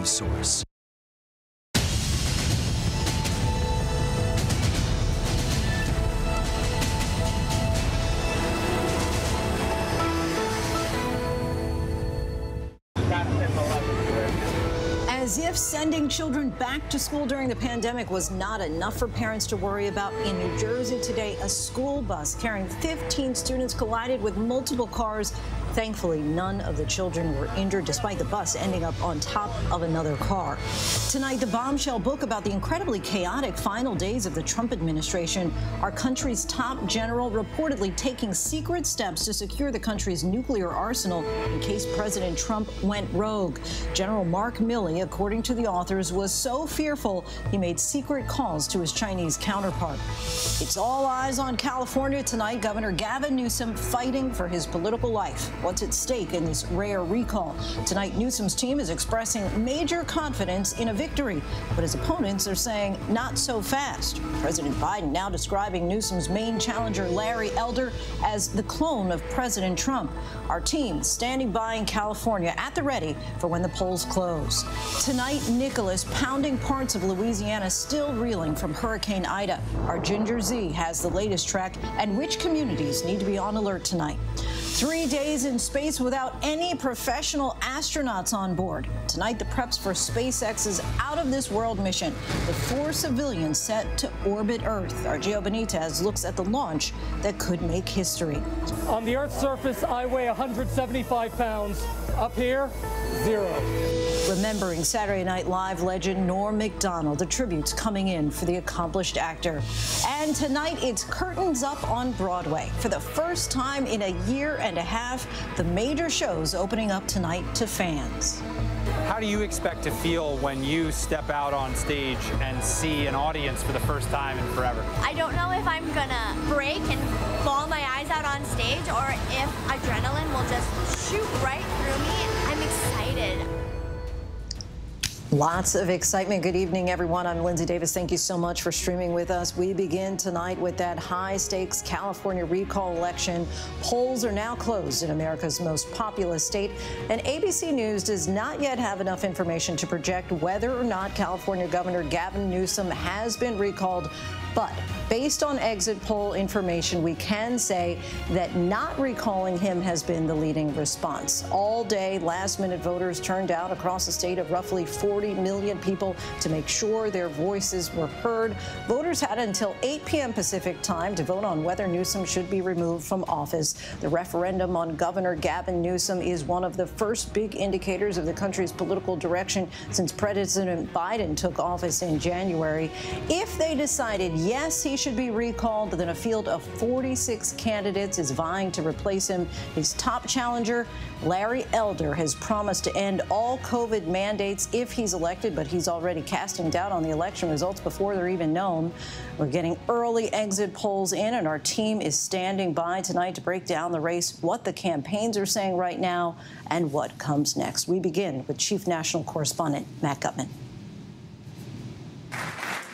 news source. As if sending children back to school during the pandemic was not enough for parents to worry about, in New Jersey today, a school bus carrying 15 students collided with multiple cars. Thankfully, none of the children were injured, despite the bus ending up on top of another car. Tonight, the bombshell book about the incredibly chaotic final days of the Trump administration. Our country's top general reportedly taking secret steps to secure the country's nuclear arsenal in case President Trump went rogue. General Mark Milley, according to the authors, was so fearful he made secret calls to his Chinese counterpart. It's all eyes on California tonight. Governor Gavin Newsom fighting for his political life. What's at stake in this rare recall? Tonight, Newsom's team is expressing major confidence in a victory, but his opponents are saying not so fast. President Biden now describing Newsom's main challenger, Larry Elder, as the clone of President Trump. Our team standing by in California at the ready for when the polls close. Tonight, Nicholas pounding parts of Louisiana still reeling from Hurricane Ida. Our Ginger Zee has the latest track and which communities need to be on alert tonight. Three days in space without any professional astronauts on board. Tonight, the preps for SpaceX's out of this world mission. The four civilians set to orbit Earth. Our Gio Benitez looks at the launch that could make history. On the Earth's surface, I weigh 175 pounds. Up here, zero. Remembering Saturday Night Live legend Norm Macdonald, the tributes coming in for the accomplished actor. And tonight, it's curtains up on Broadway. For the first time in a year and a half, the major shows opening up tonight to fans. How do you expect to feel when you step out on stage and see an audience for the first time in forever? I don't know if I'm gonna break and fall my eyes out on stage or if adrenaline will just shoot right through me. Lots of excitement. Good evening, everyone. I'm Linsey Davis. Thank you so much for streaming with us. We begin tonight with that high stakes California recall election. Polls are now closed in America's most populous state, and ABC News does not yet have enough information to project whether or not California Governor Gavin Newsom has been recalled. But based on exit poll information, we can say that not recalling him has been the leading response. All day, last minute voters turned out across the state of roughly 40 million people to make sure their voices were heard. Voters had until 8 p.m. Pacific time to vote on whether Newsom should be removed from office. The referendum on Governor Gavin Newsom is one of the first big indicators of the country's political direction since President Biden took office in January. If they decided yes, he should be recalled, then a field of 46 candidates is vying to replace him. His top challenger, Larry Elder, has promised to end all COVID mandates if he's elected, but he's already casting doubt on the election results before they're even known. We're getting early exit polls in, and our team is standing by tonight to break down the race, what the campaigns are saying right now, and what comes next. We begin with Chief National Correspondent Matt Gutman.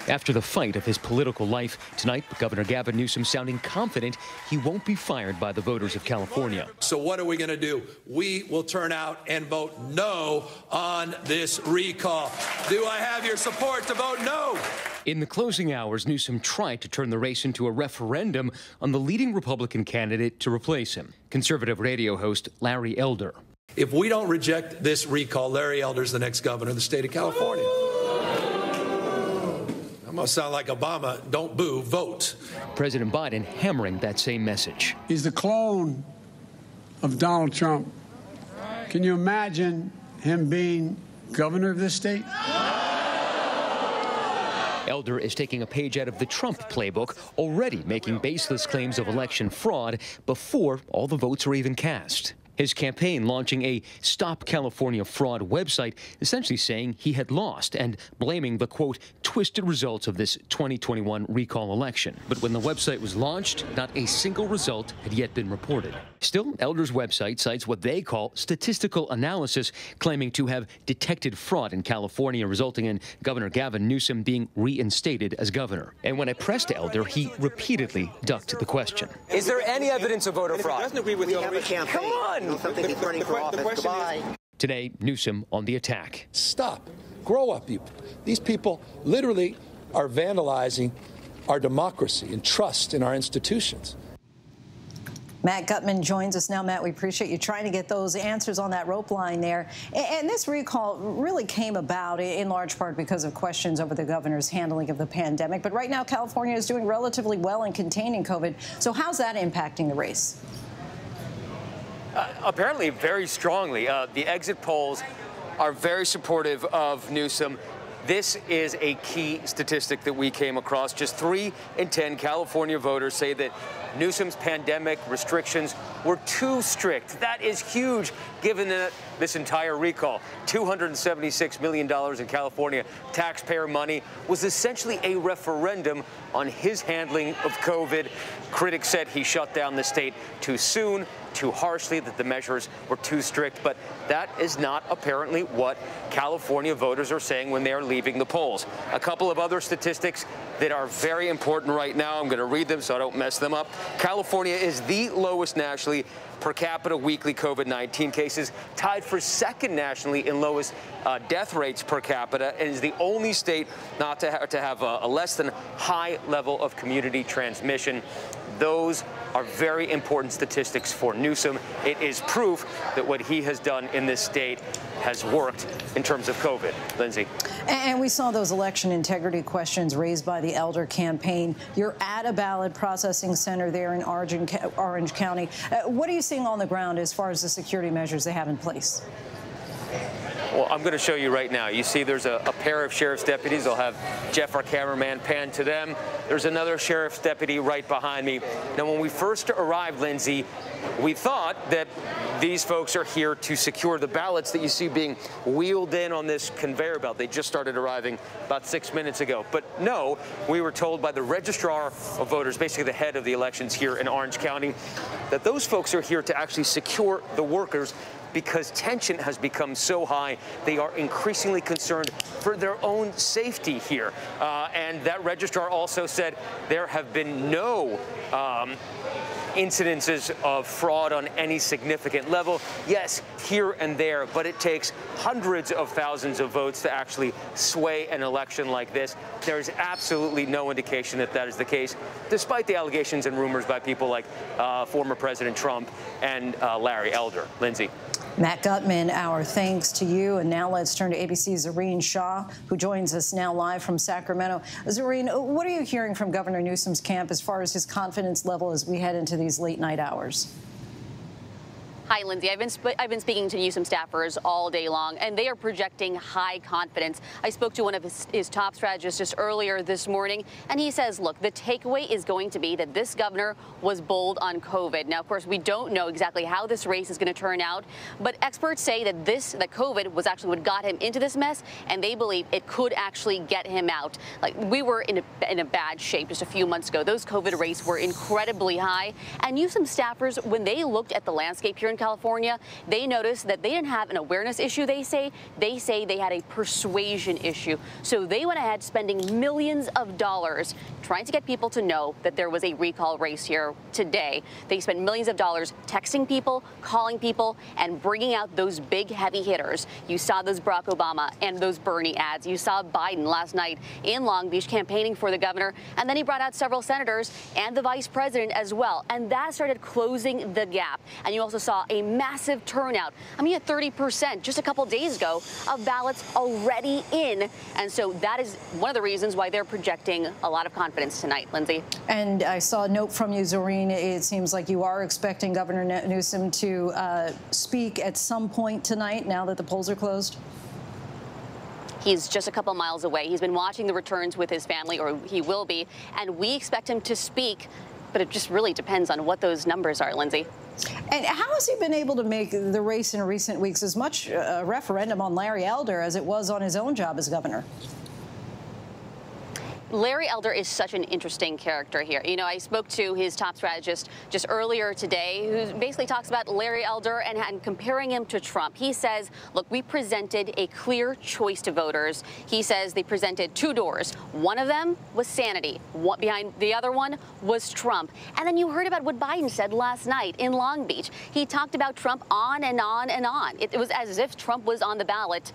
After the fight of his political life, tonight, Governor Gavin Newsom sounding confident he won't be fired by the voters of California. So, what are we going to do? We will turn out and vote no on this recall. Do I have your support to vote no? In the closing hours, Newsom tried to turn the race into a referendum on the leading Republican candidate to replace him, conservative radio host Larry Elder. If we don't reject this recall, Larry Elder's the next governor of the state of California. I'm going to sound like Obama. Don't boo, vote. President Biden hammering that same message. He's the clone of Donald Trump. Can you imagine him being governor of this state? Elder is taking a page out of the Trump playbook, already making baseless claims of election fraud before all the votes are even cast. His campaign launching a Stop California Fraud website, essentially saying he had lost and blaming the quote, twisted results of this 2021 recall election. But when the website was launched, not a single result had yet been reported. Still, Elder's website cites what they call statistical analysis, claiming to have detected fraud in California, resulting in Governor Gavin Newsom being reinstated as governor. And when I pressed Elder, he repeatedly ducked the question. Is there any evidence of voter fraud? He doesn't agree with we your have a campaign. Come on. Something he's running for office. Goodbye. Today, Newsom on the attack. Stop. Grow up, you. These people literally are vandalizing our democracy and trust in our institutions. Matt Gutman joins us now. Matt, we appreciate you trying to get those answers on that rope line there. And this recall really came about in large part because of questions over the governor's handling of the pandemic. But right now, California is doing relatively well in containing COVID. So how's that impacting the race? Uh, apparently, very strongly. Uh, the exit polls are very supportive of Newsom. This is a key statistic that we came across. Just three in 10 California voters say that Newsom's pandemic restrictions were too strict. That is huge given that this entire recall, $276 million in California taxpayer money, was essentially a referendum on his handling of COVID. Critics said he shut down the state too soon, too harshly, that the measures were too strict. But that is not apparently what California voters are saying when they are leaving the polls. A couple of other statistics that are very important right now. I'm going to read them so I don't mess them up. California is the lowest nationally per capita weekly COVID 19 cases, tied for second nationally in lowest uh, death rates per capita, and is the only state not to, ha to have a, a less than high level of community transmission. Those are very important statistics for Newsom. It is proof that what he has done in this state has worked in terms of COVID. Linsey. And we saw those election integrity questions raised by the Elder campaign. You're at a ballot processing center there in Orange County. Uh, what are you seeing on the ground as far as the security measures they have in place? Well, I'm going to show you right now. You see there's a, a, pair of sheriff's deputies. I'll have Jeff, our cameraman, pan to them. There's another sheriff's deputy right behind me. Now, when we first arrived, Linsey, we thought that these folks are here to secure the ballots that you see being wheeled in on this conveyor belt. They just started arriving about six minutes ago. But no, we were told by the registrar of voters, basically the head of the elections here in Orange County, that those folks are here to actually secure the workers because tension has become so high, they are increasingly concerned for their own safety here. Uh, and that registrar also said there have been no um, incidences of fraud on any significant level. Yes, here and there, but it takes hundreds of thousands of votes to actually sway an election like this. There's absolutely no indication that that is the case, despite the allegations and rumors by people like uh, former President Trump and uh, Larry Elder. Linsey. Matt Gutman, our thanks to you. And now let's turn to ABC's Zohreen Shah, who joins us now live from Sacramento. Zohreen, what are you hearing from Governor Newsom's camp as far as his confidence level as we head into these late night hours? Hi, Linsey. I've been I've been speaking to Newsom staffers all day long, and they are projecting high confidence. I spoke to one of his, his top strategists just earlier this morning, and he says, look, the takeaway is going to be that this governor was bold on COVID. Now, of course, we don't know exactly how this race is going to turn out, but experts say that this that COVID was actually what got him into this mess, and they believe it could actually get him out. Like we were in a, in a bad shape just a few months ago. Those COVID rates were incredibly high, and Newsom staffers, when they looked at the landscape here in California, they noticed that they didn't have an awareness issue, they say. They say they had a persuasion issue. So they went ahead spending millions of dollars trying to get people to know that there was a recall race here today. They spent millions of dollars texting people, calling people, and bringing out those big heavy hitters. You saw those Barack Obama and those Bernie ads. You saw Biden last night in Long Beach campaigning for the governor. And then he brought out several senators and the vice president as well. And that started closing the gap. And you also saw a massive turnout. I mean, at 30% just a couple days ago of ballots already in. And so that is one of the reasons why they're projecting a lot of confidence tonight, Linsey. And I saw a note from you, Zohreen. It seems like you are expecting Governor Newsom to uh, speak at some point tonight now that the polls are closed. He's just a couple miles away. He's been watching the returns with his family, or he will be, and we expect him to speak, but it just really depends on what those numbers are, Linsey. And how has he been able to make the race in recent weeks as much a referendum on Larry Elder as it was on his own job as governor? Larry Elder is such an interesting character here. You know, I spoke to his top strategist just earlier today, who basically talks about Larry Elder and, and, comparing him to Trump. He says, look, we presented a clear choice to voters. He says they presented two doors. One of them was sanity. Behind the other one was Trump. And then you heard about what Biden said last night in Long Beach. He talked about Trump on and on and on. It, it was as if Trump was on the ballot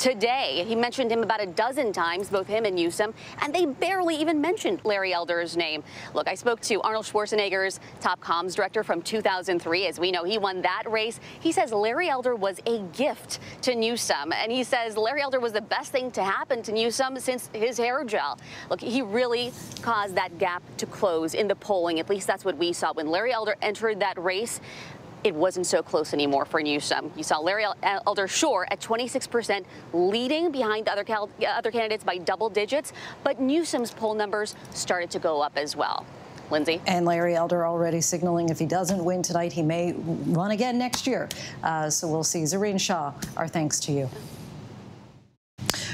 today. He mentioned him about a dozen times, both him and Newsom, and they barely even mentioned Larry Elder's name. Look, I spoke to Arnold Schwarzenegger's top comms director from 2003. As we know, he won that race. He says Larry Elder was a gift to Newsom, and he says Larry Elder was the best thing to happen to Newsom since his hair gel. Look, he really caused that gap to close in the polling. At least that's what we saw when Larry Elder entered that race it wasn't so close anymore for Newsom. You saw Larry Elder Shore at 26%, leading behind other, other candidates by double digits, but Newsom's poll numbers started to go up as well. Linsey. And Larry Elder already signaling if he doesn't win tonight, he may run again next year. Uh, so we'll see. Zohreen Shah, our thanks to you.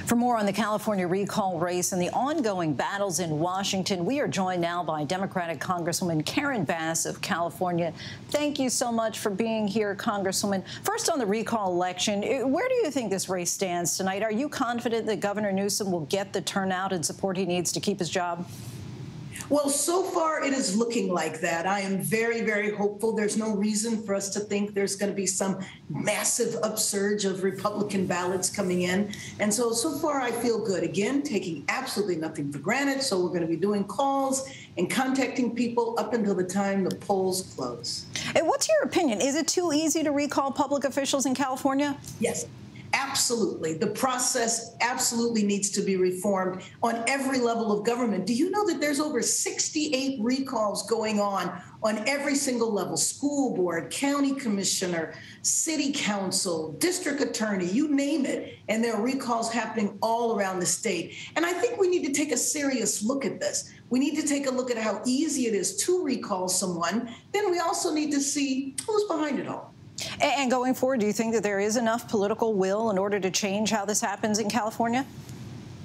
For more on the California recall race and the ongoing battles in Washington, we are joined now by Democratic Congresswoman Karen Bass of California. Thank you so much for being here, Congresswoman. First on the recall election, eh, where do you think this race stands tonight? Are you confident that Governor Newsom will get the turnout and support he needs to keep his job? Well, so far it is looking like that. I am very, very hopeful. There's no reason for us to think there's going to be some massive upsurge of Republican ballots coming in. And so, so far I feel good. Again, taking absolutely nothing for granted. So we're going to be doing calls and contacting people up until the time the polls close. And what's your opinion? Is it too easy to recall public officials in California? Yes. Absolutely. The process absolutely needs to be reformed on every level of government. Do you know that there's over 68 recalls going on on every single level school board, county commissioner, city council, district attorney, you name it. And there are recalls happening all around the state. And I think we need to take a serious look at this. We need to take a look at how easy it is to recall someone. Then we also need to see who's behind it all. And going forward, do you think that there is enough political will in order to change how this happens in California?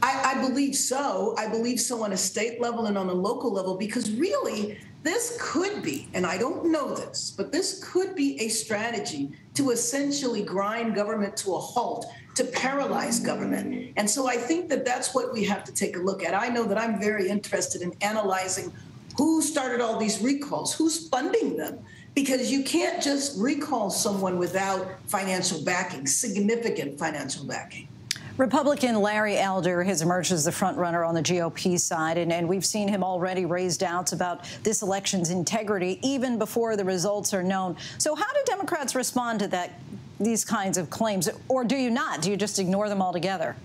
I, I, believe so. I believe so on a state level and on a local level because really, this could be, and I don't know this, but this could be a strategy to essentially grind government to a halt, to paralyze government. And so I think that that's what we have to take a look at. I know that I'm very interested in analyzing who started all these recalls, who's funding them because you can't just recall someone without financial backing, significant financial backing. Republican Larry Elder has emerged as the frontrunner on the GOP side, and, and, we've seen him already raise doubts about this election's integrity even before the results are known. So, how do Democrats respond to that, these kinds of claims, or do you not? Do you just ignore them altogether?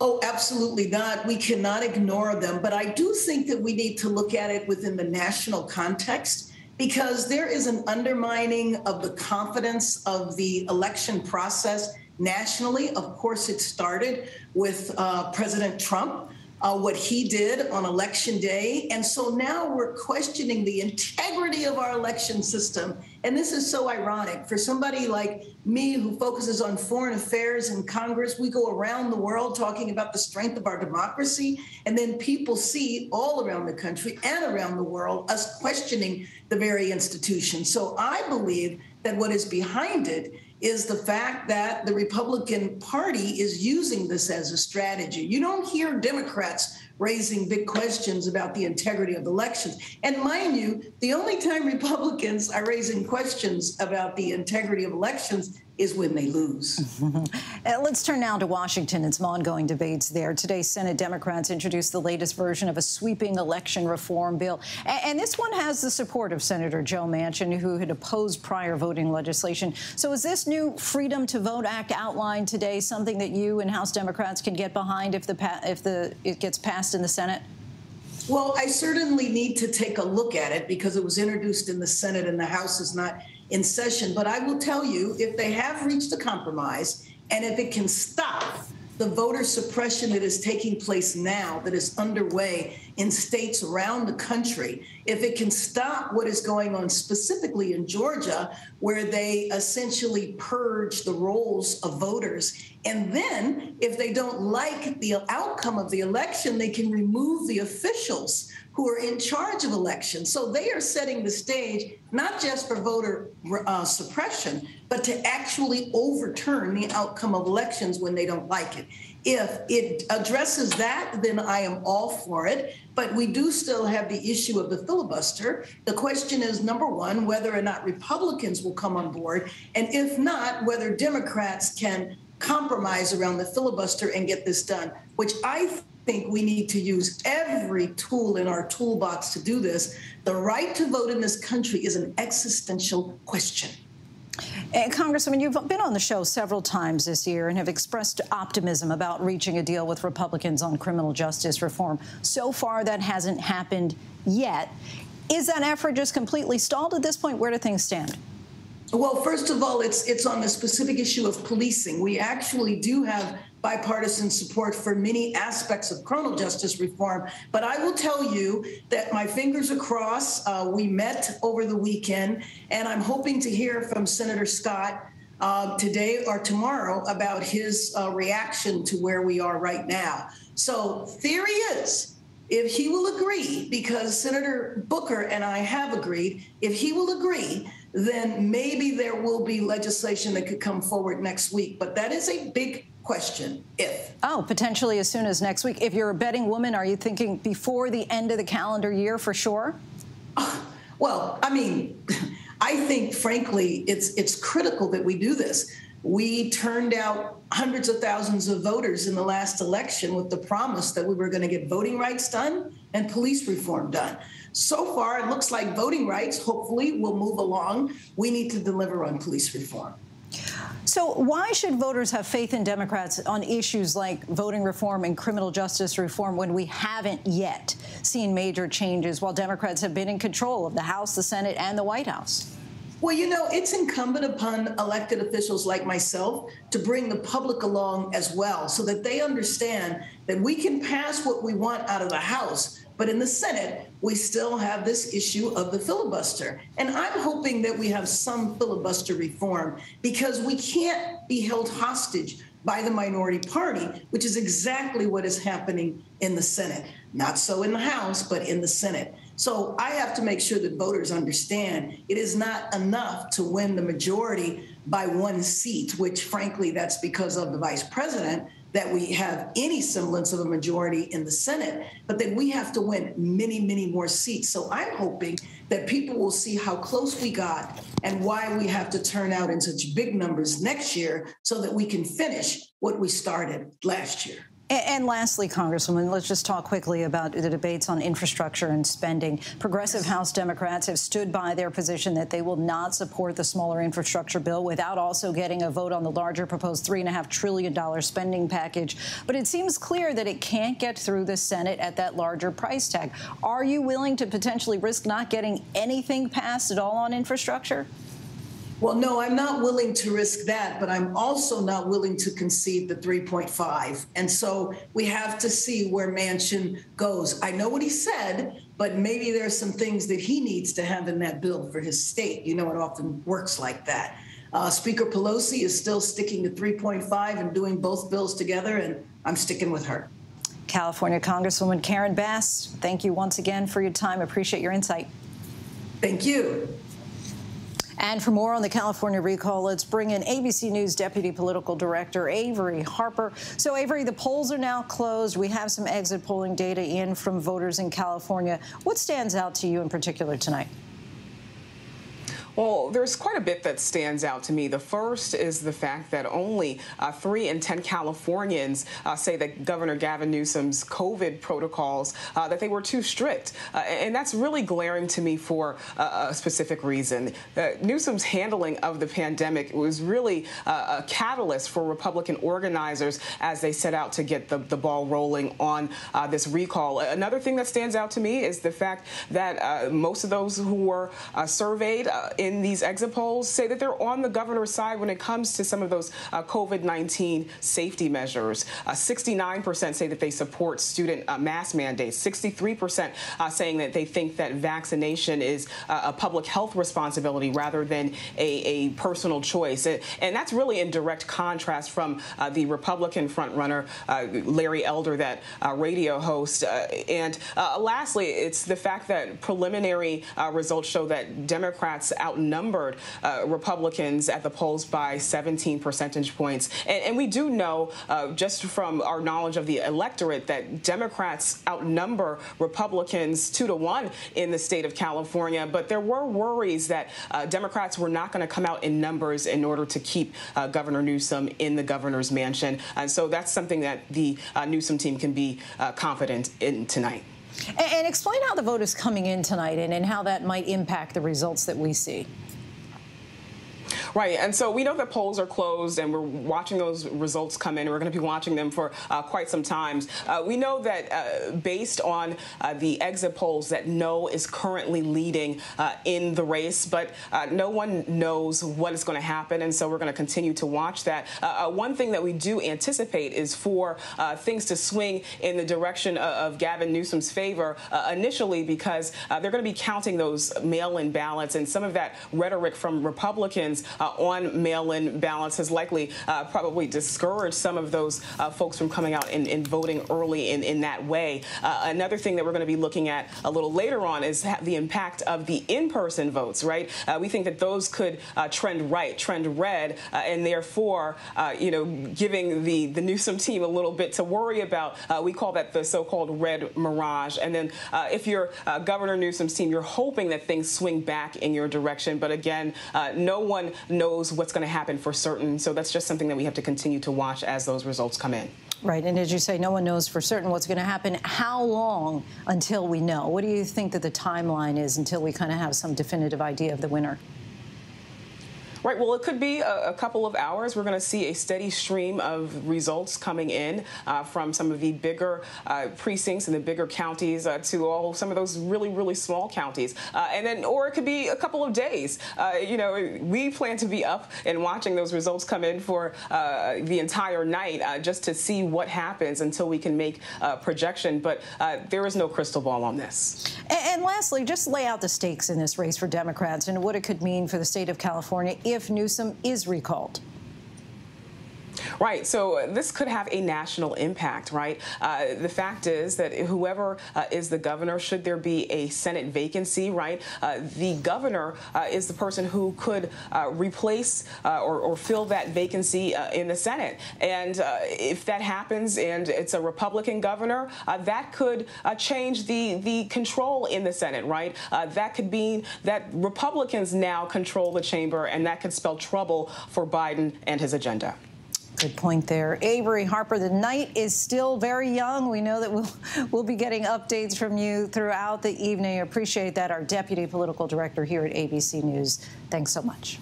Oh, absolutely not. We cannot ignore them. But I do think that we need to look at it within the national context because there is an undermining of the confidence of the election process nationally. Of course, it started with uh, President Trump uh, what he did on election day. And so now we're questioning the integrity of our election system. And this is so ironic. For somebody like me who focuses on foreign affairs in Congress, we go around the world talking about the strength of our democracy. And then people see all around the country and around the world us questioning the very institution. So I believe that what is behind it is the fact that the Republican Party is using this as a strategy. You don't hear Democrats raising big questions about the integrity of elections. And mind you, the only time Republicans are raising questions about the integrity of elections is when they lose. Uh, let's turn now to Washington and some ongoing debates there. Today, Senate Democrats introduced the latest version of a sweeping election reform bill. And, this one has the support of Senator Joe Manchin, who had opposed prior voting legislation. So is this new Freedom to Vote Act outlined today something that you and House Democrats can get behind if the if the it gets passed in the Senate? Well, I certainly need to take a look at it because it was introduced in the Senate and the House is not in session. But I will tell you, if they have reached a compromise and if it can stop the voter suppression that is taking place now, that is underway in states around the country, if it can stop what is going on specifically in Georgia, where they essentially purge the rolls of voters, and then if they don't like the outcome of the election, they can remove the officials who are in charge of elections. So they are setting the stage not just for voter uh, suppression, but to actually overturn the outcome of elections when they don't like it. If it addresses that, then I am all for it. But we do still have the issue of the filibuster. The question is number one, whether or not Republicans will come on board. And if not, whether Democrats can compromise around the filibuster and get this done, which I think we need to use every tool in our toolbox to do this. The right to vote in this country is an existential question. And Congresswoman, you've been on the show several times this year and have expressed optimism about reaching a deal with Republicans on criminal justice reform. So far, that hasn't happened yet. Is that effort just completely stalled at this point? Where do things stand? Well, first of all, it's it's on the specific issue of policing. We actually do have bipartisan support for many aspects of criminal justice reform. But I will tell you that my fingers are crossed. Uh, we met over the weekend, and I'm hoping to hear from Senator Scott uh, today or tomorrow about his uh, reaction to where we are right now. So, theory is if he will agree, because Senator Booker and I have agreed, if he will agree, then maybe there will be legislation that could come forward next week. But that is a big question if. Oh, potentially as soon as next week. If you're a betting woman, are you thinking before the end of the calendar year for sure? well, I mean, I think frankly it's it's critical that we do this. We turned out hundreds of thousands of voters in the last election with the promise that we were going to get voting rights done and police reform done. So far, it looks like voting rights hopefully will move along. We need to deliver on police reform. So, why should voters have faith in Democrats on issues like voting reform and criminal justice reform when we haven't yet seen major changes while Democrats have been in control of the House, the Senate, and the White House? Well, you know, it's incumbent upon elected officials like myself to bring the public along as well so that they understand that we can pass what we want out of the House, but in the Senate, we still have this issue of the filibuster. And I'm hoping that we have some filibuster reform because we can't be held hostage by the minority party, which is exactly what is happening in the Senate. Not so in the House, but in the Senate. So I have to make sure that voters understand it is not enough to win the majority by one seat, which frankly, that's because of the vice president that we have any semblance of a majority in the Senate, but that we have to win many, many more seats. So I'm hoping that people will see how close we got and why we have to turn out in such big numbers next year so that we can finish what we started last year. And, lastly, Congresswoman, let's just talk quickly about the debates on infrastructure and spending. Progressive House Democrats have stood by their position that they will not support the smaller infrastructure bill without also getting a vote on the larger proposed $3.5 trillion spending package. But it seems clear that it can't get through the Senate at that larger price tag. Are you willing to potentially risk not getting anything passed at all on infrastructure? Well, no, I'm not willing to risk that, but I'm also not willing to concede the 3.5. And so we have to see where Manchin goes. I know what he said, but maybe there are some things that he needs to have in that bill for his state. You know, it often works like that. Uh, Speaker Pelosi is still sticking to 3.5 and doing both bills together, and I'm sticking with her. California Congresswoman Karen Bass, thank you once again for your time. Appreciate your insight. Thank you. And for more on the California recall, let's bring in ABC News Deputy Political Director Averi Harper. So, Averi, the polls are now closed. We have some exit polling data in from voters in California. What stands out to you in particular tonight? Well, there's quite a bit that stands out to me. The first is the fact that only uh, three in 10 Californians uh, say that Governor Gavin Newsom's COVID protocols, uh, that they were too strict. Uh, and that's really glaring to me for a specific reason. Uh, Newsom's handling of the pandemic was really uh, a catalyst for Republican organizers as they set out to get the, the ball rolling on this recall. Another thing that stands out to me is the fact that most of those who were surveyed in these exit polls say that they're on the governor's side when it comes to some of those uh, COVID-19 safety measures. 69% uh, say that they support student uh, mask mandates. 63% uh, saying that they think that vaccination is a public health responsibility rather than a, a personal choice. And that's really in direct contrast from the Republican frontrunner, Larry Elder, that radio host. and lastly, it's the fact that preliminary results show that Democrats outnumbered uh, Republicans at the polls by 17 percentage points. And, and we do know, uh, just from our knowledge of the electorate, that Democrats outnumber Republicans two to one in the state of California. But there were worries that uh, Democrats were not going to come out in numbers in order to keep uh, Governor Newsom in the governor's mansion. And so that's something that the uh, Newsom team can be uh, confident in tonight. And explain how the vote is coming in tonight and, and how that might impact the results that we see. Right, and so we know that polls are closed, and we're watching those results come in. We're going to be watching them for uh, quite some time. Uh, we know that uh, based on uh, the exit polls, that No is currently leading uh, in the race, but uh, no one knows what is going to happen, and so we're going to continue to watch that. one thing that we do anticipate is for things to swing in the direction of, of Gavin Newsom's favor initially, because they're going to be counting those mail-in ballots, and some of that rhetoric from Republicans Uh, on mail-in ballots has likely uh, probably discouraged some of those uh, folks from coming out and, and voting early in, in that way. Uh, another thing that we're going to be looking at a little later on is the impact of the in-person votes, right? Uh, we think that those could trend right, trend red, and therefore, you know, giving the, the Newsom team a little bit to worry about. we call that the so-called red mirage. And then if you're Governor Newsom's team, you're hoping that things swing back in your direction. But again, no one knows what's going to happen for certain. So that's just something that we have to continue to watch as those results come in. Right, and as you say, no one knows for certain what's going to happen. How long until we know? What do you think that the timeline is until we kind of have some definitive idea of the winner? Right. Well, it could be a, a couple of hours. We're going to see a steady stream of results coming in uh, from some of the bigger uh, precincts and the bigger counties uh, to all some of those really, really small counties. Uh, and then, or it could be a couple of days. Uh, you know, we plan to be up and watching those results come in for uh, the entire night just to see what happens until we can make a projection. But there is no crystal ball on this. And, and lastly, just lay out the stakes in this race for Democrats and what it could mean for the state of California if Newsom is recalled? Right. So uh, this could have a national impact, right? Uh, the fact is that whoever uh, is the governor, should there be a Senate vacancy, right, uh, the governor uh, is the person who could uh, replace or, or, fill that vacancy in the Senate. And if that happens and it's a Republican governor, that could change the, the control in the Senate, right? that could mean that Republicans now control the chamber, and that could spell trouble for Biden and his agenda. Good point there. Averi Harper, the night is still very young. We know that we'll, we'll be getting updates from you throughout the evening. Appreciate that. Our deputy political director here at ABC News. Thanks so much.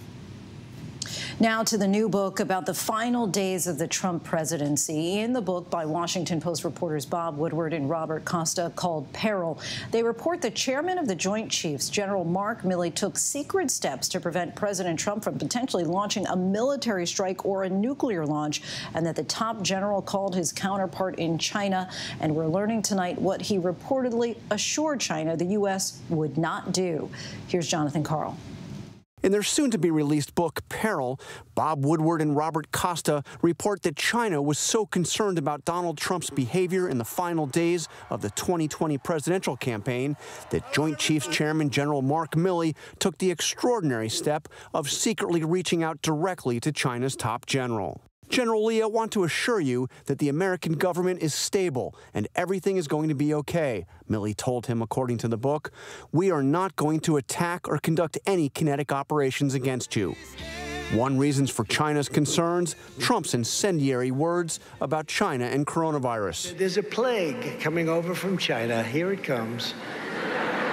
Now to the new book about the final days of the Trump presidency. In the book by Washington Post reporters Bob Woodward and Robert Costa called Peril, they report the chairman of the Joint Chiefs, General Mark Milley, took secret steps to prevent President Trump from potentially launching a military strike or a nuclear launch, and that the top general called his counterpart in China. And we're learning tonight what he reportedly assured China the U.S. would not do. Here's Jonathan Karl. In their soon to be released book, Peril, Bob Woodward and Robert Costa report that China was so concerned about Donald Trump's behavior in the final days of the 2020 presidential campaign that Joint Chiefs Chairman General Mark Milley took the extraordinary step of secretly reaching out directly to China's top general. General Li, I want to assure you that the American government is stable and everything is going to be okay, Milley told him, according to the book. We are not going to attack or conduct any kinetic operations against you. One reasons for China's concerns, Trump's incendiary words about China and coronavirus. There's a plague coming over from China. Here it comes.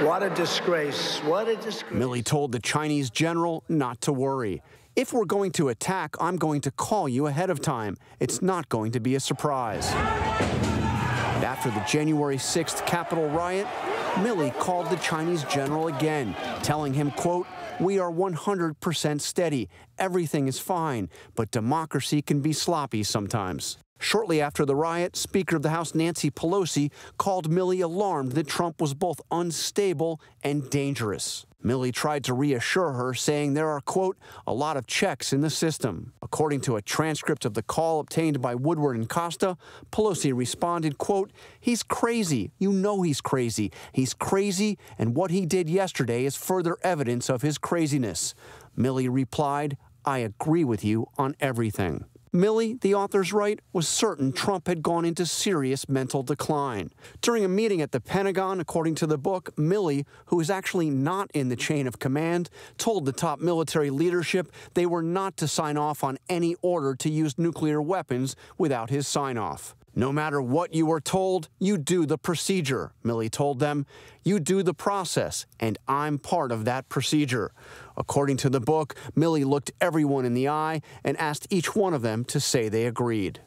What a disgrace. What a disgrace. Milley told the Chinese general not to worry. If we're going to attack, I'm going to call you ahead of time. It's not going to be a surprise. And after the January 6th Capitol riot, Milley called the Chinese general again, telling him, quote, We are 100% steady. Everything is fine. But democracy can be sloppy sometimes. Shortly after the riot, Speaker of the House Nancy Pelosi called Milley alarmed that Trump was both unstable and dangerous. Milley tried to reassure her, saying there are, quote, a lot of checks in the system. According to a transcript of the call obtained by Woodward and Costa, Pelosi responded, quote, he's crazy. You know he's crazy. He's crazy, and what he did yesterday is further evidence of his craziness. Milley replied, I agree with you on everything. Milley, the author's right, was certain Trump had gone into serious mental decline. During a meeting at the Pentagon, according to the book, Milley, who is actually not in the chain of command, told the top military leadership they were not to sign off on any order to use nuclear weapons without his sign off. No matter what you are told, you do the procedure, Milley told them. You do the process, and I'm part of that procedure. According to the book, Milley looked everyone in the eye and asked each one of them to say they agreed.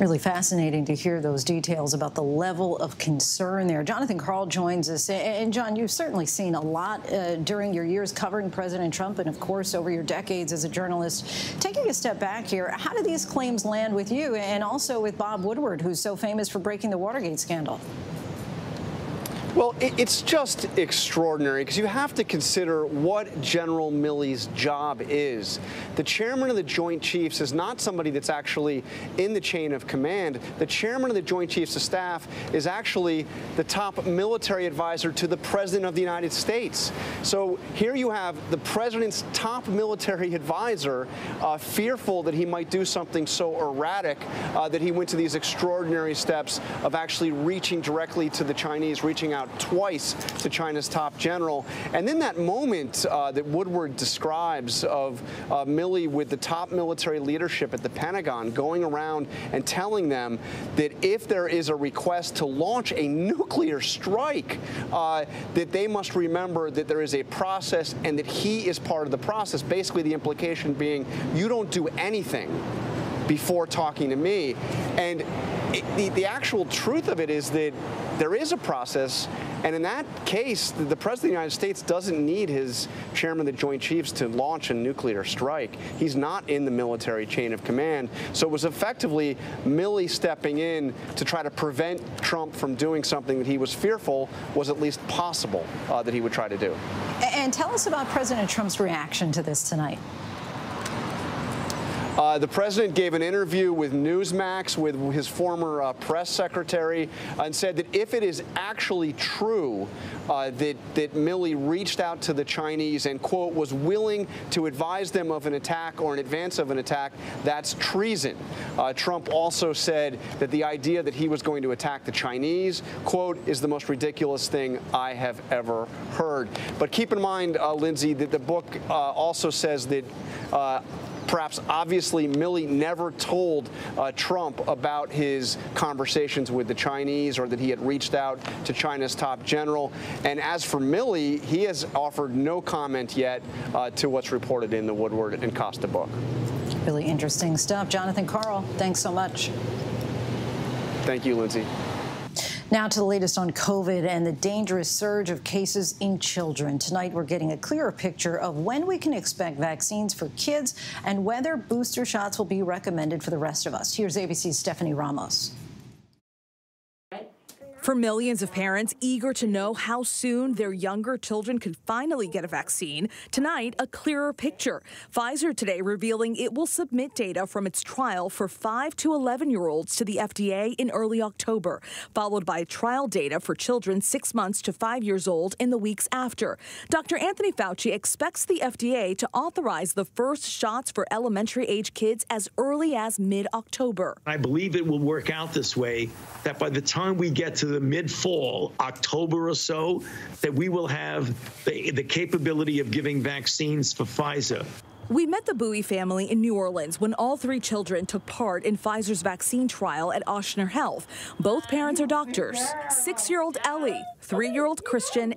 Really fascinating to hear those details about the level of concern there. Jonathan Karl joins us. And John, you've certainly seen a lot uh, during your years covering President Trump and, of course, over your decades as a journalist. Taking a step back here, how do these claims land with you and also with Bob Woodward, who's so famous for breaking the Watergate scandal? Well, it's just extraordinary because you have to consider what General Milley's job is. The chairman of the Joint Chiefs is not somebody that's actually in the chain of command. The chairman of the Joint Chiefs of Staff is actually the top military advisor to the President of the United States. So here you have the President's top military advisor uh, fearful that he might do something so erratic uh, that he went to these extraordinary steps of actually reaching directly to the Chinese, reaching out out twice to China's top general. And then that moment uh, that Woodward describes of uh, Milley with the top military leadership at the Pentagon going around and telling them that if there is a request to launch a nuclear strike, uh, that they must remember that there is a process and that he is part of the process. Basically, the implication being you don't do anything before talking to me. And it, the, the actual truth of it is that there is a process, and in that case, the, President of the United States doesn't need his chairman of the Joint Chiefs to launch a nuclear strike. He's not in the military chain of command. So it was effectively Milley stepping in to try to prevent Trump from doing something that he was fearful was at least possible uh, that he would try to do. And tell us about President Trump's reaction to this tonight. Uh, the president gave an interview with Newsmax with his former uh, press secretary and said that if it is actually true uh, that, that Milley reached out to the Chinese and, quote, was willing to advise them of an attack or in advance of an attack, that's treason. Uh, Trump also said that the idea that he was going to attack the Chinese, quote, is the most ridiculous thing I have ever heard. But keep in mind, uh, Linsey, that the book uh, also says that Perhaps obviously Milley never told uh, Trump about his conversations with the Chinese or that he had reached out to China's top general. And as for Milley, he has offered no comment yet uh, to what's reported in the Woodward and Costa book. Really interesting stuff. Jonathan Karl, thanks so much. Thank you, Linsey. Now to the latest on COVID and the dangerous surge of cases in children. Tonight, we're getting a clearer picture of when we can expect vaccines for kids and whether booster shots will be recommended for the rest of us. Here's ABC's Stephanie Ramos. For millions of parents eager to know how soon their younger children could finally get a vaccine, tonight a clearer picture. Pfizer today revealing it will submit data from its trial for 5 to 11 year olds to the FDA in early October, followed by trial data for children 6 months to 5 years old in the weeks after. Dr. Anthony Fauci expects the FDA to authorize the first shots for elementary age kids as early as mid October. I believe it will work out this way that by the time we get to the mid fall, October or so, that we will have the, the capability of giving vaccines for Pfizer. We met the Bowie family in New Orleans when all three children took part in Pfizer's vaccine trial at Ochsner Health. Both parents are doctors. Six year old Ellie, three year old Christian,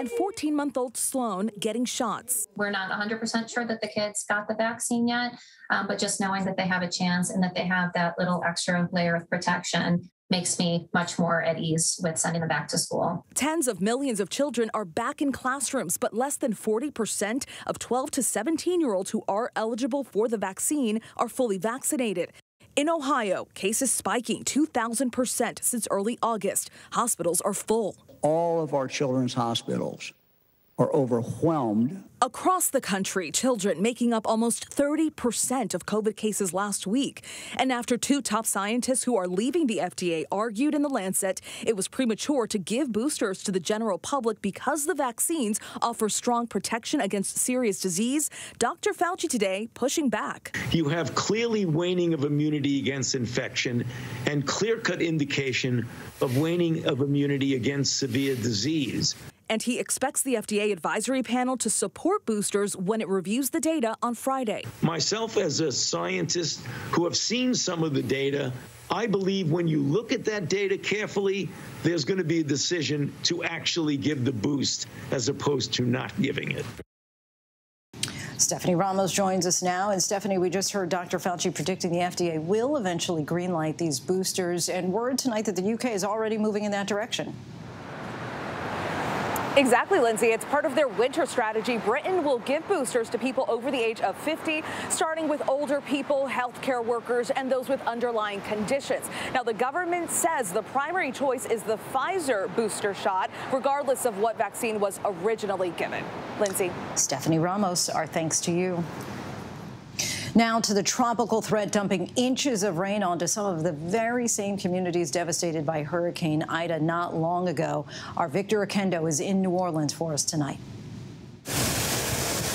and 14 month old Sloan getting shots. We're not 100% sure that the kids got the vaccine yet, um, but just knowing that they have a chance and that they have that little extra layer of protection makes me much more at ease with sending them back to school. Tens of millions of children are back in classrooms, but less than 40% of 12 to 17 year olds who are eligible for the vaccine are fully vaccinated. In Ohio, cases spiking 2,000% since early August. Hospitals are full. All of our children's hospitals are overwhelmed Across the country, children making up almost 30% of COVID cases last week. And after two top scientists who are leaving the FDA argued in The Lancet it was premature to give boosters to the general public because the vaccines offer strong protection against serious disease, Dr. Fauci today pushing back. You have clearly waning of immunity against infection and clear cut indication of waning of immunity against severe disease and he expects the FDA advisory panel to support boosters when it reviews the data on Friday. Myself, as a scientist who have seen some of the data, I believe when you look at that data carefully, there's going to be a decision to actually give the boost as opposed to not giving it. Stephanie Ramos joins us now. And Stephanie, we just heard Dr. Fauci predicting the FDA will eventually greenlight these boosters, and word tonight that the UK is already moving in that direction. Exactly, Linsey. It's part of their winter strategy. Britain will give boosters to people over the age of 50, starting with older people, healthcare workers, and those with underlying conditions. Now, the government says the primary choice is the Pfizer booster shot, regardless of what vaccine was originally given. Linsey. Stephanie Ramos, our thanks to you. Now to the tropical threat dumping inches of rain onto some of the very same communities devastated by Hurricane Ida not long ago. Our Victor Oquendo is in New Orleans for us tonight.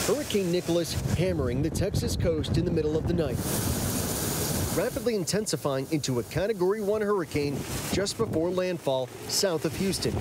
Hurricane Nicholas hammering the Texas coast in the middle of the night. Rapidly intensifying into a Category 1 hurricane just before landfall south of Houston.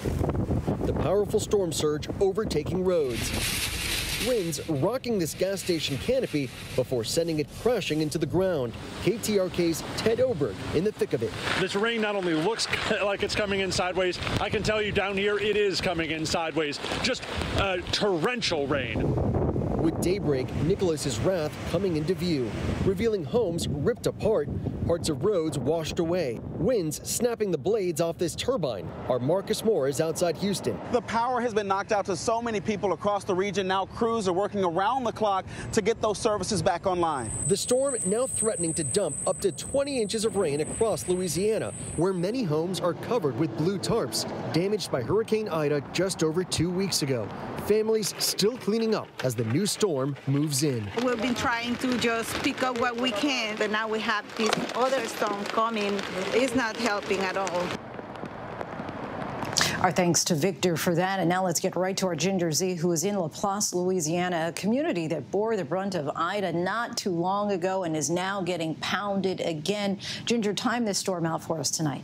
The powerful storm surge overtaking roads winds rocking this gas station canopy before sending it crashing into the ground. KTRK's Ted Oberg in the thick of it. This rain not only looks like it's coming in sideways, I can tell you down here it is coming in sideways. Just uh, torrential rain. With daybreak, Nicholas's wrath coming into view, revealing homes ripped apart, parts of roads washed away, winds snapping the blades off this turbine. Our Marcus Moore is outside Houston. The power has been knocked out to so many people across the region. Now crews are working around the clock to get those services back online. The storm now threatening to dump up to 20 inches of rain across Louisiana, where many homes are covered with blue tarps, damaged by Hurricane Ida just over two weeks ago. Families still cleaning up as the new storm moves in. We've been trying to just pick up what we can, but now we have this other storm coming. It's not helping at all. Our thanks to Victor for that. And now let's get right to our Ginger Zee, who is in Laplace, Louisiana, a community that bore the brunt of Ida not too long ago and is now getting pounded again. Ginger, time this storm out for us tonight.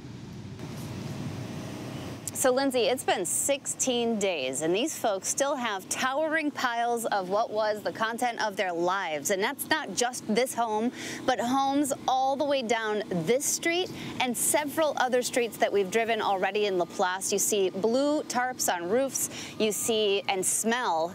So, Linsey, it's been 16 days, and these folks still have towering piles of what was the content of their lives. And that's not just this home, but homes all the way down this street and several other streets that we've driven already in Laplace. You see blue tarps on roofs, you see and smell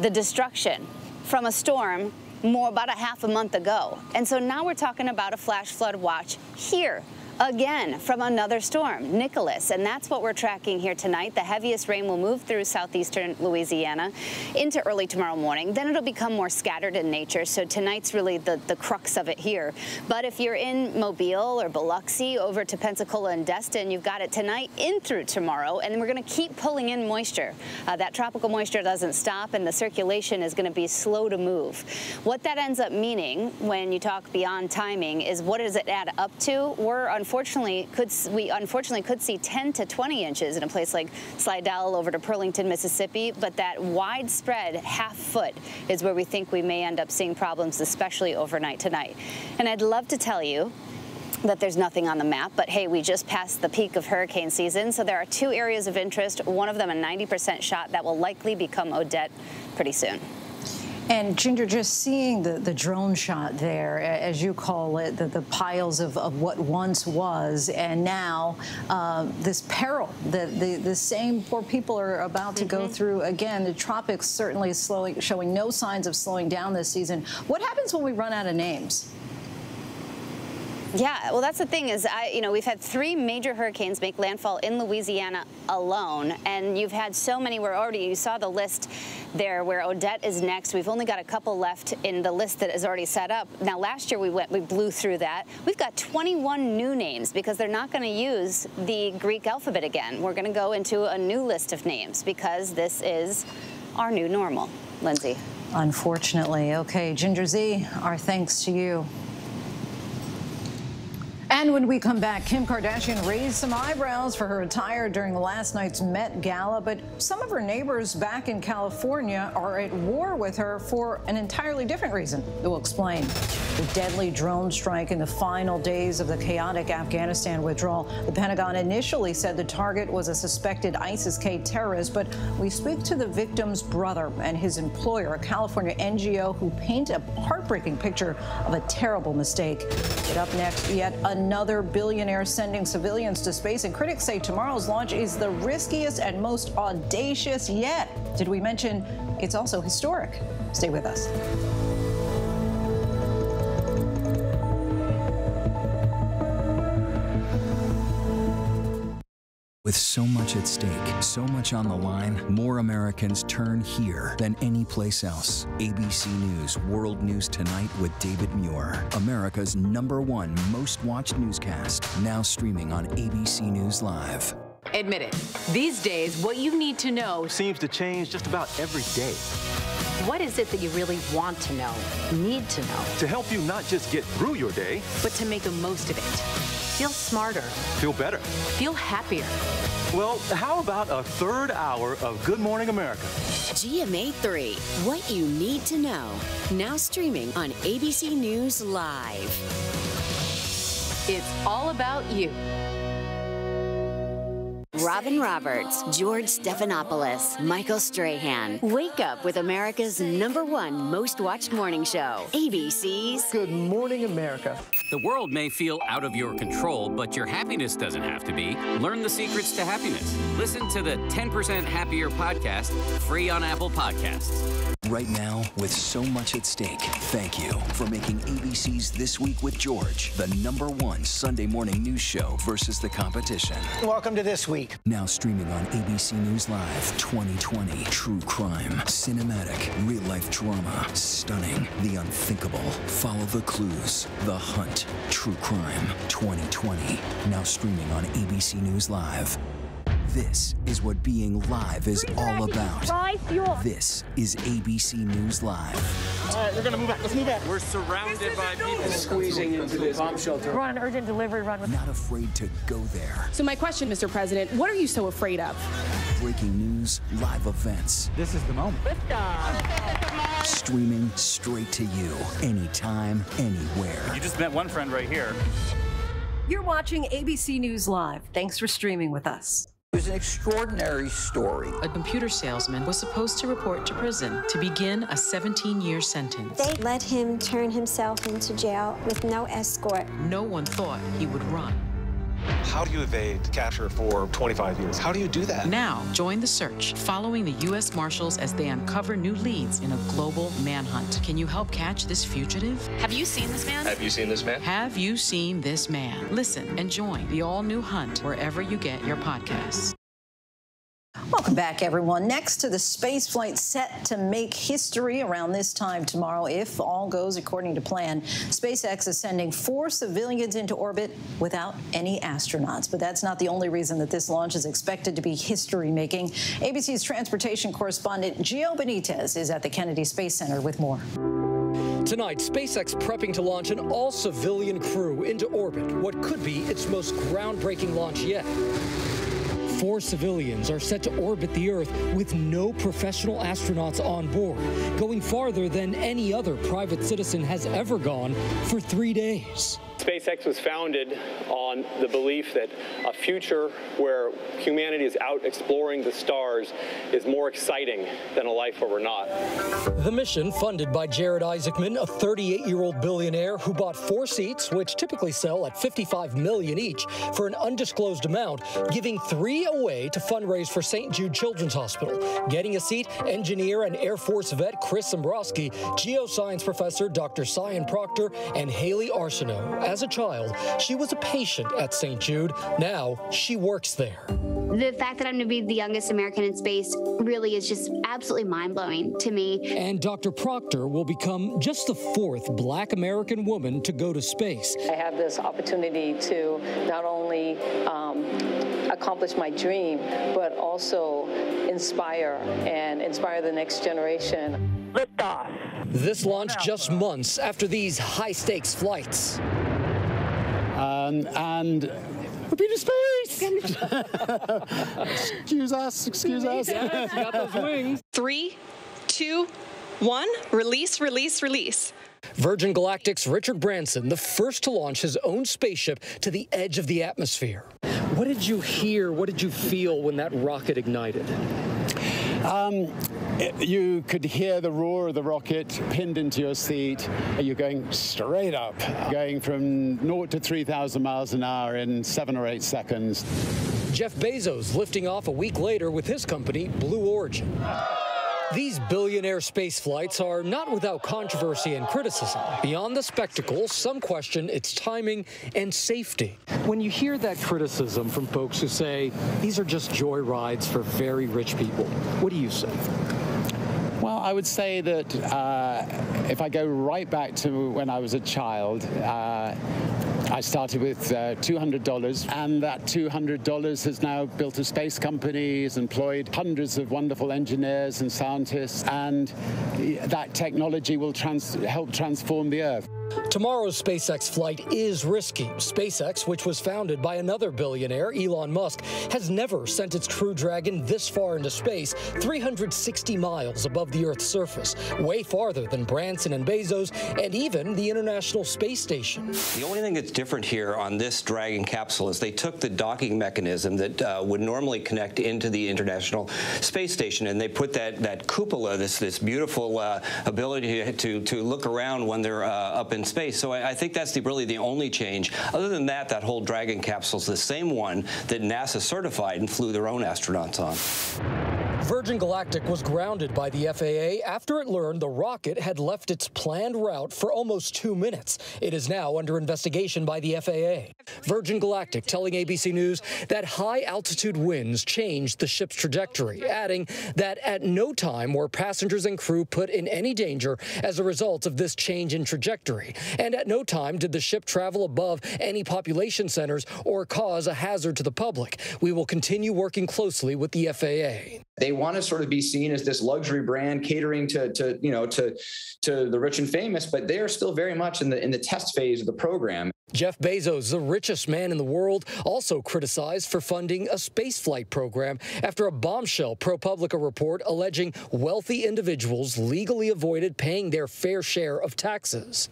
the destruction from a storm more about a half a month ago. And so now we're talking about a flash flood watch here again from another storm, Nicholas. And that's what we're tracking here tonight. The heaviest rain will move through southeastern Louisiana into early tomorrow morning. Then it'll become more scattered in nature. So tonight's really the, the crux of it here. But if you're in Mobile or Biloxi over to Pensacola and Destin, you've got it tonight in through tomorrow. And we're going to keep pulling in moisture. Uh, that tropical moisture doesn't stop and the circulation is going to be slow to move. What that ends up meaning when you talk beyond timing is what does it add up to? We're on unfortunately could we unfortunately could see 10 to 20 inches in a place like Slidell over to Pearlington, Mississippi, but that widespread half foot is where we think we may end up seeing problems, especially overnight tonight. And I'd love to tell you that there's nothing on the map, but hey, we just passed the peak of hurricane season, so there are two areas of interest, one of them a 90% shot that will likely become Odette pretty soon. And Ginger, just seeing the, the drone shot there, as you call it, the, the piles of, of what once was, and now uh, this peril that the, the same poor people are about to mm -hmm. go mm-hmm. through again. The tropics certainly slowing, showing no signs of slowing down this season. What happens when we run out of names? Yeah, well, that's the thing is, I, you know, we've had three major hurricanes make landfall in Louisiana alone, and you've had so many. We're already, you saw the list there where Odette is next. We've only got a couple left in the list that is already set up. Now, last year we went, we blew through that. We've got 21 new names because they're not going to use the Greek alphabet again. We're going to go into a new list of names because this is our new normal. Linsey. Unfortunately. Okay, Ginger Zee, our thanks to you. And when we come back, Kim Kardashian raised some eyebrows for her attire during last night's Met Gala, but some of her neighbors back in California are at war with her for an entirely different reason. We'll explain. The deadly drone strike in the final days of the chaotic Afghanistan withdrawal. The Pentagon initially said the target was a suspected ISIS-K terrorist, but we speak to the victim's brother and his employer, a California NGO, who paint a heartbreaking picture of a terrible mistake. Up next, yet another billionaire sending civilians to space, and critics say tomorrow's launch is the riskiest and most audacious yet. Did we mention it's also historic? Stay with us. With so much at stake, so much on the line, more Americans turn here than any place else. ABC News World News Tonight with David Muir, America's number one most watched newscast, now streaming on ABC News Live. Admit it. These days, what you need to know seems to change just about every day. What is it that you really want to know, need to know? To help you not just get through your day, but to make the most of it. Feel smarter. Feel better. Feel happier. Well, how about a third hour of Good Morning America? GMA 3, what you need to know. Now streaming on ABC News Live. It's all about you. Robin Roberts, George Stephanopoulos, Michael Strahan. Wake up with America's number one most watched morning show, ABC's Good Morning America. The world may feel out of your control, but your happiness doesn't have to be. Learn the secrets to happiness. Listen to the 10% Happier podcast, free on Apple Podcasts. Right now, with so much at stake, thank you for making ABC's This Week with George the number one Sunday morning news show versus the competition. Welcome to This Week. Now streaming on ABC News Live 2020. True crime, cinematic, real life drama, stunning, the unthinkable. Follow the clues. The Hunt. True crime 2020. Now streaming on ABC News Live. This is what being live is all about. This is ABC News Live. All right, we're gonna move back. Let's move back. We're surrounded by people squeezing into this bomb shelter. We're on an urgent delivery run. With Not afraid to go there. So my question, Mr. President, what are you so afraid of? Breaking news, live events. This is the moment. Streaming straight to you, anytime, anywhere. You just met one friend right here. You're watching ABC News Live. Thanks for streaming with us. It was an extraordinary story. A computer salesman was supposed to report to prison to begin a 17 year sentence. They let him turn himself into jail with no escort. No one thought he would run. How do you evade capture for 25 years? How do you do that? Now, join the search, following the U.S. Marshals as they uncover new leads in a global manhunt. Can you help catch this fugitive? Have you seen this man? Have you seen this man? Have you seen this man? Listen and join the all new hunt wherever you get your podcasts. Welcome back, everyone. Next to the space flight set to make history around this time tomorrow, if all goes according to plan, SpaceX is sending four civilians into orbit without any astronauts. But that's not the only reason that this launch is expected to be history making. ABC's transportation correspondent Gio Benitez is at the Kennedy Space Center with more. Tonight, SpaceX prepping to launch an all civilian crew into orbit, what could be its most groundbreaking launch yet. Four civilians are set to orbit the Earth with no professional astronauts on board, going farther than any other private citizen has ever gone for three days. SpaceX was founded on the belief that a future where humanity is out exploring the stars is more exciting than a life where we're not. The mission, funded by Jared Isaacman, a 38-year-old billionaire who bought four seats, which typically sell at 55 million each, for an undisclosed amount, giving three away to fundraise for St. Jude Children's Hospital. Getting a seat, engineer and Air Force vet Chris Sembroski, geoscience professor Dr. Sian Proctor, and Hayley Arceneaux As a child, she was a patient at St. Jude. Now she works there. The fact that I'm going to be the youngest American in space really is just absolutely mind blowing to me. And Dr. Proctor will become just the fourth black American woman to go to space. I have this opportunity to not only um, accomplish my dream, but also inspire and inspire the next generation. Liftoff. This launched just months after these high stakes flights. Um, and we've been to space! excuse us, excuse us. Yes, got those wings. Three, two, one, release, release, release. Virgin Galactic's Richard Branson, the first to launch his own spaceship to the edge of the atmosphere. What did you hear? What did you feel when that rocket ignited? Um, you could hear the roar of the rocket pinned into your seat. You're going straight up, going from 0 to 3,000 miles an hour in seven or eight seconds. Jeff Bezos lifting off a week later with his company, Blue Origin. These billionaire space flights are not without controversy and criticism. Beyond the spectacle, some question its timing and safety. When you hear that criticism from folks who say these are just joy rides for very rich people, what do you say? Well, I would say that uh, if I go right back to when I was a child, uh, I started with uh, $200, and that $200 has now built a space company, has employed hundreds of wonderful engineers and scientists, and that technology will trans help transform the Earth. Tomorrow's SpaceX flight is risky. SpaceX, which was founded by another billionaire, Elon Musk, has never sent its Crew Dragon this far into space, 360 miles above the Earth's surface, way farther than Branson and Bezos, and even the International Space Station. The only thing that's different here on this Dragon capsule is they took the docking mechanism that uh, would normally connect into the International Space Station, and they put that that cupola, this this beautiful uh, ability to to look around when they're uh, up in space. So I, I think that's the, really the only change. Other than that, that whole Dragon capsule is the same one that NASA certified and flew their own astronauts on. Virgin Galactic was grounded by the FAA after it learned the rocket had left its planned route for almost two minutes. It is now under investigation by the FAA. Virgin Galactic telling ABC News that high altitude winds changed the ship's trajectory, adding that at no time were passengers and crew put in any danger as a result of this change in trajectory. And at no time did the ship travel above any population centers or cause a hazard to the public. We will continue working closely with the FAA. They want to sort of be seen as this luxury brand catering to, to you know to to the rich and famous, but they are still very much in the in the test phase of the program. Jeff Bezos, the richest man in the world, also criticized for funding a spaceflight program after a bombshell ProPublica report alleging wealthy individuals legally avoided paying their fair share of taxes.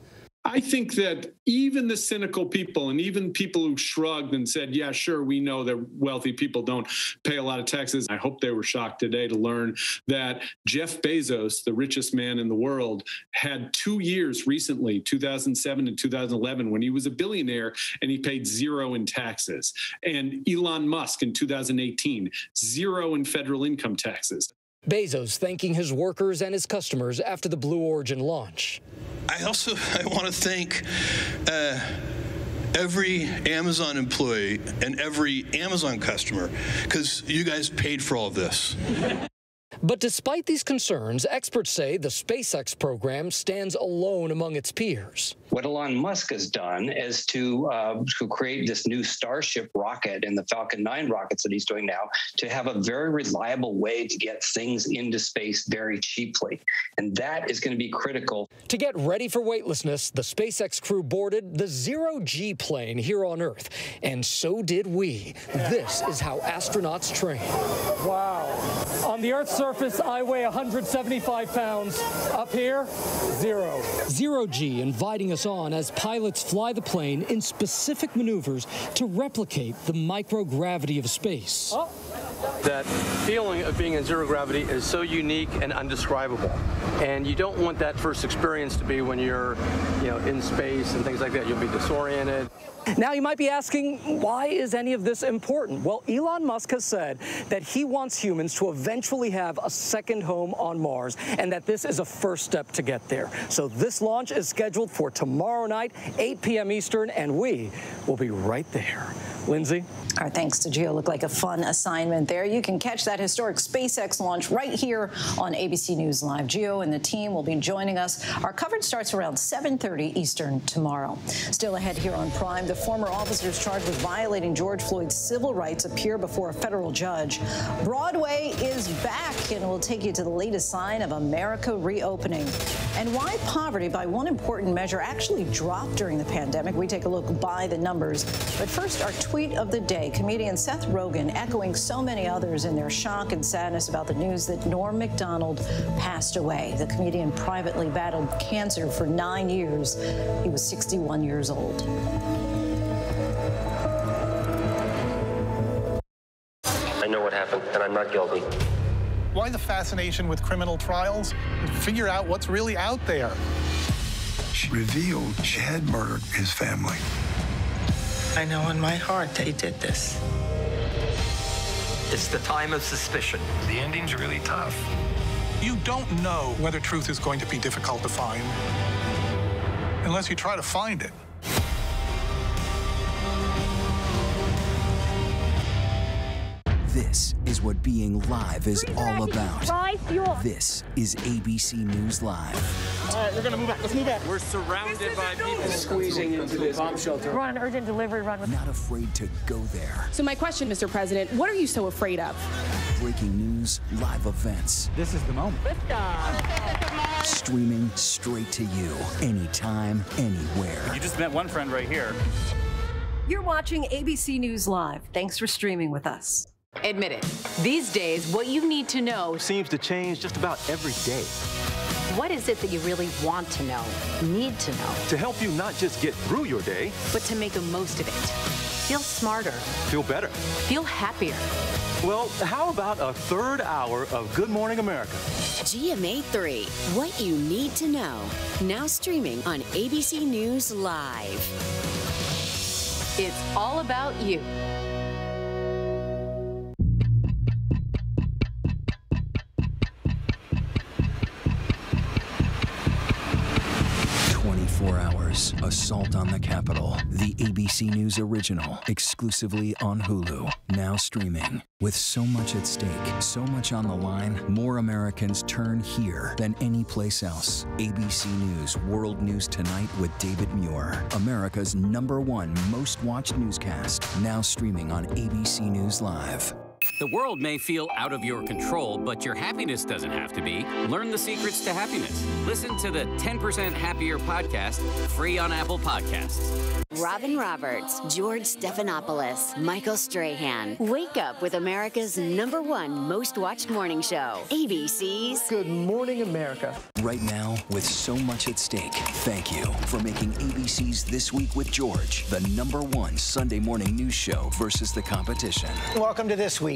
I think that even the cynical people and even people who shrugged and said, yeah, sure, we know that wealthy people don't pay a lot of taxes. I hope they were shocked today to learn that Jeff Bezos, the richest man in the world, had two years recently, 2007 and 2011, when he was a billionaire and he paid zero in taxes. And Elon Musk in 2018, zero in federal income taxes. Bezos thanking his workers and his customers after the Blue Origin launch. I also I want to thank uh, every Amazon employee and every Amazon customer because you guys paid for all of this. But despite these concerns, experts say the SpaceX program stands alone among its peers. What Elon Musk has done is to, uh, to create this new Starship rocket and the Falcon 9 rockets that he's doing now to have a very reliable way to get things into space very cheaply. And that is going to be critical. To get ready for weightlessness, the SpaceX crew boarded the zero G plane here on Earth. And so did we. This is how astronauts train. Wow. On the Earth's surface, I weigh 175 pounds. Up here, zero. Zero G inviting us on as pilots fly the plane in specific maneuvers to replicate the microgravity of space. Oh, that feeling of being in zero gravity is so unique and undescribable. And you don't want that first experience to be when you're, you know, in space and things like that. You'll be disoriented. Now, you might be asking, why is any of this important? Well, Elon Musk has said that he wants humans to eventually have a second home on Mars and that this is a first step to get there. So this launch is scheduled for tomorrow night, 8 p.m. Eastern, and we will be right there. Linsey? Our thanks to Gio. Looked like a fun assignment there. You can catch that historic SpaceX launch right here on ABC News Live. Gio and the team will be joining us. Our coverage starts around 7.30 Eastern tomorrow. Still ahead here on Prime, the former officers charged with violating George Floyd's civil rights appear before a federal judge. Broadway is back, and we'll take you to the latest sign of America reopening. And why poverty, by one important measure, actually dropped during the pandemic. We take a look by the numbers. But first, our tweet of the day. Comedian Seth Rogen echoing so many others in their shock and sadness about the news that Norm Macdonald passed away. The comedian privately battled cancer for nine years. He was 61 years old. What happened, and I'm not guilty. Why the fascination with criminal trials? Figure out what's really out there. She revealed she had murdered his family. I know in my heart they did this. It's the time of suspicion. The ending's really tough. You don't know whether truth is going to be difficult to find unless you try to find it. This is what being live is all about. This is ABC News Live. All right, we're gonna move back. Let's move back. We're surrounded by people squeezing into this bomb shelter. We're on an urgent delivery run. With Not afraid to go there. so my question, Mr. President, what are you so afraid of? Breaking news, live events. This is the moment. Streaming straight to you, anytime, anywhere. You just met one friend right here. You're watching ABC News Live. Thanks for streaming with us. Admit it. These days, what you need to know seems to change just about every day. What is it that you really want to know, need to know? To help you not just get through your day, but to make the most of it. Feel smarter. Feel better. Feel happier. Well, how about a third hour of Good Morning America? GMA 3, what you need to know. Now streaming on ABC News Live. It's all about you. Assault on the Capitol. The ABC News original. Exclusively on Hulu. Now streaming. With so much at stake, so much on the line, more Americans turn here than any place else. ABC News World News Tonight with David Muir. America's number one most watched newscast. Now streaming on ABC News Live. The world may feel out of your control, but your happiness doesn't have to be. Learn the secrets to happiness. Listen to the 10% Happier podcast, free on Apple Podcasts. Robin Roberts, George Stephanopoulos, Michael Strahan. Wake up with America's number one most watched morning show. ABC's Good Morning America. Right now, with so much at stake, thank you for making ABC's This Week with George the number one Sunday morning news show versus the competition. Welcome to This Week.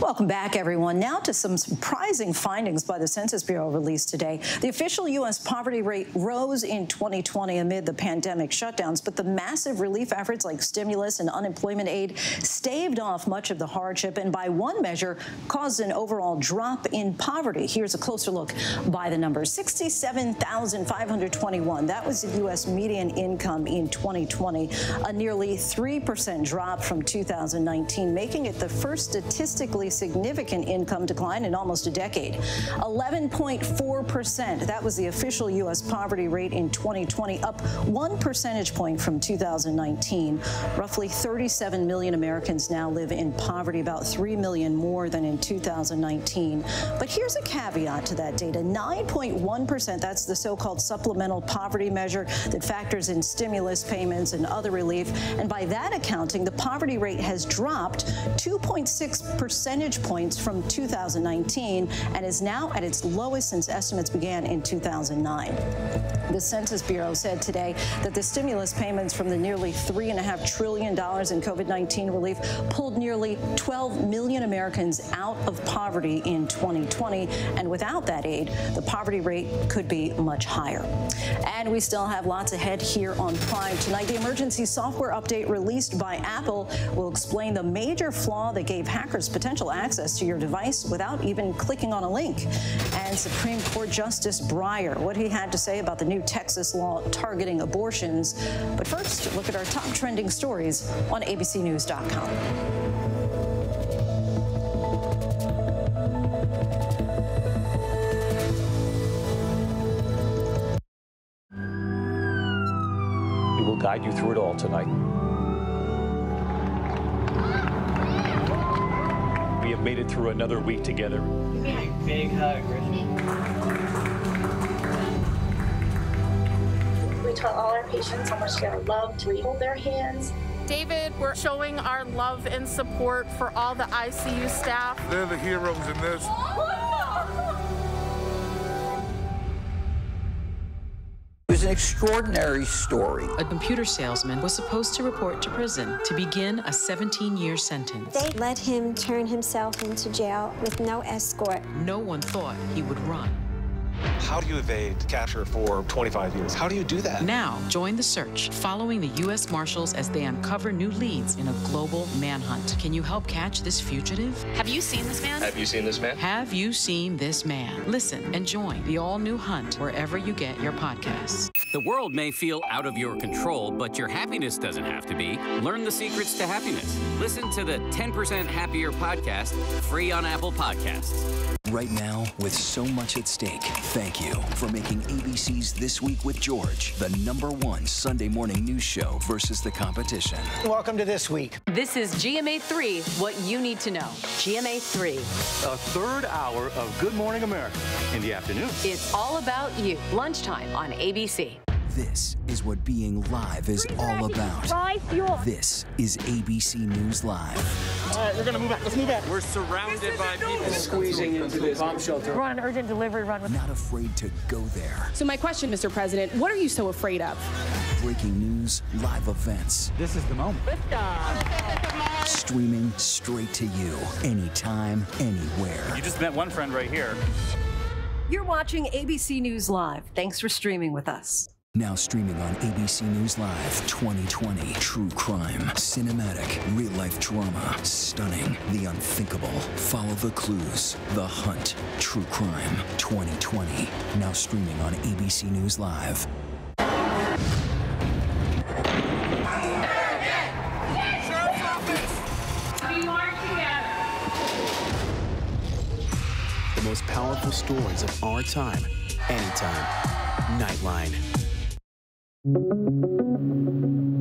Welcome back, everyone. Now to some surprising findings by the Census Bureau released today. The official U.S. poverty rate rose in 2020 amid the pandemic shutdowns, but the massive relief efforts like stimulus and unemployment aid staved off much of the hardship and, by one measure, caused an overall drop in poverty. Here's a closer look by the numbers 67,521. That was the U.S. median income in 2020, a nearly 3% drop from 2019, making it the first statistically significant income decline in almost a decade. 11.4%. That was the official U.S. poverty rate in 2020, up one percentage point from 2019. Roughly 37 million Americans now live in poverty, about 3 million more than in 2019. But here's a caveat to that data 9.1%. That's the so called supplemental poverty measure that factors in stimulus payments and other relief. And by that accounting, the poverty rate has dropped 2.6 percentage percentage points from 2019 and is now at its lowest since estimates began in 2009. The Census Bureau said today that the stimulus payments from the nearly $3.5 trillion in COVID 19 relief pulled nearly 12 million Americans out of poverty in 2020. And without that aid, the poverty rate could be much higher. And we still have lots ahead here on Prime. Tonight, the emergency software update released by Apple will explain the major flaw that gave hackers potential access to your device without even clicking on a link. And Supreme Court Justice Breyer, what he had to say about the new Texas law targeting abortions. But first, look at our top trending stories on abcnews.com. We will guide you through it all tonight. Made it through another week together. Big, big hug, We tell all our patients how much they're loved. We hold their hands. David, we're showing our love and support for all the ICU staff. They're the heroes in this. An extraordinary story. A computer salesman was supposed to report to prison to begin a 17 year sentence. They let him turn himself into jail with no escort. No one thought he would run. How do you evade capture for 25 years? How do you do that? Now, join the search, following the U.S. Marshals as they uncover new leads in a global manhunt. Can you help catch this fugitive? Have you seen this man? Have you seen this man? Have you seen this man? Listen and join the all new hunt wherever you get your podcasts. The world may feel out of your control, but your happiness doesn't have to be. Learn the secrets to happiness. Listen to the 10% Happier podcast, free on Apple Podcasts. Right now, with so much at stake, thank you for making ABC's This Week with George the number one Sunday morning news show versus the competition. Welcome to This Week. This is GMA3, what you need to know. GMA3. A third hour of Good Morning America in the afternoon. It's all about you. Lunchtime on ABC. This is what being live is all about. This is ABC News Live. All right, we're going to move back. Let's move back. We're surrounded by people squeezing into this bomb shelter. We're on an urgent delivery run with. Not afraid to go there. So, my question, Mr. President, what are you so afraid of? Breaking news, live events. This is the moment. Streaming straight to you, anytime, anywhere. You just met one friend right here. You're watching ABC News Live. Thanks for streaming with us. Now streaming on ABC News Live 2020. True crime, cinematic, real life drama, stunning, the unthinkable. Follow the clues. The Hunt. True crime 2020. Now streaming on ABC News Live. The most powerful stories of our time, anytime. Nightline. With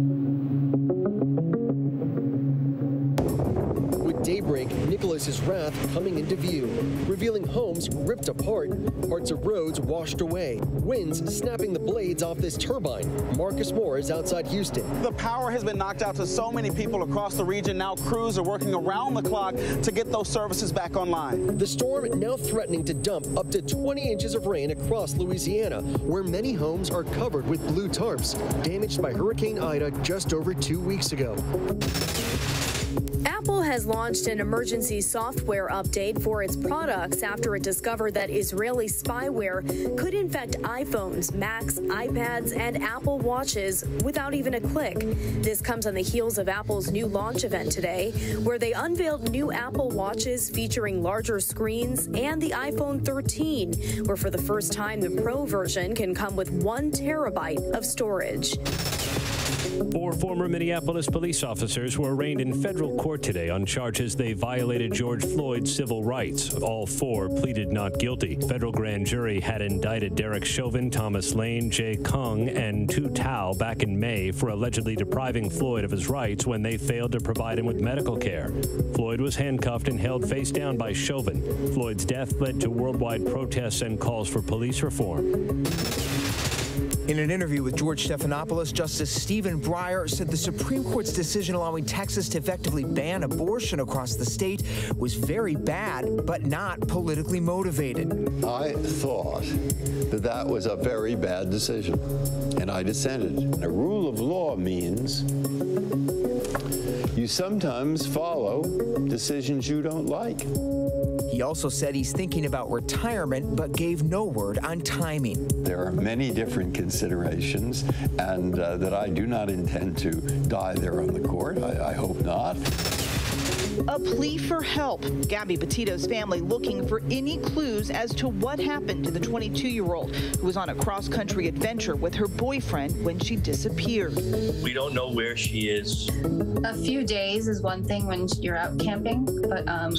wrath coming into view, revealing homes ripped apart, parts of roads washed away, winds snapping the blades off this turbine. Marcus Moore is outside Houston. The power has been knocked out to so many people across the region. Now crews are working around the clock to get those services back online. The storm now threatening to dump up to 20 inches of rain across Louisiana, where many homes are covered with blue tarps, damaged by Hurricane Ida just over two weeks ago. Apple has launched an emergency software update for its products after it discovered that Israeli spyware could infect iPhones, Macs, iPads, and Apple Watches without even a click. This comes on the heels of Apple's new launch event today, where they unveiled new Apple Watches featuring larger screens and the iPhone 13, where for the first time the Pro version can come with one terabyte of storage. Four former Minneapolis police officers were arraigned in federal court today on charges they violated George Floyd's civil rights. All four pleaded not guilty. Federal grand jury had indicted Derek Chauvin, Thomas Lane, Jay Kueng, and Tou Thao back in May for allegedly depriving Floyd of his rights when they failed to provide him with medical care. Floyd was handcuffed and held face down by Chauvin. Floyd's death led to worldwide protests and calls for police reform. In an interview with George Stephanopoulos, Justice Stephen Breyer said the Supreme Court's decision allowing Texas to effectively ban abortion across the state was very bad, but not politically motivated. I thought that that was a very bad decision, and I dissented. A rule of law means you sometimes follow decisions you don't like. He also said he's thinking about retirement, but gave no word on timing. There are many different considerations, and uh, that I do not intend to die there on the court. I, I hope not. A plea for help. Gabby Petito's family looking for any clues as to what happened to the 22 year old who was on a cross country adventure with her boyfriend when she disappeared. We don't know where she is. A few days is one thing when you're out camping, but um,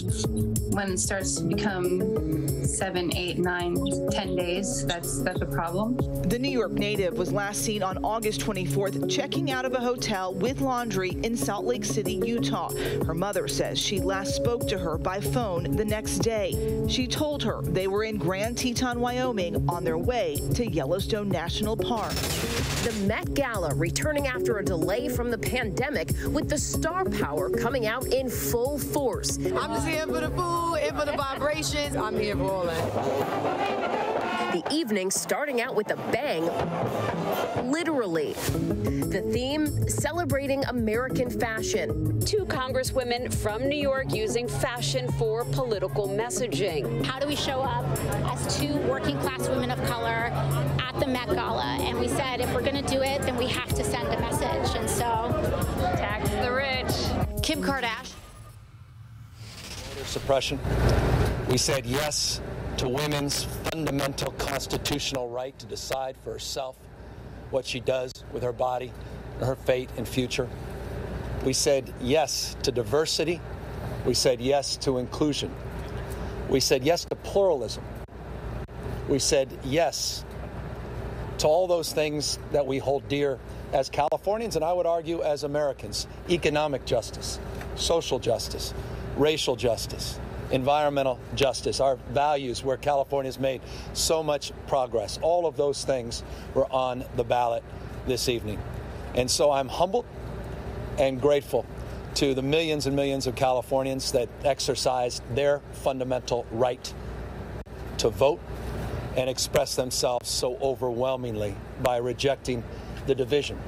when it starts to become seven, eight, nine, ten days, that's that's a problem. The New York native was last seen on August 24th checking out of a hotel with laundry in Salt Lake City, Utah. Her mother says she last spoke to her by phone the next day. She told her they were in Grand Teton, Wyoming on their way to Yellowstone National Park. The Met Gala returning after a delay from the pandemic with the star power coming out in full force. I'm just here for the food and for the vibrations. I'm here for all that. The evening starting out with a bang, literally. The theme celebrating American fashion. Two congresswomen from New York using fashion for political messaging. How do we show up as two working class women of color at the Met Gala? And we said if we're going to do it, then we have to send a message. And so, tax the rich. Kim Kardashian. Suppression. We said yes to women's fundamental constitutional right to decide for herself what she does with her body, her fate, and future. We said yes to diversity. We said yes to inclusion. We said yes to pluralism. We said yes to all those things that we hold dear as Californians, and I would argue as Americans economic justice, social justice, racial justice, environmental justice, our values where California has made so much progress. All of those things were on the ballot this evening. And so I'm humbled and grateful to the millions and millions of Californians that exercised their fundamental right to vote and express themselves so overwhelmingly by rejecting the division,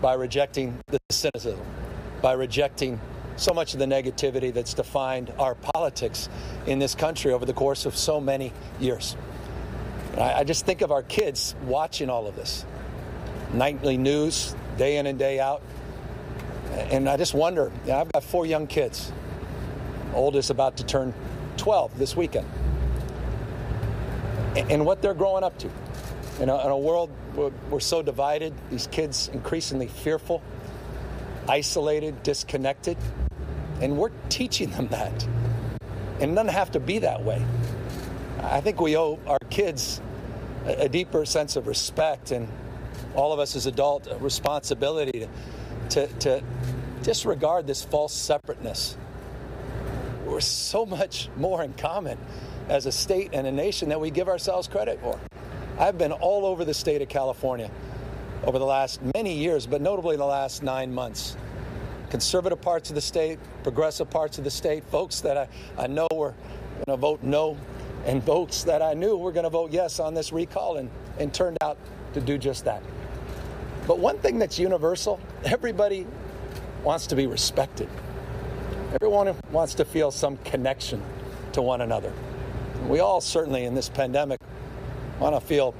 by rejecting the cynicism, by rejecting so much of the negativity that's defined our politics in this country over the course of so many years. I, I just think of our kids watching all of this nightly news, day in and day out. And I just wonder, you know, I've got four young kids. Oldest about to turn 12 this weekend. And what they're growing up to. In a, in a world where we're so divided, these kids increasingly fearful, isolated, disconnected. And we're teaching them that. And it doesn't have to be that way. I think we owe our kids a, a deeper sense of respect and all of us as adults a responsibility to, to, to disregard this false separateness. We're so much more in common as a state and a nation that we give ourselves credit for. I've been all over the state of California over the last many years, but notably the last nine months. Conservative parts of the state, progressive parts of the state, folks that I, I know were going to vote no, and folks that I knew were going to vote yes on this recall and, and turned out to do just that. But one thing that's universal everybody wants to be respected, everyone wants to feel some connection to one another. We all certainly in this pandemic want to feel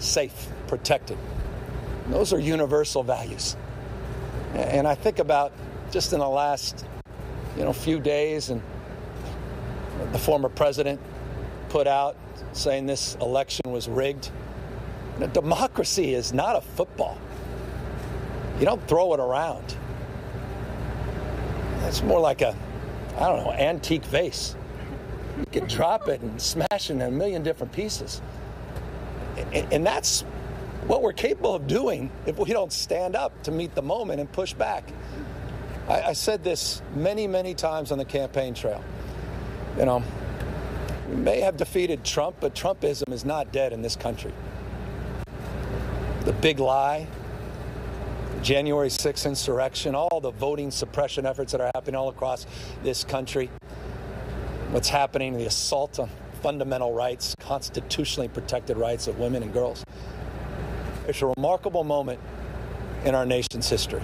safe, protected. Those are universal values. And I think about just in the last, you know, few days, and the former president put out saying this election was rigged. Democracy is not a football. You don't throw it around. It's more like a, I don't know, antique vase. You can drop it and smash it in a million different pieces. And that's what we're capable of doing if we don't stand up to meet the moment and push back. I, I said this many, many times on the campaign trail. You know, we may have defeated Trump, but Trumpism is not dead in this country. The big lie, January 6th insurrection, all the voting suppression efforts that are happening all across this country, what's happening, the assault on fundamental rights, constitutionally protected rights of women and girls. It's a remarkable moment in our nation's history.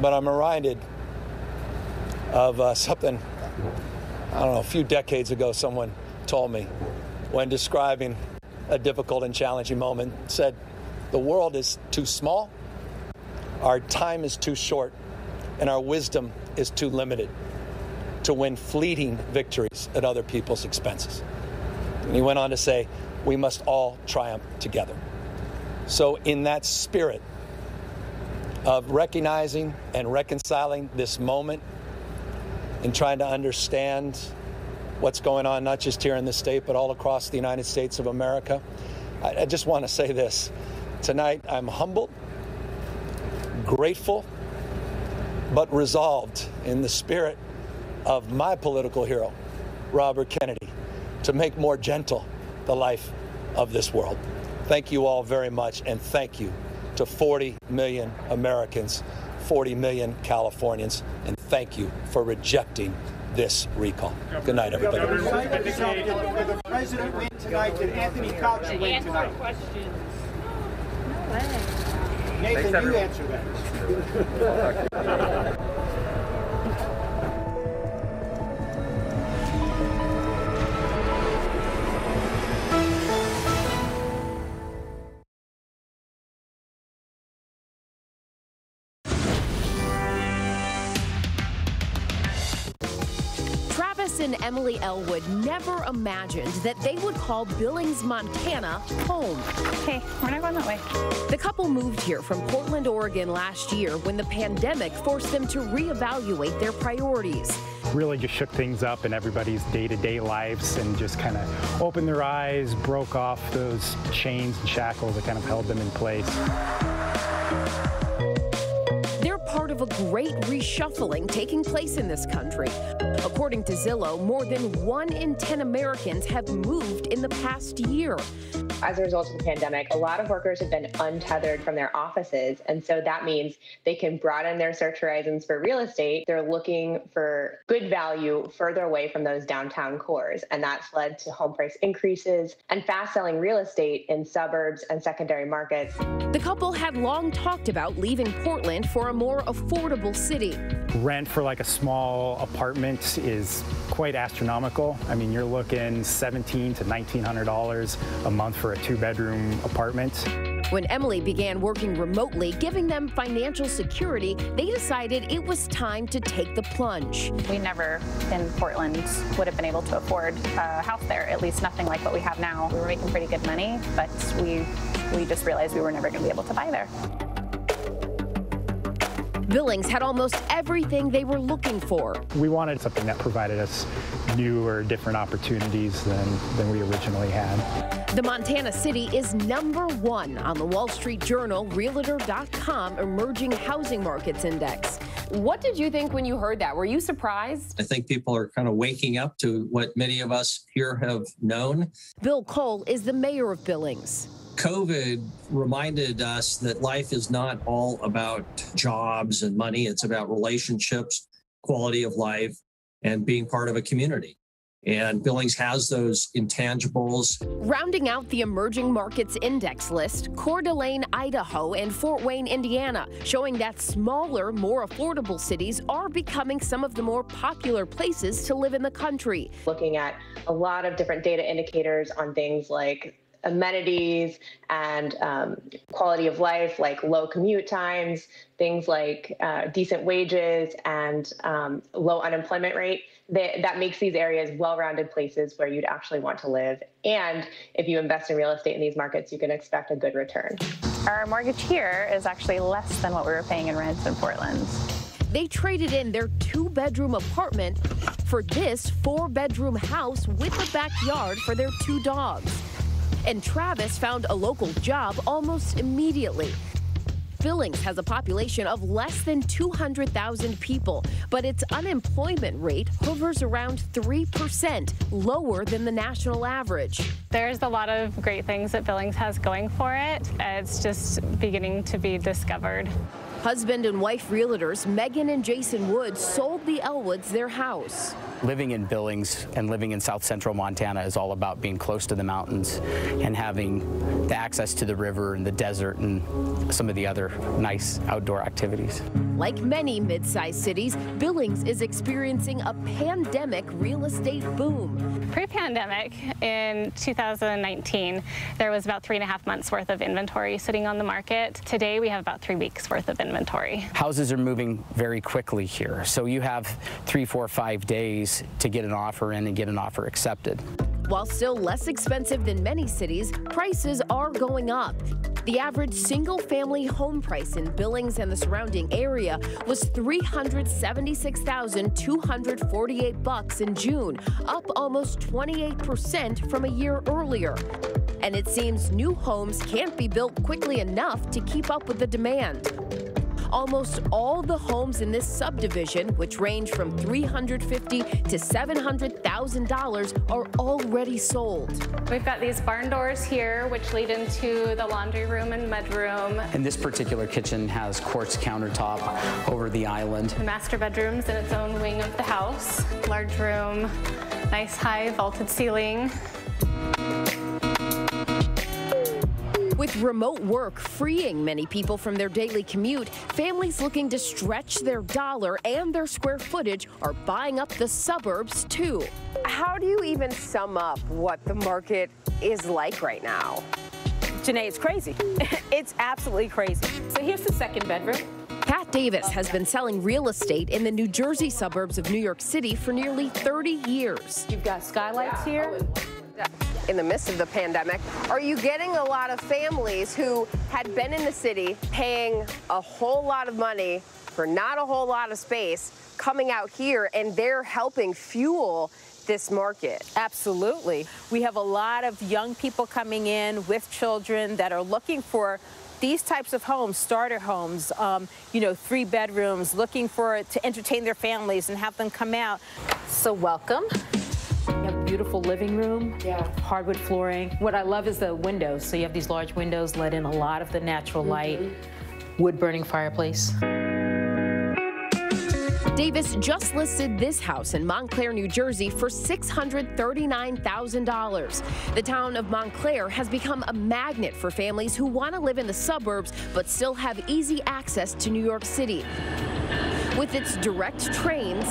But I'm reminded of uh, something, I don't know, a few decades ago, someone told me when describing a difficult and challenging moment, said, The world is too small, our time is too short, and our wisdom is too limited to win fleeting victories at other people's expenses. And he went on to say, We must all triumph together. So, in that spirit of recognizing and reconciling this moment and trying to understand what's going on, not just here in the state, but all across the United States of America, I, I just want to say this. Tonight, I'm humbled, grateful, but resolved in the spirit of my political hero, Robert Kennedy, to make more gentle the life of this world. Thank you all very much, and thank you to 40 million Americans, 40 million Californians, and thank you for rejecting this recall. Good night, everybody. Did the president win tonight? Did Anthony Fauci win tonight? Nathan, you answer that. Emily Elwood never imagined that they would call Billings, Montana home. Hey, we're not going that way. The couple moved here from Portland, Oregon last year when the pandemic forced them to reevaluate their priorities. really just shook things up in everybody's day-to-day lives and just kind of opened their eyes, broke off those chains and shackles that kind of held them in place. Of a great reshuffling taking place in this country. According to Zillow, more than one in 10 Americans have moved in the past year. As a result of the pandemic, a lot of workers have been untethered from their offices. And so that means they can broaden their search horizons for real estate. They're looking for good value further away from those downtown cores. And that's led to home price increases and fast selling real estate in suburbs and secondary markets. The couple had long talked about leaving Portland for a more affordable city. Rent for like a small apartment is quite astronomical. I mean, you're looking 17 to $1,900 a month for a two bedroom apartment. When Emily began working remotely, giving them financial security, they decided it was time to take the plunge. We never in Portland would have been able to afford a house there, at least nothing like what we have now. We were making pretty good money, but we, we just realized we were never going to be able to buy there. Billings had almost everything they were looking for. We wanted something that provided us new or different opportunities than, than we originally had. The Montana City is number one on the Wall Street Journal Realtor.com Emerging Housing Markets Index. What did you think when you heard that? Were you surprised? I think people are kind of waking up to what many of us here have known. Bill Cole is the mayor of Billings. COVID reminded us that life is not all about jobs and money. It's about relationships, quality of life, and being part of a community. And Billings has those intangibles. Rounding out the emerging markets index list, Coeur d'Alene, Idaho, and Fort Wayne, Indiana, showing that smaller, more affordable cities are becoming some of the more popular places to live in the country. Looking at a lot of different data indicators on things like amenities and um, quality of life, like low commute times, things like uh, decent wages and um, low unemployment rate. That, that makes these areas well-rounded places where you'd actually want to live. And if you invest in real estate in these markets, you can expect a good return. Our mortgage here is actually less than what we were paying in rents in Portland. They traded in their two bedroom apartment for this four bedroom house with a backyard for their two dogs. And Travis found a local job almost immediately. Billings has a population of less than 200,000 people, but its unemployment rate hovers around 3%, lower than the national average. There's a lot of great things that Billings has going for it. It's just beginning to be discovered. Husband and wife realtors Megan and Jason Woods sold the Elwoods their house. Living in Billings and living in south central Montana is all about being close to the mountains and having the access to the river and the desert and some of the other nice outdoor activities. Like many mid-sized cities, Billings is experiencing a pandemic real estate boom. Pre-pandemic, in 2019, there was about three and a half months worth of inventory sitting on the market. Today, we have about three weeks worth of inventory. Houses are moving very quickly here, so you have three, four, five days to get an offer in and get an offer accepted. While still less expensive than many cities, prices are going up. The average single family home price in Billings and the surrounding area was 376,248 bucks in June, up almost 28% from a year earlier. And it seems new homes can't be built quickly enough to keep up with the demand. Almost all the homes in this subdivision, which range from 350 to $700,000, are already sold. We've got these barn doors here, which lead into the laundry room and mudroom. And this particular kitchen has quartz countertop over the island. The master bedroom's in its own wing of the house. Large room, nice high vaulted ceiling. With remote work freeing many people from their daily commute, families looking to stretch their dollar and their square footage are buying up the suburbs too. How do you even sum up what the market is like right now? Janae, it's crazy. it's absolutely crazy. So here's the second bedroom. Pat Davis has been selling real estate in the New Jersey suburbs of New York City for nearly 30 years. You've got skylights here. In the midst of the pandemic, are you getting a lot of families who had been in the city paying a whole lot of money for not a whole lot of space coming out here and they're helping fuel this market? Absolutely. We have a lot of young people coming in with children that are looking for these types of homes, starter homes, um, you know, three bedrooms, looking for to entertain their families and have them come out. So welcome. You have a beautiful living room, yeah. hardwood flooring. What I love is the windows. So you have these large windows let in a lot of the natural mm -hmm. light, wood burning fireplace. Davis just listed this house in Montclair, New Jersey for $639,000. The town of Montclair has become a magnet for families who want to live in the suburbs but still have easy access to New York City. With its direct trains,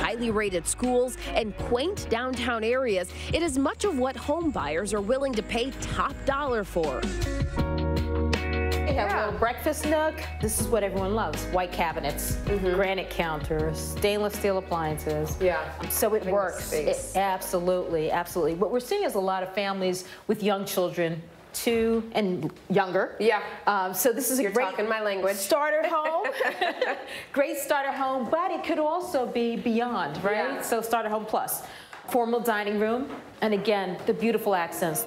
highly rated schools, and quaint downtown areas, it is much of what home buyers are willing to pay top dollar for have yeah. a little breakfast nook. This is what everyone loves. White cabinets, mm -hmm. granite counters, stainless steel appliances. Yeah. So it works. It, absolutely, absolutely. What we're seeing is a lot of families with young children two and younger. Yeah. Um, so this is a You're great talking my language. starter home. great starter home, but it could also be beyond, right? Yeah. So starter home plus. Formal dining room, and again, the beautiful accents.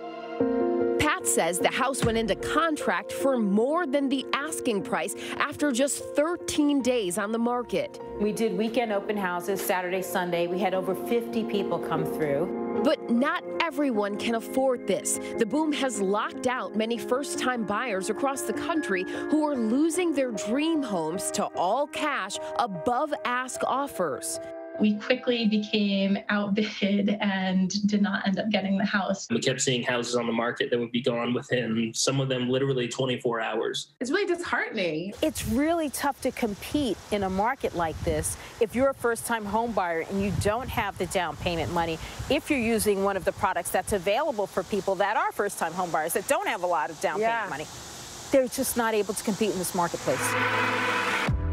Says the house went into contract for more than the asking price after just 13 days on the market. We did weekend open houses, Saturday, Sunday. We had over 50 people come through. But not everyone can afford this. The boom has locked out many first time buyers across the country who are losing their dream homes to all cash above ask offers we quickly became outbid and did not end up getting the house. We kept seeing houses on the market that would be gone within some of them literally 24 hours. It's really disheartening. It's really tough to compete in a market like this if you're a first time home buyer and you don't have the down payment money. If you're using one of the products that's available for people that are first time home buyers that don't have a lot of down yeah. payment money, they're just not able to compete in this marketplace.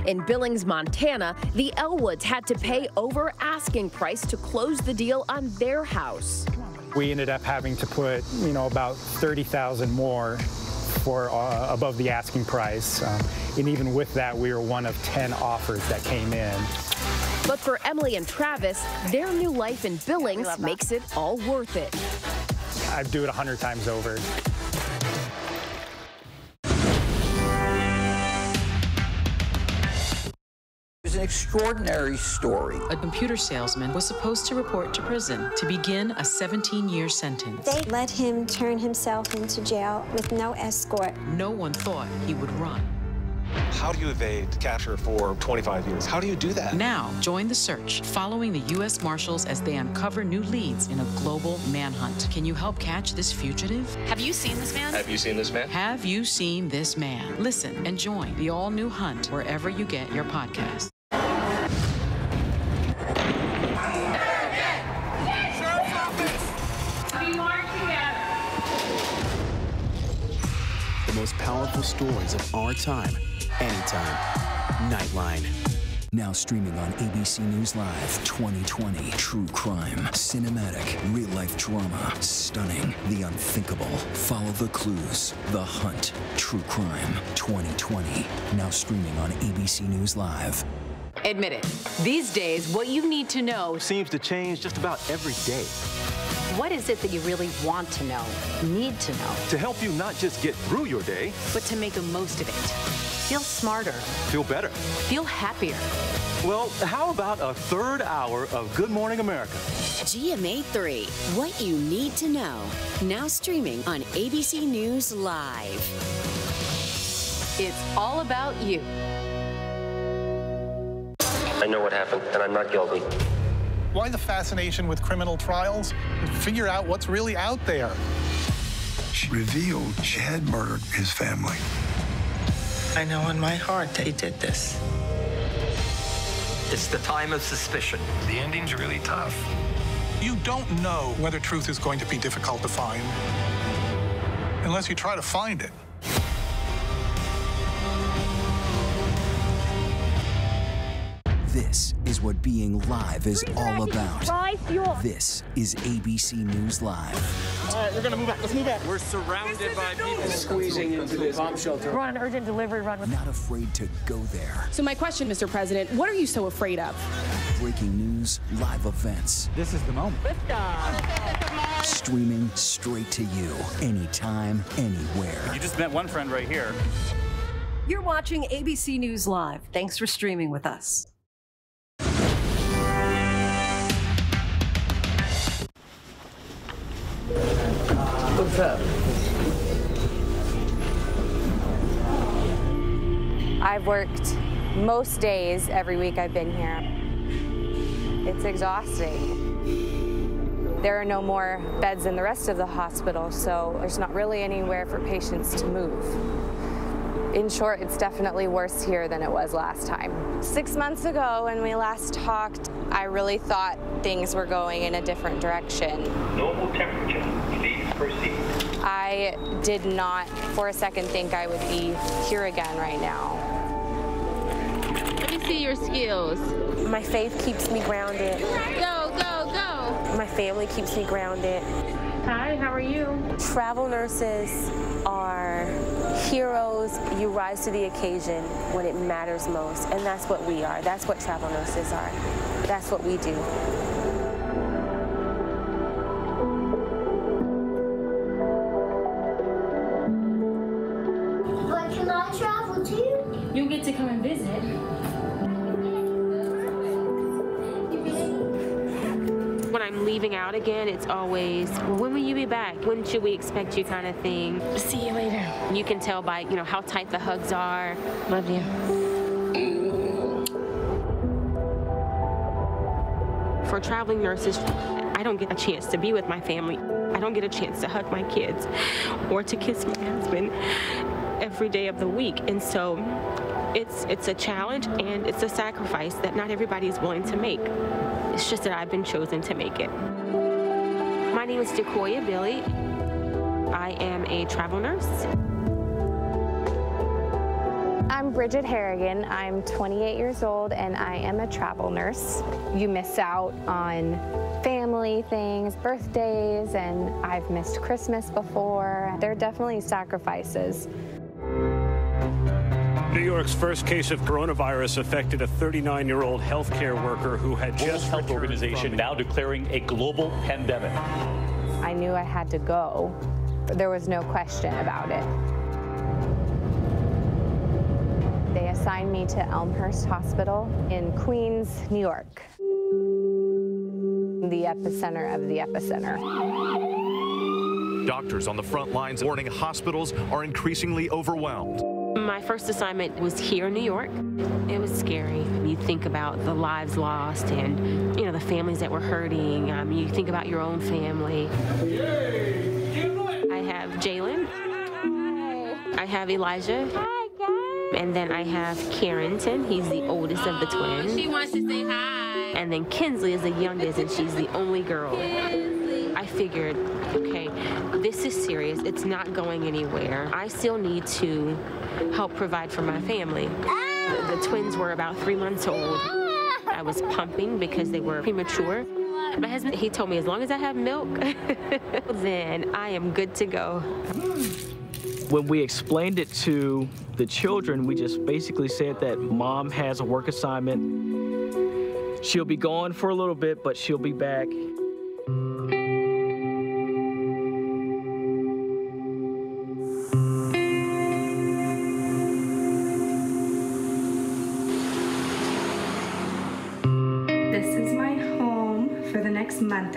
In Billings, Montana, the Elwoods had to pay over asking price to close the deal on their house. We ended up having to put, you know, about 30,000 more for uh, above the asking price. Um, and even with that, we were one of 10 offers that came in. But for Emily and Travis, their new life in Billings makes it all worth it. I'd do it 100 times over. Extraordinary story. A computer salesman was supposed to report to prison to begin a 17 year sentence. They let him turn himself into jail with no escort. No one thought he would run. How do you evade capture for 25 years? How do you do that? Now, join the search, following the U.S. Marshals as they uncover new leads in a global manhunt. Can you help catch this fugitive? Have you seen this man? Have you seen this man? Have you seen this man? Listen and join the all new hunt wherever you get your podcast. Most powerful stories of our time, anytime. Nightline. Now streaming on ABC News Live 2020. True crime, cinematic, real life drama, stunning, the unthinkable. Follow the clues. The Hunt. True crime 2020. Now streaming on ABC News Live. Admit it. These days, what you need to know Seems to change just about every day. what is it that you really want to know, need to know, To help you not just get through your day, but to make the most of it. Feel smarter, feel better. feel happier. Well, how about a third hour of Good Morning America? GMA 3, what you need to know. Now streaming on ABC News Live. It's all about you. I know what happened, and I'm not guilty. Why the fascination with criminal trials? Figure out what's really out there. She revealed she had murdered his family. I know in my heart they did this. It's the time of suspicion. The ending's really tough. You don't know whether truth is going to be difficult to find unless you try to find it. This is what being live is all about. This is ABC News Live. All right, we're gonna move back. Let's move back. We're surrounded by people squeezing into this bomb shelter. We're on an urgent delivery run with. Not afraid to go there. So my question, Mr. President, what are you so afraid of? Breaking news, live events. This is the moment. Streaming straight to you, anytime, anywhere. You just met one friend right here. You're watching ABC News Live. Thanks for streaming with us. What's up? I've worked most days every week I've been here. It's exhausting. There are no more beds in the rest of the hospital, so there's not really anywhere for patients to move. In short, it's definitely worse here than it was last time. Six months ago, when we last talked, I really thought things were going in a different direction. Normal temperature. Please proceed. I did not for a second think I would be here again right now. Let me see your skills. My faith keeps me grounded. Go, go, go. My family keeps me grounded. Hi, how are you? Travel nurses are heroes. You rise to the occasion when it matters most. And that's what we are. That's what travel nurses are. That's what we do. But can I travel too? You get to come and visit. When I'm leaving out again, it's always, well, when will you be back? When should we expect you kind of thing. See you later. You can tell by, you know, how tight the hugs are. Love you. For traveling nurses, I don't get a chance to be with my family. I don't get a chance to hug my kids or to kiss my husband every day of the week. And so it's it's a challenge and it's a sacrifice that not everybody is willing to make. It's just that I've been chosen to make it. My name is Decoya Billy. I am a travel nurse. I'm Bridget Harrigan. I'm 28 years old and I am a travel nurse. You miss out on family things, birthdays, and I've missed Christmas before. There are definitely sacrifices. New York's first case of coronavirus affected a 39 year old healthcare worker who had World just Health Organization now declaring a global pandemic. I knew I had to go. There was no question about it. They assigned me to Elmhurst Hospital in Queens, New York. The epicenter of the epicenter. Doctors on the front lines warning hospitals are increasingly overwhelmed. My first assignment was here in New York. It was scary. You think about the lives lost and, you know, the families that were hurting. Um, you think about your own family. I have Jalen. I have Elijah. Hi guys. And then I have Carrington. He's the oldest of the twins. She wants to say hi. And then Kinsley is the youngest, and she's the only girl. I figured, okay, this is serious. It's not going anywhere. I still need to help provide for my family. The, twins were about three months old. I was pumping because they were premature. My husband, he told me as long as I have milk, then I am good to go. When we explained it to the children, we just basically said that mom has a work assignment. She'll be gone for a little bit, but she'll be back.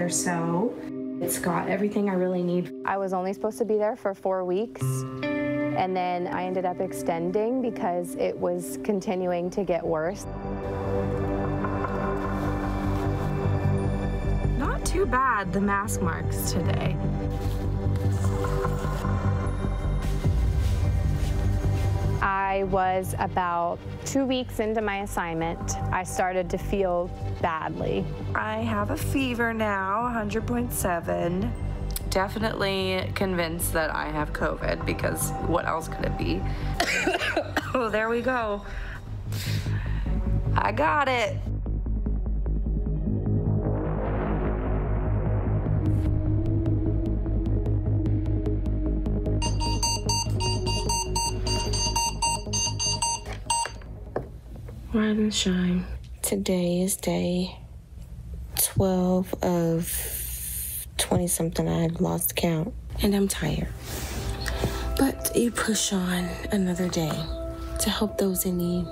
Or so. It's got everything I really need. I was only supposed to be there for four weeks, and then I ended up extending because it was continuing to get worse. Not too bad, the mask marks today. I was about two weeks into my assignment. I started to feel badly. I have a fever now, 100.7. Definitely convinced that I have COVID because what else could it be? oh, there we go. I got it. Rise and shine. Today is day 12 of 20 something. I had lost count. And I'm tired. But you push on another day to help those in need.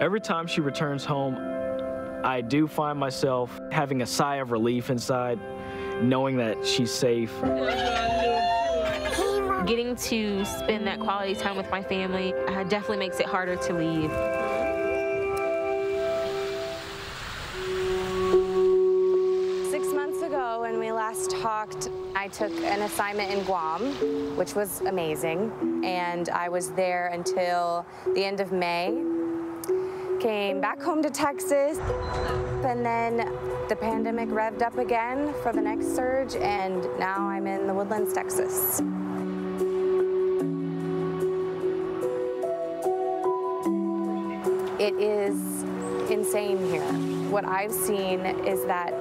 Every time she returns home, I do find myself having a sigh of relief inside, knowing that she's safe. Getting to spend that quality time with my family uh, definitely makes it harder to leave. Six months ago, when we last talked, I took an assignment in Guam, which was amazing. And I was there until the end of May. Came back home to Texas, and then the pandemic revved up again for the next surge, and now I'm in the Woodlands, Texas. It is insane here. What I've seen is that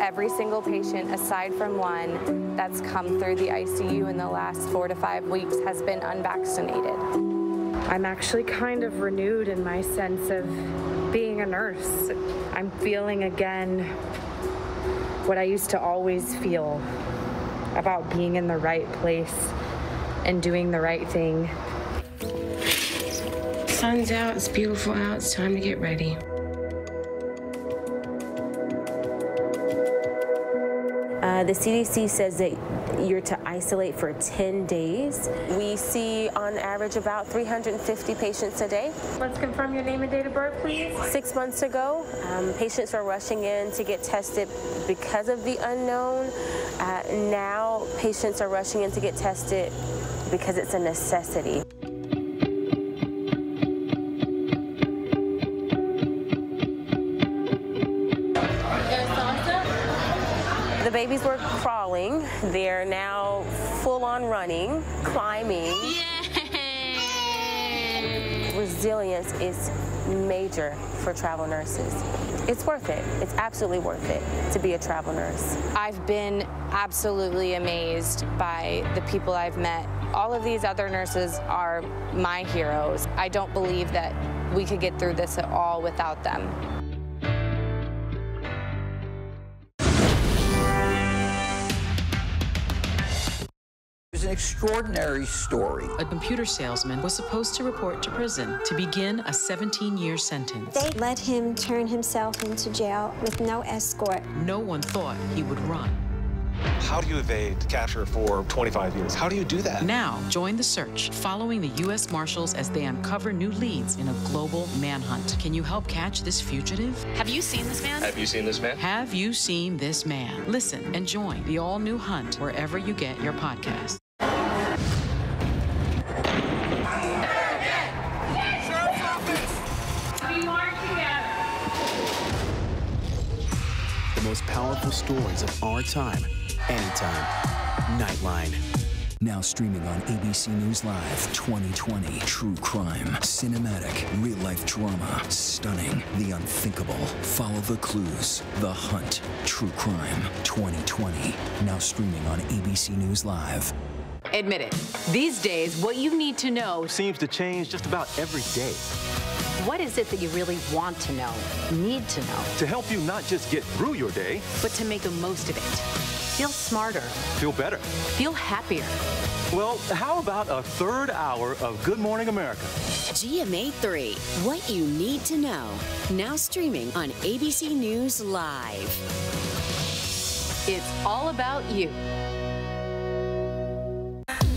every single patient, aside from one that's come through the ICU in the last four to five weeks, has been unvaccinated. I'm actually kind of renewed in my sense of being a nurse. I'm feeling again what I used to always feel about being in the right place and doing the right thing. Sun's out, it's beautiful out, it's time to get ready. Uh, the CDC says that you're to isolate for 10 days. We see on average about 350 patients a day. Let's confirm your name and date of birth, please. Six months ago, um, patients were rushing in to get tested because of the unknown. Uh, now, patients are rushing in to get tested because it's a necessity. Crawling. They're now full on running, climbing. Yay! Resilience is major for travel nurses. It's worth it. It's absolutely worth it to be a travel nurse. I've been absolutely amazed by the people I've met. All of these other nurses are my heroes. I don't believe that we could get through this at all without them. An extraordinary story. A computer salesman was supposed to report to prison to begin a 17 year sentence. They let him turn himself into jail with no escort. No one thought he would run. How do you evade capture for 25 years? How do you do that? Now, join the search, following the U.S. Marshals as they uncover new leads in a global manhunt. Can you help catch this fugitive? Have you seen this man? Have you seen this man? Have you seen this man? Listen and join the all new hunt wherever you get your podcast. Most powerful stories of our time, anytime. Nightline. Now streaming on ABC News Live 2020. True crime, cinematic, real life drama, stunning, the unthinkable. Follow the clues. The Hunt. True crime 2020. Now streaming on ABC News Live. Admit it. These days, what you need to know seems to change just about every day. What is it that you really want to know, need to know? To help you not just get through your day, but to make the most of it. Feel smarter. Feel better. Feel happier. Well, how about a third hour of Good Morning America? GMA 3, what you need to know. Now streaming on ABC News Live. It's all about you.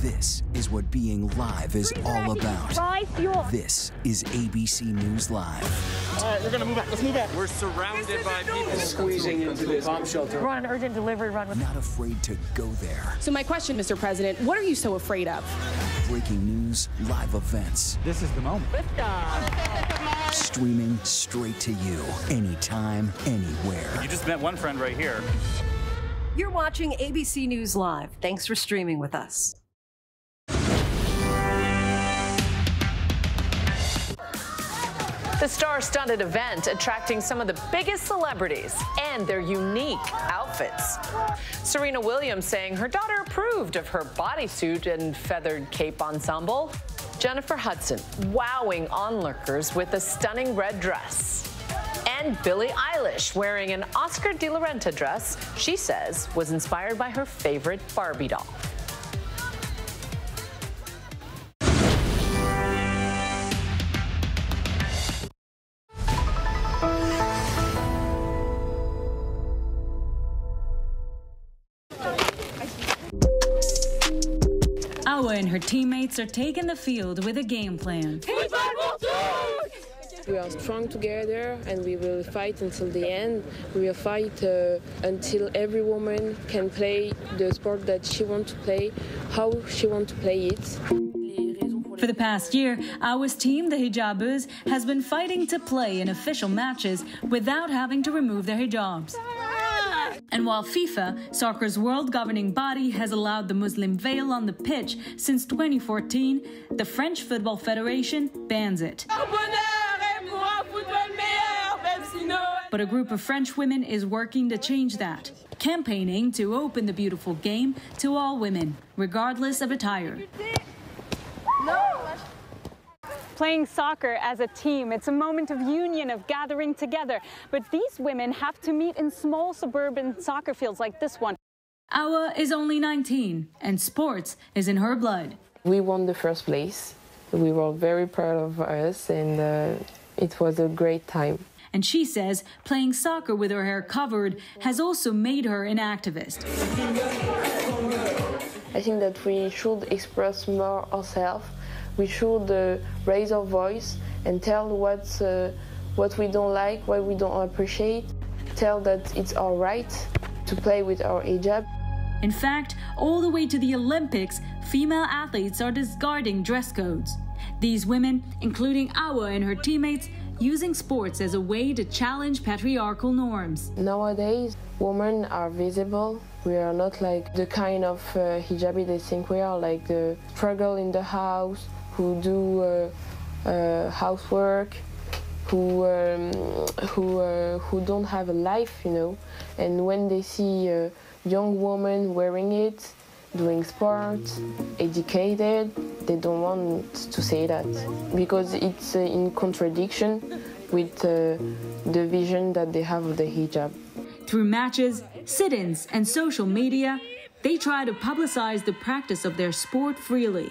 This is what being live is all about. This is ABC News Live. All right, we're gonna move back. Let's move back. We're surrounded by people squeezing into this bomb shelter. We're on an urgent delivery run. With Not afraid to go there. so my question, Mr. President, what are you so afraid of? Breaking news, live events. This is the moment. Streaming straight to you, anytime, anywhere. You just met one friend right here. You're watching ABC News Live. Thanks for streaming with us. The star-studded event attracting some of the biggest celebrities and their unique outfits. Serena Williams saying her daughter approved of her bodysuit and feathered cape ensemble. Jennifer Hudson wowing onlookers with a stunning red dress. And Billie Eilish wearing an Oscar de la Renta dress she says was inspired by her favorite Barbie doll. Her teammates are taking the field with a game plan. We are strong together and we will fight until the end. We will fight uh, until every woman can play the sport that she wants to play, how she wants to play it. For the past year, Awa's team, the Hijabeuses, has been fighting to play in official matches without having to remove their hijabs. And while FIFA, soccer's world governing body, has allowed the Muslim veil on the pitch since 2014, the French Football Federation bans it. But a group of French women is working to change that, campaigning to open the beautiful game to all women, regardless of attire. Playing soccer as a team, it's a moment of union, of gathering together. But these women have to meet in small suburban soccer fields like this one. Awa is only 19, and sports is in her blood. We won the first place. We were very proud of us and uh, it was a great time. And she says playing soccer with her hair covered has also made her an activist. I think that we should express more ourselves. We should uh, raise our voice and tell what's, uh, what we don't like, what we don't appreciate. Tell that it's all right to play with our hijab. In fact, all the way to the Olympics, female athletes are discarding dress codes. These women, including Awa and her teammates, using sports as a way to challenge patriarchal norms. Nowadays, women are visible. We are not like the kind of uh, hijabi they think we are, like the struggle in the house, who do uh, uh, housework, who um, who uh, who don't have a life, you know. And when they see a young woman wearing it, doing sports, educated, they don't want to say that because it's in contradiction with the vision that they have of the hijab. Through matches, sit ins, and social media, they try to publicize the practice of their sport freely.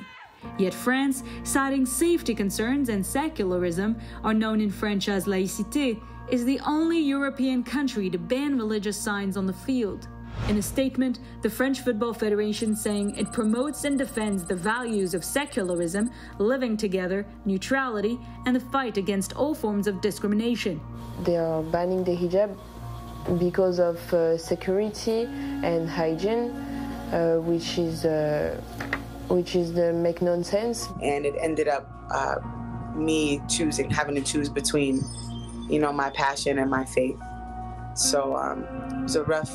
Yet France, citing safety concerns and secularism, are known in French as laïcité, is the only European country to ban religious signs on the field. In a statement, the French Football Federation saying it promotes and defends the values of secularism, living together, neutrality, and the fight against all forms of discrimination. They are banning the hijab because of uh, security and hygiene, uh, which is uh, which is the make nonsense. And it ended up uh, me choosing, having to choose between, you know, my passion and my faith. So um, it was a rough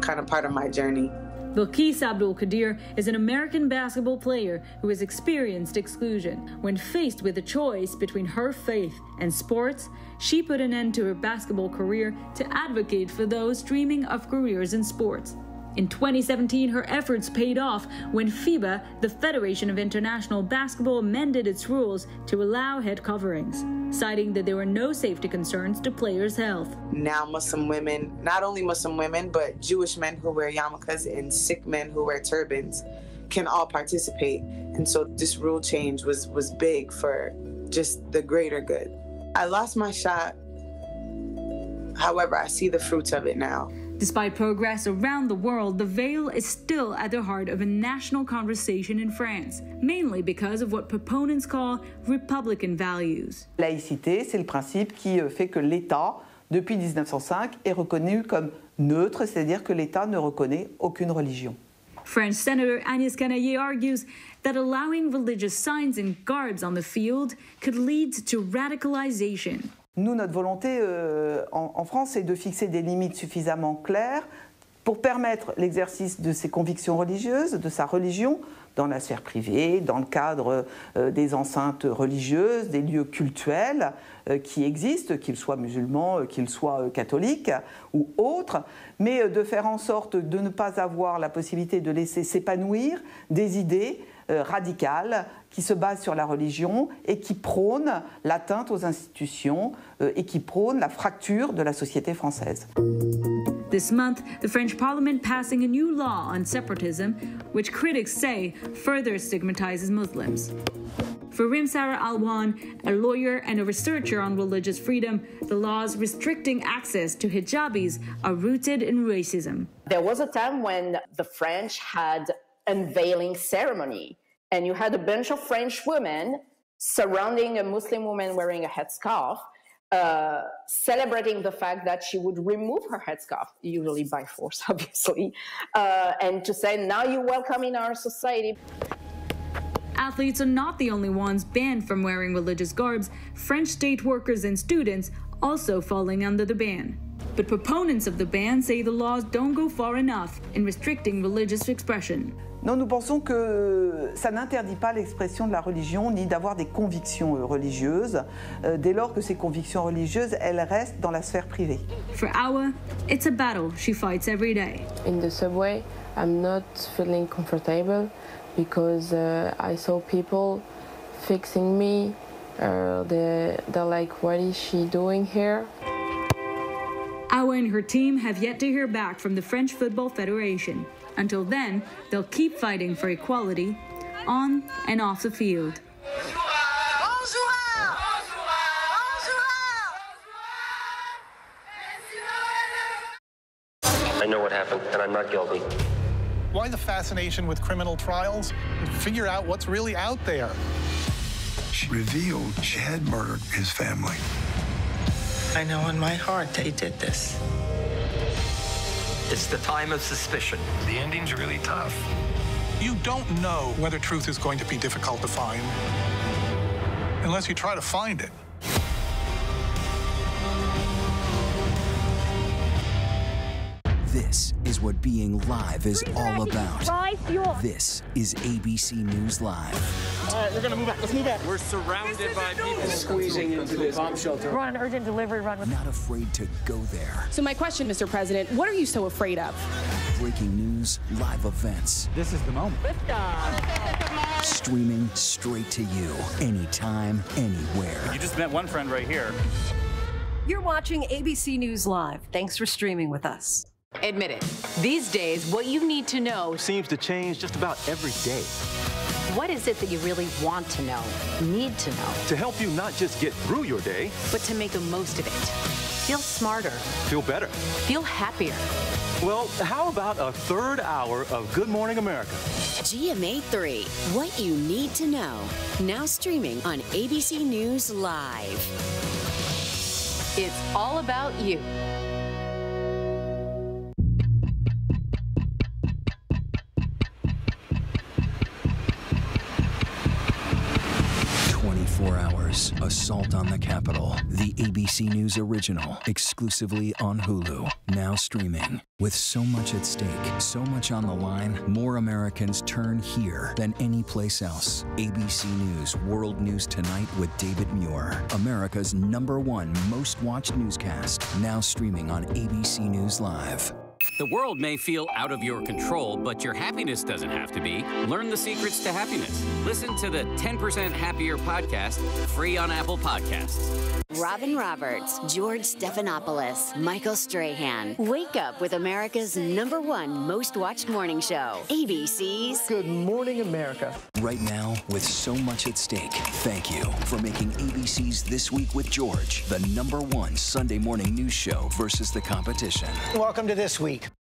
kind of part of my journey. Bilqis Abdul-Qaadir is an American basketball player who has experienced exclusion. When faced with a choice between her faith and sports, she put an end to her basketball career to advocate for those dreaming of careers in sports. In 2017, her efforts paid off when FIBA, the Federation of International Basketball, amended its rules to allow head coverings, citing that there were no safety concerns to players' health. Now, Muslim women, not only Muslim women, but Jewish men who wear yarmulkes and Sikh men who wear turbans can all participate. And so this rule change was, was big for just the greater good. I lost my shot. However, I see the fruits of it now. Despite progress around the world, the veil is still at the heart of a national conversation in France, mainly because of what proponents call Republican values. Laïcité, c'est le principe qui euh, fait que l'État, depuis 1905, est reconnu comme neutre, c'est-à-dire que l'État ne reconnaît aucune religion. French Senator Agnès Canayer argues that allowing religious signs and garbs on the field could lead to radicalization. Nous, notre volonté euh, en, en, France, c'est de fixer des limites suffisamment claires pour permettre l'exercice de ses convictions religieuses, de sa religion, dans la sphère privée, dans le cadre euh, des enceintes religieuses, des lieux cultuels euh, qui existent, qu'ils soient musulmans, qu'ils soient catholiques ou autres, mais de faire en sorte de ne pas avoir la possibilité de laisser s'épanouir des idées Euh, radicales qui se basent sur la religion et qui prônent l'atteinte aux institutions euh, et qui prônent la fracture de la société française. This month, the French parliament passing a new law on separatism, which critics say further stigmatizes Muslims. For Rim-Sarah Alouane, a lawyer and a researcher on religious freedom, the laws restricting access to hijabis are rooted in racism. There was a time when the French had unveiling ceremony, and you had a bunch of French women surrounding a Muslim woman wearing a headscarf, uh, celebrating the fact that she would remove her headscarf, usually by force, obviously, uh, and to say, now you're welcome in our society. Athletes are not the only ones banned from wearing religious garbs. French state workers and students also falling under the ban. But proponents of the ban say the laws don't go far enough in restricting religious expression. Non, nous pensons que ça n'interdit pas l'expression de la religion ni d'avoir des convictions religieuses, euh, dès lors que ces convictions religieuses, elles restent dans la sphère privée. For Awa, it's a battle she fights every day. In the subway, I'm not feeling comfortable because uh, I saw people fixing me. Uh, they're, they're like, what is she doing here? Awa and her team have yet to hear back from the French Football Federation. Until then, they'll keep fighting for equality on and off the field. I know what happened, and I'm not guilty. Why the fascination with criminal trials? Figure out what's really out there. She revealed she had murdered his family. I know in my heart they did this. It's the time of suspicion. The ending's really tough. You don't know whether truth is going to be difficult to find unless you try to find it. This is what being live is all about. This is ABC News Live. All right, we're gonna move back. Let's move back. We're surrounded by people squeezing into this bomb shelter. We're on an urgent delivery run. With- Not afraid to go there. So, my question, Mr. President, what are you so afraid of? Breaking news, live events. This is the moment. Streaming straight to you, anytime, anywhere. You just met one friend right here. You're watching ABC News Live. Thanks for streaming with us. Admit it. These days, what you need to know seems to change just about every day. What is it that you really want to know, need to know? To help you not just get through your day, but to make the most of it. Feel smarter. Feel better. Feel happier. Well, how about a third hour of Good Morning America? GMA 3, what you need to know. Now streaming on ABC News Live. It's all about you. 24 hours. Assault on the Capitol. The ABC News original. Exclusively on Hulu. Now streaming. With so much at stake, so much on the line, more Americans turn here than any place else. ABC News World News Tonight with David Muir. America's number one most watched newscast. Now streaming on ABC News Live. The world may feel out of your control, but your happiness doesn't have to be. Learn the secrets to happiness. Listen to the 10% Happier podcast, free on Apple Podcasts. Robin Roberts, George Stephanopoulos, Michael Strahan. Wake up with America's number one most watched morning show. ABC's Good Morning America. Right now, with so much at stake, thank you for making ABC's This Week with George the number one Sunday morning news show versus the competition. Welcome to This Week week.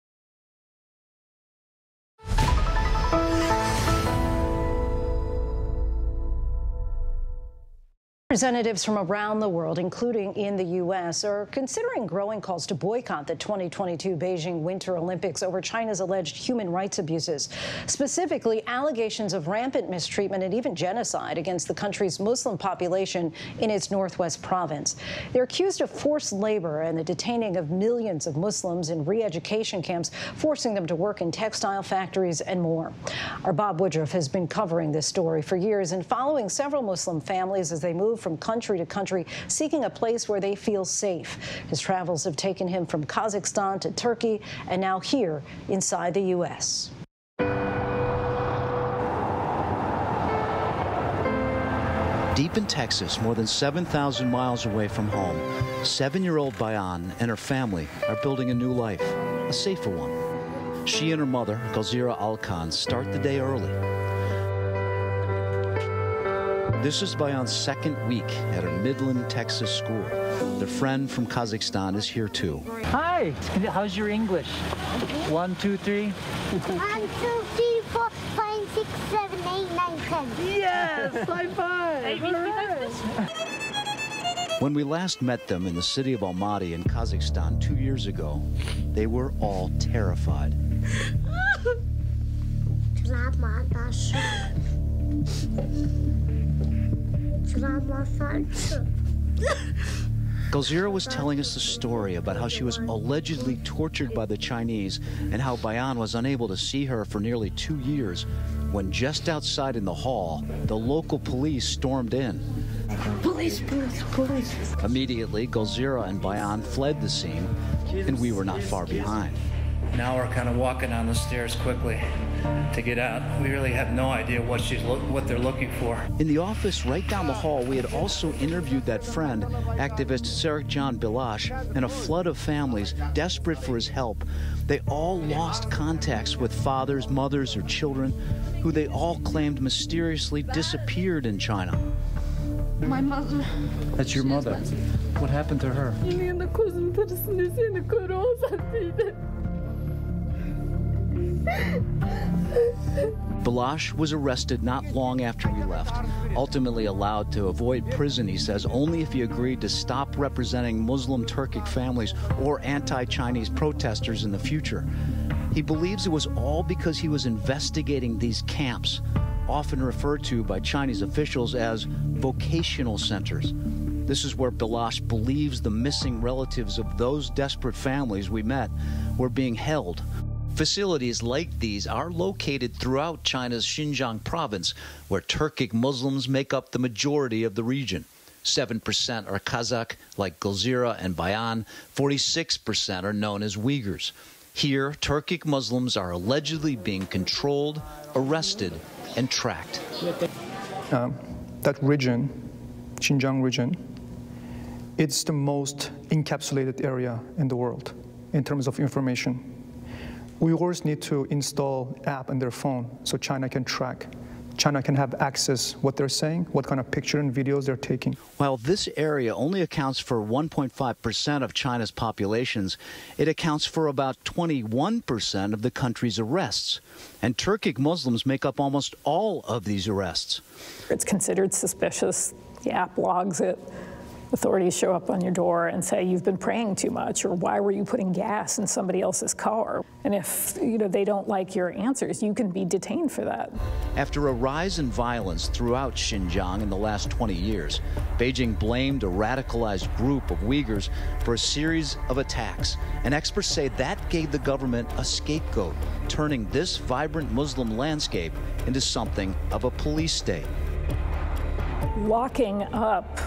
Representatives from around the world, including in the U.S., are considering growing calls to boycott the 2022 Beijing Winter Olympics over China's alleged human rights abuses, specifically allegations of rampant mistreatment and even genocide against the country's Muslim population in its northwest province. They're accused of forced labor and the detaining of millions of Muslims in re education camps, forcing them to work in textile factories and more. Our Bob Woodruff has been covering this story for years and following several Muslim families as they move from country to country, seeking a place where they feel safe. His travels have taken him from Kazakhstan to Turkey and now here inside the U.S. Deep in Texas, more than 7,000 miles away from home, seven year old Bayan and her family are building a new life, a safer one. She and her mother, Gulzira Alkan, start the day early. This is Bayan's second week at her Midland, Texas school. Their friend from Kazakhstan is here too. Hi, how's your English? One, two, three. One, two, three, four, five, six, seven, eight, nine, ten. Yes, high five. When we last met them in the city of Almaty in Kazakhstan two years ago, they were all terrified. Gulzira was telling us the story about how she was allegedly tortured by the Chinese and how Bayan was unable to see her for nearly two years when just outside in the hall, the local police stormed in. Police, police, police. Immediately, Gulzira and Bayan fled the scene, and we were not far behind. Now we're kind of walking down the stairs quickly to get out. We really have no idea what she's lo- what they're looking for. In the office right down the hall, we had also interviewed that friend, activist Serikzhan Bilash, and a flood of families desperate for his help. They all lost contacts with fathers, mothers, or children who they all claimed mysteriously disappeared in China. My mother. That's your mother. What happened to her? Bilash was arrested not long after we left, ultimately allowed to avoid prison, he says, only if he agreed to stop representing Muslim Turkic families or anti Chinese protesters in the future. He believes it was all because he was investigating these camps, often referred to by Chinese officials as vocational centers. This is where Bilash believes the missing relatives of those desperate families we met were being held Facilities like these are located throughout China's Xinjiang province, where Turkic Muslims make up the majority of the region. 7% are Kazakh, like Gulzira and Bayan. 46% are known as Uyghurs. Here, Turkic Muslims are allegedly being controlled, arrested, and tracked. Um, that region, Xinjiang region, it's the most encapsulated area in the world in terms of information Uyghurs need to install app on their phone so China can track. China can have access what they're saying, what kind of picture and videos they're taking. While this area only accounts for 1.5% of China's populations, it accounts for about 21% of the country's arrests. And Turkic Muslims make up almost all of these arrests. It's considered suspicious. The app logs it authorities show up on your door and say you've been praying too much or why were you putting gas in somebody else's car? And if you know they don't like your answers you can be detained for that. After a rise in violence throughout Xinjiang in the last 20 years Beijing blamed a radicalized group of Uyghurs for a series of attacks and experts say that gave the government a scapegoat turning this vibrant Muslim landscape into something of a police state. Locking up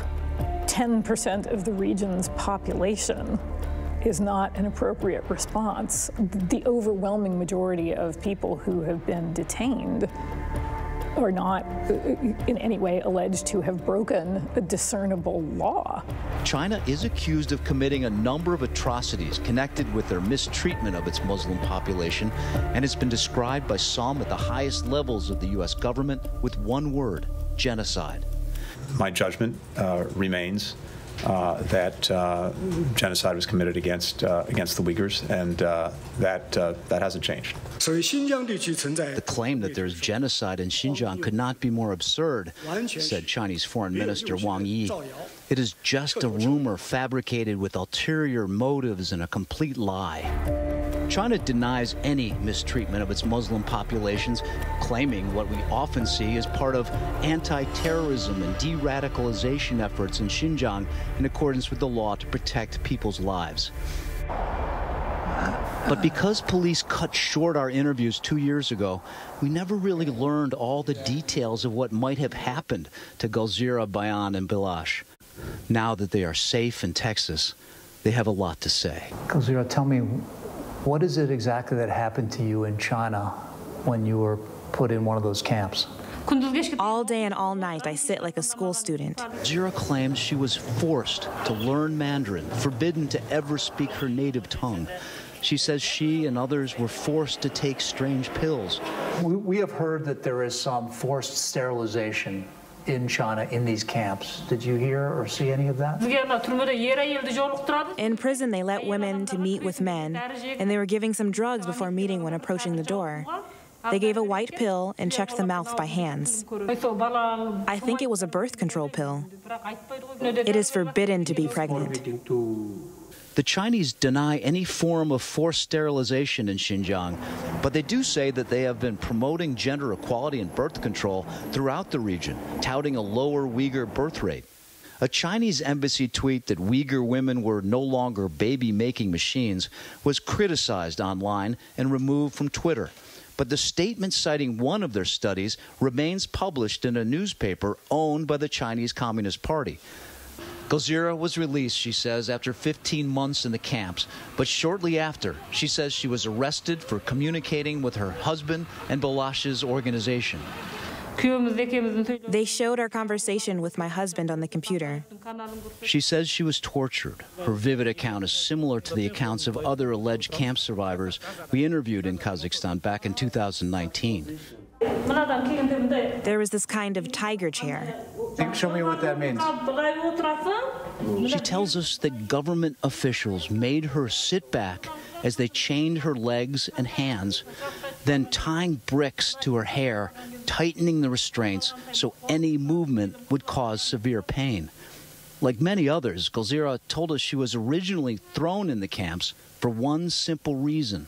10% of the region's population is not an appropriate response. The overwhelming majority of people who have been detained are not uh, in any way alleged to have broken a discernible law. China is accused of committing a number of atrocities connected with their mistreatment of its Muslim population and has been described by some at the highest levels of the U.S. government with one word genocide my judgment uh, remains uh, that uh, genocide was committed against uh, against the Uyghurs, and uh, that uh, that hasn't changed. The claim that there's genocide in Xinjiang could not be more absurd, said Chinese Foreign Minister Wang Yi. It is just a rumor fabricated with ulterior motives and a complete lie. China denies any mistreatment of its Muslim populations, claiming what we often see as part of anti terrorism and de radicalization efforts in Xinjiang in accordance with the law to protect people's lives. But because police cut short our interviews two years ago, we never really learned all the details of what might have happened to Gulzira, Bayan, and Bilash. Now that they are safe in Texas, they have a lot to say. Gulzira, tell me, what is it exactly that happened to you in China when you were put in one of those camps? All day and all night, I sit like a school student. Jira claims she was forced to learn Mandarin, forbidden to ever speak her native tongue. She says she and others were forced to take strange pills. We, we have heard that there is some forced sterilization in China in these camps. Did you hear or see any of that? In prison, they let women to meet with men, and they were giving some drugs before meeting when approaching the door. They gave a white pill and checked the mouth by hands. I think it was a birth control pill. It is forbidden to be pregnant. The Chinese deny any form of forced sterilization in Xinjiang, but they do say that they have been promoting gender equality and birth control throughout the region, touting a lower Uyghur birth rate. A Chinese embassy tweet that Uyghur women were no longer baby making machines was criticized online and removed from Twitter. But the statement citing one of their studies remains published in a newspaper owned by the Chinese Communist Party. Gulzira was released, she says, after 15 months in the camps. But shortly after, she says she was arrested for communicating with her husband and Bilash's organization. They showed our conversation with my husband on the computer. She says she was tortured. Her vivid account is similar to the accounts of other alleged camp survivors we interviewed in Kazakhstan back in 2019. There was this kind of tiger chair. Show me what that means. She tells us that government officials made her sit back as they chained her legs and hands then tying bricks to her hair, tightening the restraints so any movement would cause severe pain. Like many others, Gulzira told us she was originally thrown in the camps for one simple reason.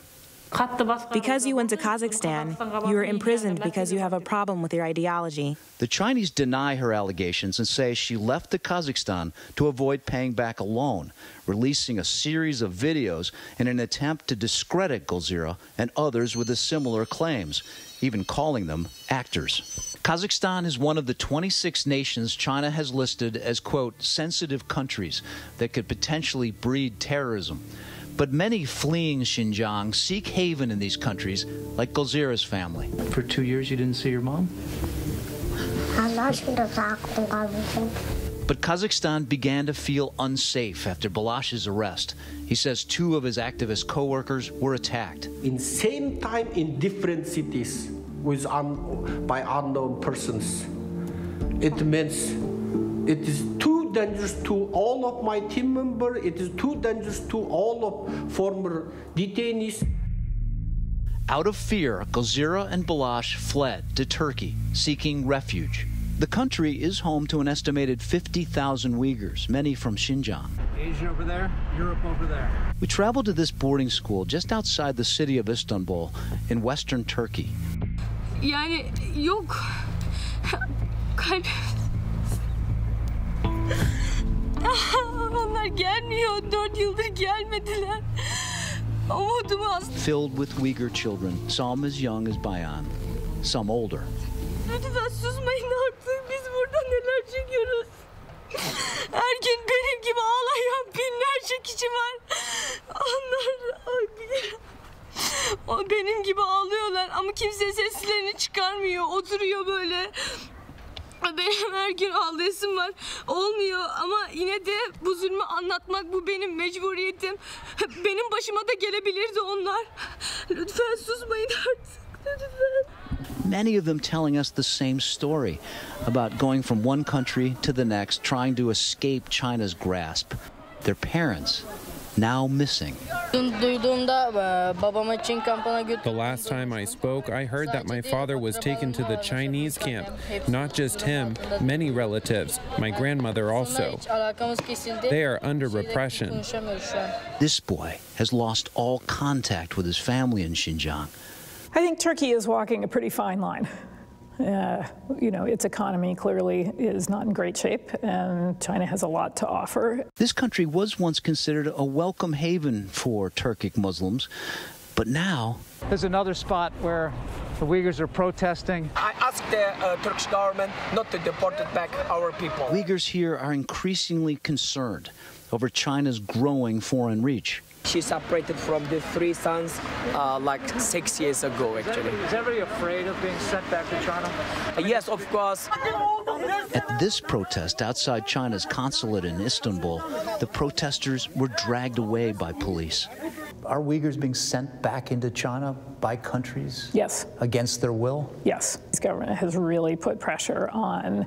Because you went to Kazakhstan, you were imprisoned because you have a problem with your ideology. The Chinese deny her allegations and say she left the Kazakhstan to avoid paying back a loan, releasing a series of videos in an attempt to discredit Gulzira and others with similar claims, even calling them actors. Kazakhstan is one of the 26 nations China has listed as, quote, sensitive countries that could potentially breed terrorism. But many fleeing Xinjiang seek haven in these countries, like Gulzira's family. For two years, you didn't see your mom? But Kazakhstan began to feel unsafe after Bilash's arrest. He says two of his activist co-workers were attacked. In same time in different cities with un- by unknown persons. It means it is too dangerous to all of my team members. It is too dangerous to all of former detainees. Out of fear, Gulzira and Bilash fled to Turkey, seeking refuge. The country is home to an estimated 50,000 Uyghurs, many from Xinjiang. Asia over there, Europe over there. We traveled to this boarding school just outside the city of Istanbul in western Turkey. Yani yok. Kalp. Onlar gelmiyor. Dört yıldır gelmediler. Umudumu aslında. Filled with Uyghur children, some as young as Bayan, some older. Lütfen susmayın artık. Biz burada neler çekiyoruz. Her gün benim gibi ağlayan binlerce kişi var. Onlar o benim gibi ağlıyorlar ama kimse seslerini çıkarmıyor. Oturuyor böyle. Benim her gün ağlayasım var. Olmuyor ama yine de bu zulmü anlatmak bu benim mecburiyetim. Benim başıma da gelebilirdi onlar. Lütfen susmayın artık. Lütfen. Many of them telling us the same story about going from one country to the next, trying to escape China's grasp. Their parents now missing. The last time I spoke, I heard that my father was taken to the Chinese camp. Not just him, many relatives, my grandmother also. They are under repression. This boy has lost all contact with his family in Xinjiang. I think Turkey is walking a pretty fine line. Uh, you know, its economy clearly is not in great shape, and China has a lot to offer. This country was once considered a welcome haven for Turkic Muslims, but now. There's another spot where the Uyghurs are protesting. I asked the uh, Turkish government not to deport back our people. Uyghurs here are increasingly concerned over China's growing foreign reach. She separated from the three sons uh, like six years ago, actually. Is everybody afraid of being sent back to China? Uh, yes, of course. At this protest outside China's consulate in Istanbul, the protesters were dragged away by police. Are Uyghurs being sent back into China by countries? Yes. Against their will? Yes. This government has really put pressure on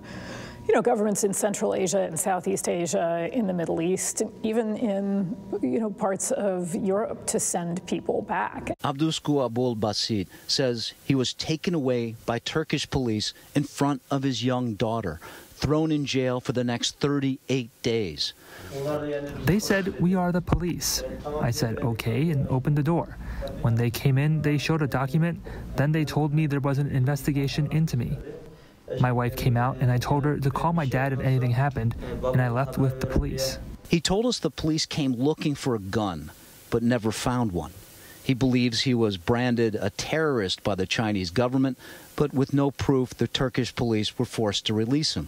you know, governments in Central Asia and Southeast Asia, in the Middle East, even in, you know, parts of Europe to send people back. Abdusku Abul Basit says he was taken away by Turkish police in front of his young daughter, thrown in jail for the next 38 days. They said, We are the police. I said, Okay, and opened the door. When they came in, they showed a document. Then they told me there was an investigation into me. My wife came out and I told her to call my dad if anything happened, and I left with the police. He told us the police came looking for a gun, but never found one. He believes he was branded a terrorist by the Chinese government, but with no proof, the Turkish police were forced to release him.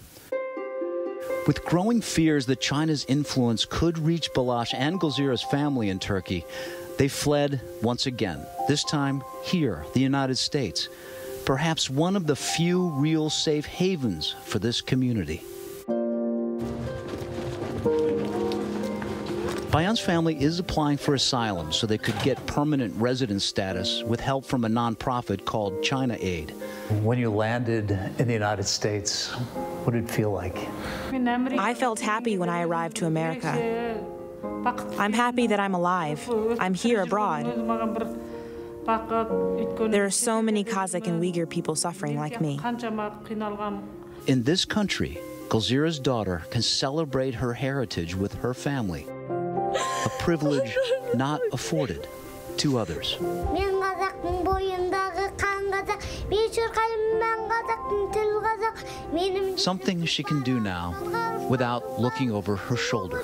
With growing fears that China's influence could reach Bilash and Gulzira's family in Turkey, they fled once again, this time here, the United States perhaps one of the few real safe havens for this community. Bayan's family is applying for asylum so they could get permanent residence status with help from a nonprofit called China Aid. When you landed in the United States, what did it feel like? I felt happy when I arrived to America. I'm happy that I'm alive. I'm here abroad. There are so many Kazakh and Uyghur people suffering like me. In this country, Gulzira's daughter can celebrate her heritage with her family, a privilege not afforded to others. Something she can do now without looking over her shoulder.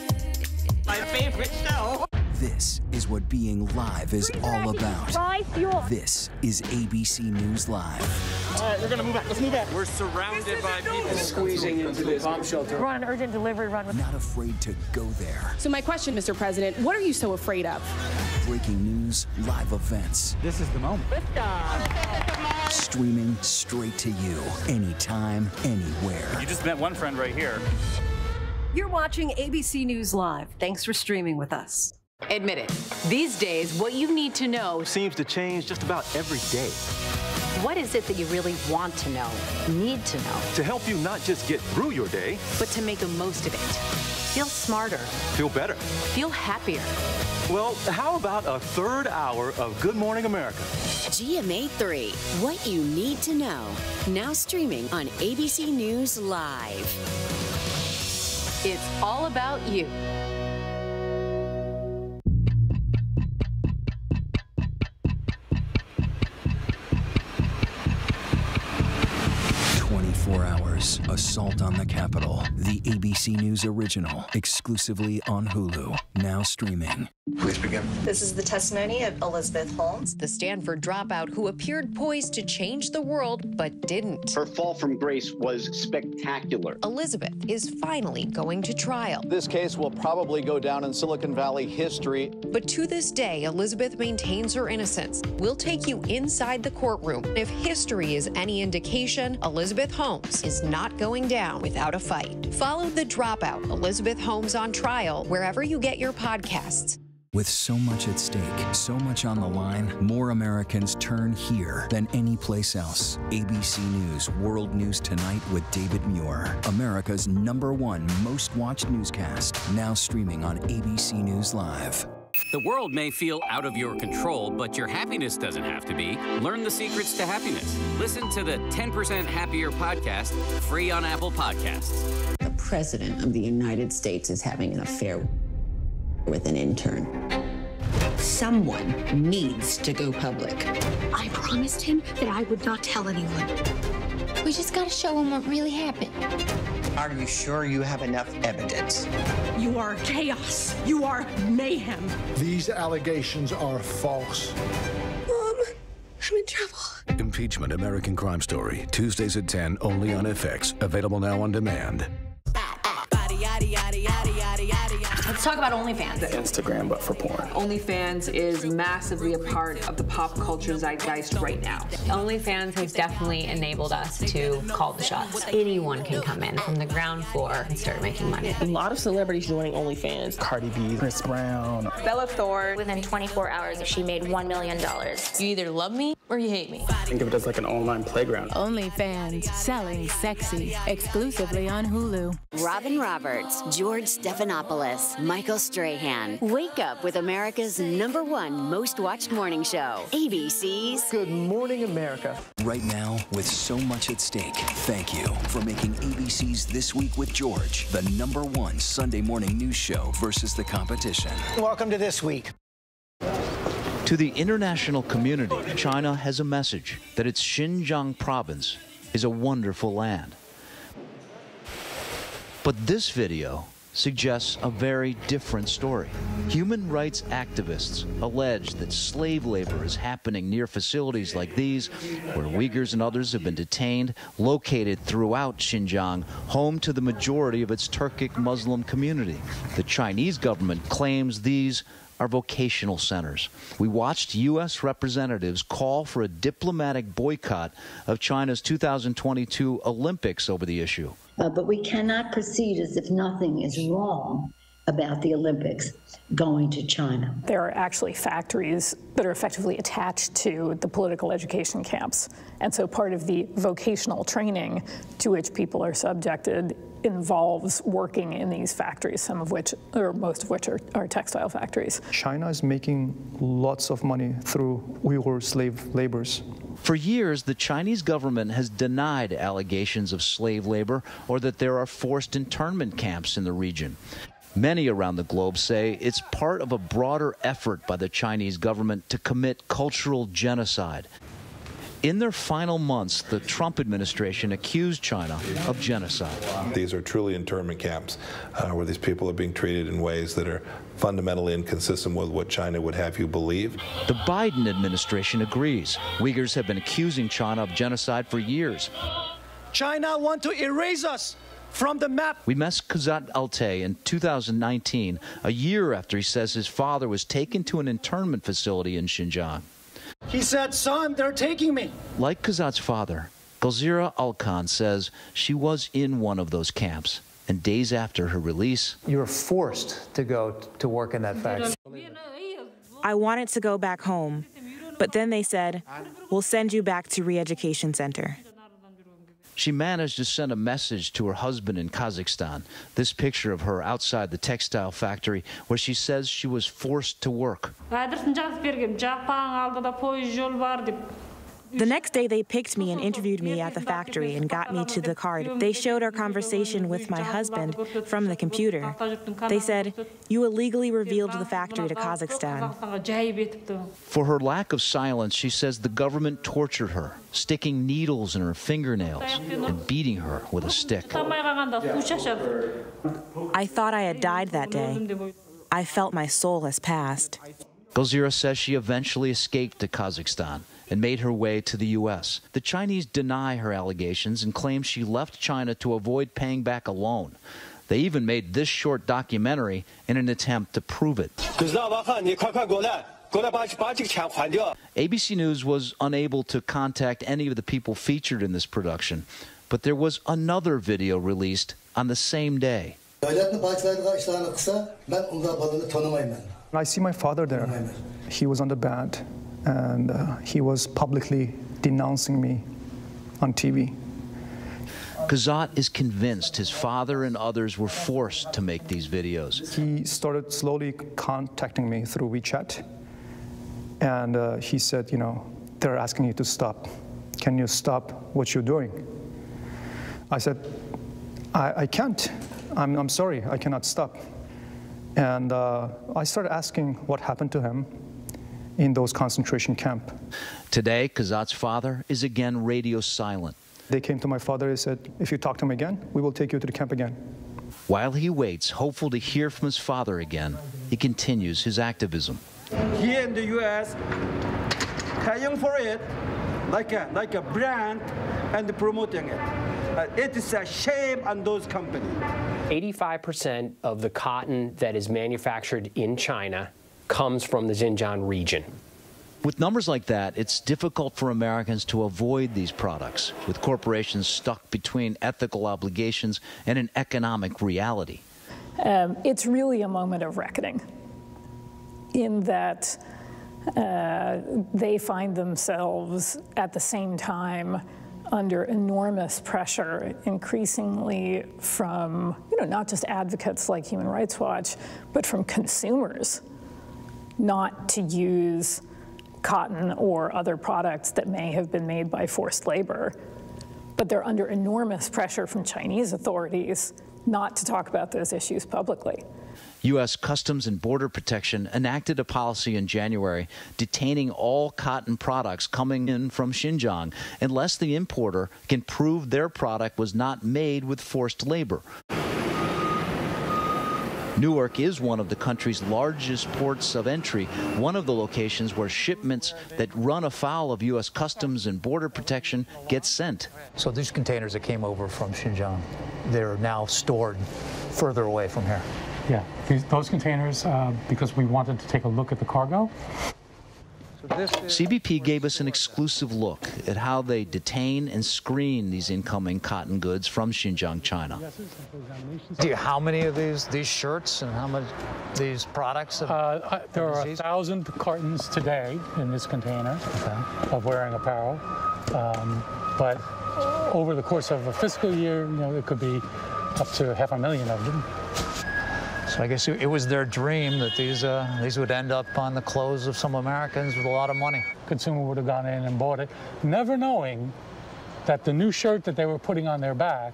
My favorite show. This is what being live is all about. This is ABC News Live. All right, we're gonna move back. Let's move back. We're surrounded by people squeezing into this bomb shelter. We're on an urgent delivery run. Not afraid to go there. So my question, Mr. President, what are you so afraid of? Breaking news, live events. This is the moment. Streaming straight to you, anytime, anywhere. You just met one friend right here. You're watching ABC News Live. Thanks for streaming with us. Admit it. These days, what you need to know seems to change just about every day. What is it that you really want to know, need to know? To help you not just get through your day, but to make the most of it. Feel smarter. Feel better. Feel happier. Well, how about a third hour of Good Morning America? GMA 3, What You Need to Know. Now streaming on ABC News Live. It's all about you. 24 hours. Assault on the Capitol. The ABC News original. Exclusively on Hulu. Now streaming. Please begin. This is the testimony of Elizabeth Holmes. the Stanford dropout who appeared poised to change the world but didn't. Her fall from grace was spectacular. Elizabeth is finally going to trial. This case will probably go down in Silicon Valley history. But to this day, Elizabeth maintains her innocence. We'll take you inside the courtroom. If history is any indication, Elizabeth Holmes is not going down without a fight. Follow The Dropout, Elizabeth Holmes on trial, wherever you get your podcasts. With so much at stake, so much on the line, more Americans turn here than any place else. ABC News World News Tonight with David Muir, America's number one most watched newscast, now streaming on ABC News Live. The world may feel out of your control, but your happiness doesn't have to be. Learn the secrets to happiness. Listen to the 10% Happier podcast, free on Apple Podcasts. The President of the United States is having an affair with an intern. Someone needs to go public. I promised him that I would not tell anyone. We just gotta show him what really happened. Are you sure you have enough evidence? You are chaos. You are mayhem. These allegations are false. Mom, I'm in trouble. Impeachment American Crime Story. Tuesdays at 10 only on FX. Available now on demand. Let's talk about OnlyFans. Instagram, but for porn. OnlyFans is massively a part of the pop culture zeitgeist right now. OnlyFans has definitely enabled us to call the shots. Anyone can come in from the ground floor and start making money. A lot of celebrities joining OnlyFans. Cardi B, Chris Brown. Bella Thorne. Within 24 hours, she made $1 million. You either love me or you hate me. Think of it as like an online playground. OnlyFans, selling sexy, exclusively on Hulu. Robin Roberts, George Stephanopoulos, Michael Strahan. Wake up with America's number one most watched morning show, ABC's Good Morning America. Right now, with so much at stake, thank you for making ABC's This Week with George the number one Sunday morning news show versus the competition. Welcome to This Week. To the international community, China has a message that its Xinjiang province is a wonderful land. But this video suggests a very different story. Human rights activists allege that slave labor is happening near facilities like these, where Uyghurs and others have been detained, located throughout Xinjiang, home to the majority of its Turkic Muslim community. The Chinese government claims these are vocational centers. We watched U.S. representatives call for a diplomatic boycott of China's 2022 Olympics over the issue. Uh, but we cannot proceed as if nothing is wrong about the Olympics going to China. There are actually factories that are effectively attached to the political education camps. And so part of the vocational training to which people are subjected involves working in these factories, some of which, or most of which, are, are textile factories. China is making lots of money through Uyghur slave laborers. For years, the Chinese government has denied allegations of slave labor or that there are forced internment camps in the region. Many around the globe say it's part of a broader effort by the Chinese government to commit cultural genocide. In their final months, the Trump administration accused China of genocide. These are truly internment camps uh, where these people are being treated in ways that are fundamentally inconsistent with what China would have you believe. The Biden administration agrees. Uyghurs have been accusing China of genocide for years. China want to erase us from the map. We met Kuzzat Altay in 2019, a year after he says his father was taken to an internment facility in Xinjiang. He said, Son, they're taking me. Like Kuzzat's father, Gulzira Alkan says she was in one of those camps. And days after her release, you were forced to go to work in that factory. I wanted to go back home, but then they said, We'll send you back to Re Education Center. She managed to send a message to her husband in Kazakhstan. This picture of her outside the textile factory where she says she was forced to work. The next day, they picked me and interviewed me at the factory and got me to the card. They showed our conversation with my husband from the computer. They said, You illegally revealed the factory to Kazakhstan. For her lack of silence, she says the government tortured her, sticking needles in her fingernails and beating her with a stick. I thought I had died that day. I felt my soul has passed. Gulzira says she eventually escaped to Kazakhstan and made her way to the U.S. The Chinese deny her allegations and claim she left China to avoid paying back a loan. They even made this short documentary in an attempt to prove it. ABC News was unable to contact any of the people featured in this production, but there was another video released on the same day. I see my father there. He was on the band and uh, he was publicly denouncing me on TV. Kuzzat is convinced his father and others were forced to make these videos. He started slowly contacting me through WeChat, and uh, he said, You know, they're asking you to stop. Can you stop what you're doing? I said, I, I can't. I'm, I'm sorry, I cannot stop. And uh, I started asking what happened to him in those concentration camps. Today, Kuzzat's father is again radio silent. They came to my father and said, if you talk to him again, we will take you to the camp again. While he waits, hopeful to hear from his father again, he continues his activism. Here in the U.S., paying for it like a, like a brand and promoting it. Uh, it is a shame on those companies. 85% of the cotton that is manufactured in China comes from the Xinjiang region. With numbers like that, it's difficult for Americans to avoid these products, with corporations stuck between ethical obligations and an economic reality. Um, it's really a moment of reckoning in that uh, they find themselves at the same time under enormous pressure, increasingly from, you know, not just advocates like Human Rights Watch, but from consumers not to use cotton or other products that may have been made by forced labor. But they're under enormous pressure from Chinese authorities not to talk about those issues publicly. U.S. Customs and Border Protection enacted a policy in January detaining all cotton products coming in from Xinjiang unless the importer can prove their product was not made with forced labor. Newark is one of the country's largest ports of entry, one of the locations where shipments that run afoul of U.S. Customs and Border Protection get sent. So these containers that came over from Xinjiang, they're now stored further away from here. Yeah, these, those containers, uh, because we wanted to take a look at the cargo, CBP gave us an exclusive look at how they detain and screen these incoming cotton goods from Xinjiang, China. Do you, how many of these these shirts and how much these products? uh, there are a thousand cartons today in this container of wearing apparel, um, but over the course of a fiscal year, you know, it could be up to half a million of them. So I guess it was their dream that these uh, these would end up on the clothes of some Americans with a lot of money. Consumer would have gone in and bought it, never knowing that the new shirt that they were putting on their back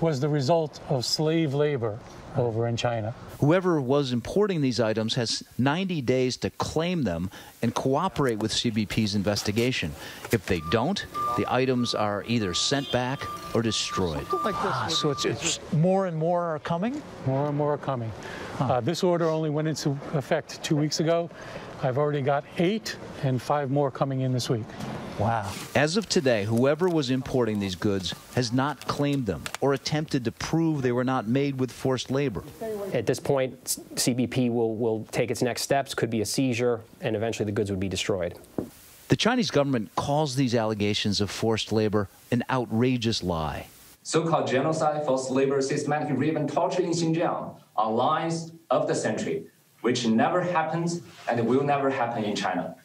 was the result of slave labor over in China. Whoever was importing these items has 90 days to claim them and cooperate with CBP's investigation. If they don't, the items are either sent back or destroyed. Ah, so it's, it's more and more are coming? More and more are coming. Uh, this order only went into effect two weeks ago. I've already got eight and five more coming in this week. Wow. As of today, whoever was importing these goods has not claimed them or attempted to prove they were not made with forced labor. At this point, CBP will, will take its next steps, could be a seizure, and eventually the goods would be destroyed. The Chinese government calls these allegations of forced labor an outrageous lie. So-called genocide, forced labor, systematic rape and torture in Xinjiang are lies of the century, which never happened and will never happen in China.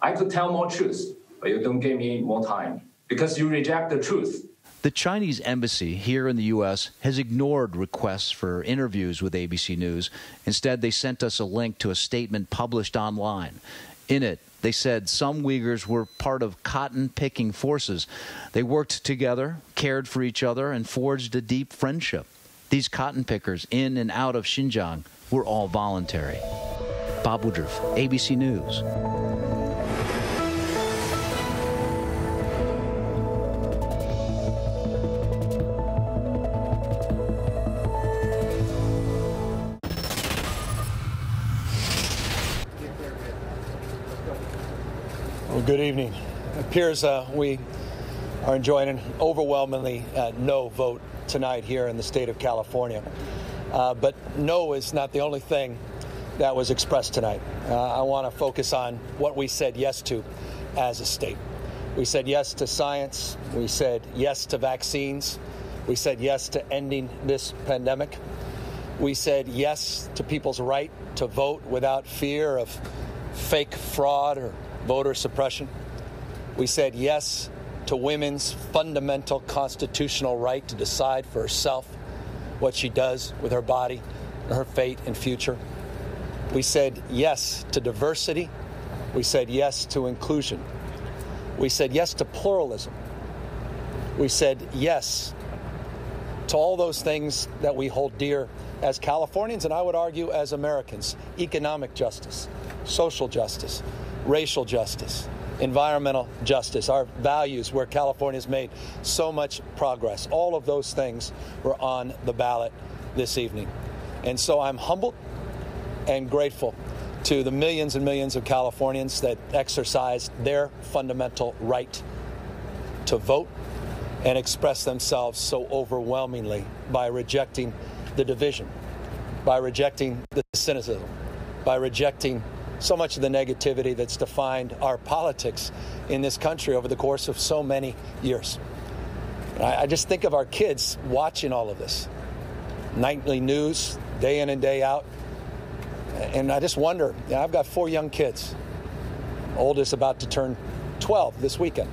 I could tell more truth, but you don't give me more time because you reject the truth. The Chinese embassy here in the U.S. has ignored requests for interviews with ABC News. Instead, they sent us a link to a statement published online. In it, they said some Uyghurs were part of cotton picking forces. They worked together, cared for each other, and forged a deep friendship. These cotton pickers in and out of Xinjiang were all voluntary. Bob Woodruff, ABC News. Good evening. It appears uh, we are enjoying an overwhelmingly uh, no vote tonight here in the state of California. Uh, but no is not the only thing that was expressed tonight. Uh, I want to focus on what we said yes to as a state. We said yes to science. We said yes to vaccines. We said yes to ending this pandemic. We said yes to people's right to vote without fear of fake fraud or voter suppression. We said yes to women's fundamental constitutional right to decide for herself what she does with her body, her fate, and future. We said yes to diversity. We said yes to inclusion. We said yes to pluralism. We said yes to all those things that we hold dear as Californians, and I would argue as Americans economic justice, social justice, racial justice, environmental justice, our values where California has made so much progress. All of those things were on the ballot this evening. And so I'm humbled and grateful to the millions and millions of Californians that exercised their fundamental right to vote and express themselves so overwhelmingly by rejecting the division, by rejecting the cynicism, by rejecting so much of the negativity that's defined our politics in this country over the course of so many years. I, I just think of our kids watching all of this nightly news, day in and day out. And I just wonder you know, I've got four young kids. Oldest about to turn 12 this weekend.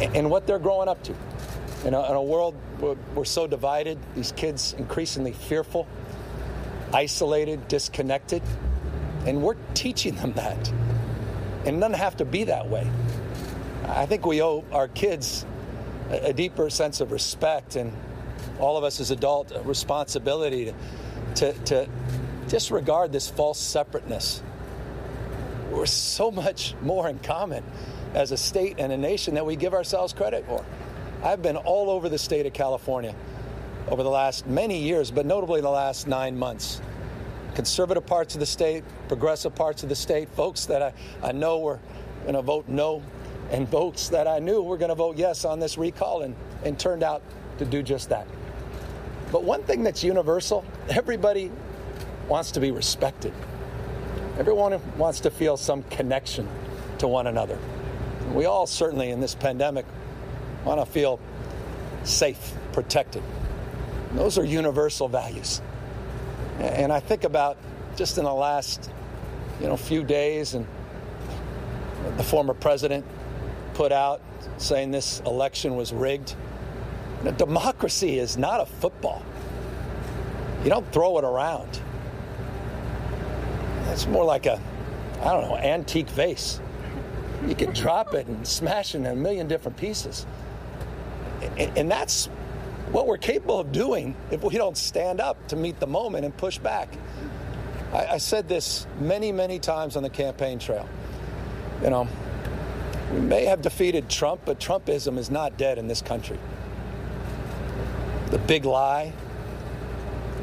And what they're growing up to. In a, in a world where we're so divided, these kids increasingly fearful, isolated, disconnected, and we're teaching them that. And it doesn't have to be that way. I think we owe our kids a, deeper sense of respect and all of us as adults a responsibility to, to, to disregard this false separateness. We're so much more in common as a state and a nation that we give ourselves credit for. I've been all over the state of California over the last many years, but notably the last nine months. Conservative parts of the state, progressive parts of the state, folks that I, I know were going to vote no, and folks that I knew were going to vote yes on this recall, and, and turned out to do just that. But one thing that's universal everybody wants to be respected. Everyone wants to feel some connection to one another. We all certainly in this pandemic want to feel safe, protected. Those are universal values. And I think about just in the last, you know, few days and the former president put out saying this election was rigged. Now, democracy is not a football. You don't throw it around. It's more like a, I don't know, antique vase. You can drop it and smash it in a million different pieces. And that's what we're capable of doing if we don't stand up to meet the moment and push back. I, I said this many, many times on the campaign trail. You know, we may have defeated Trump, but Trumpism is not dead in this country. The big lie,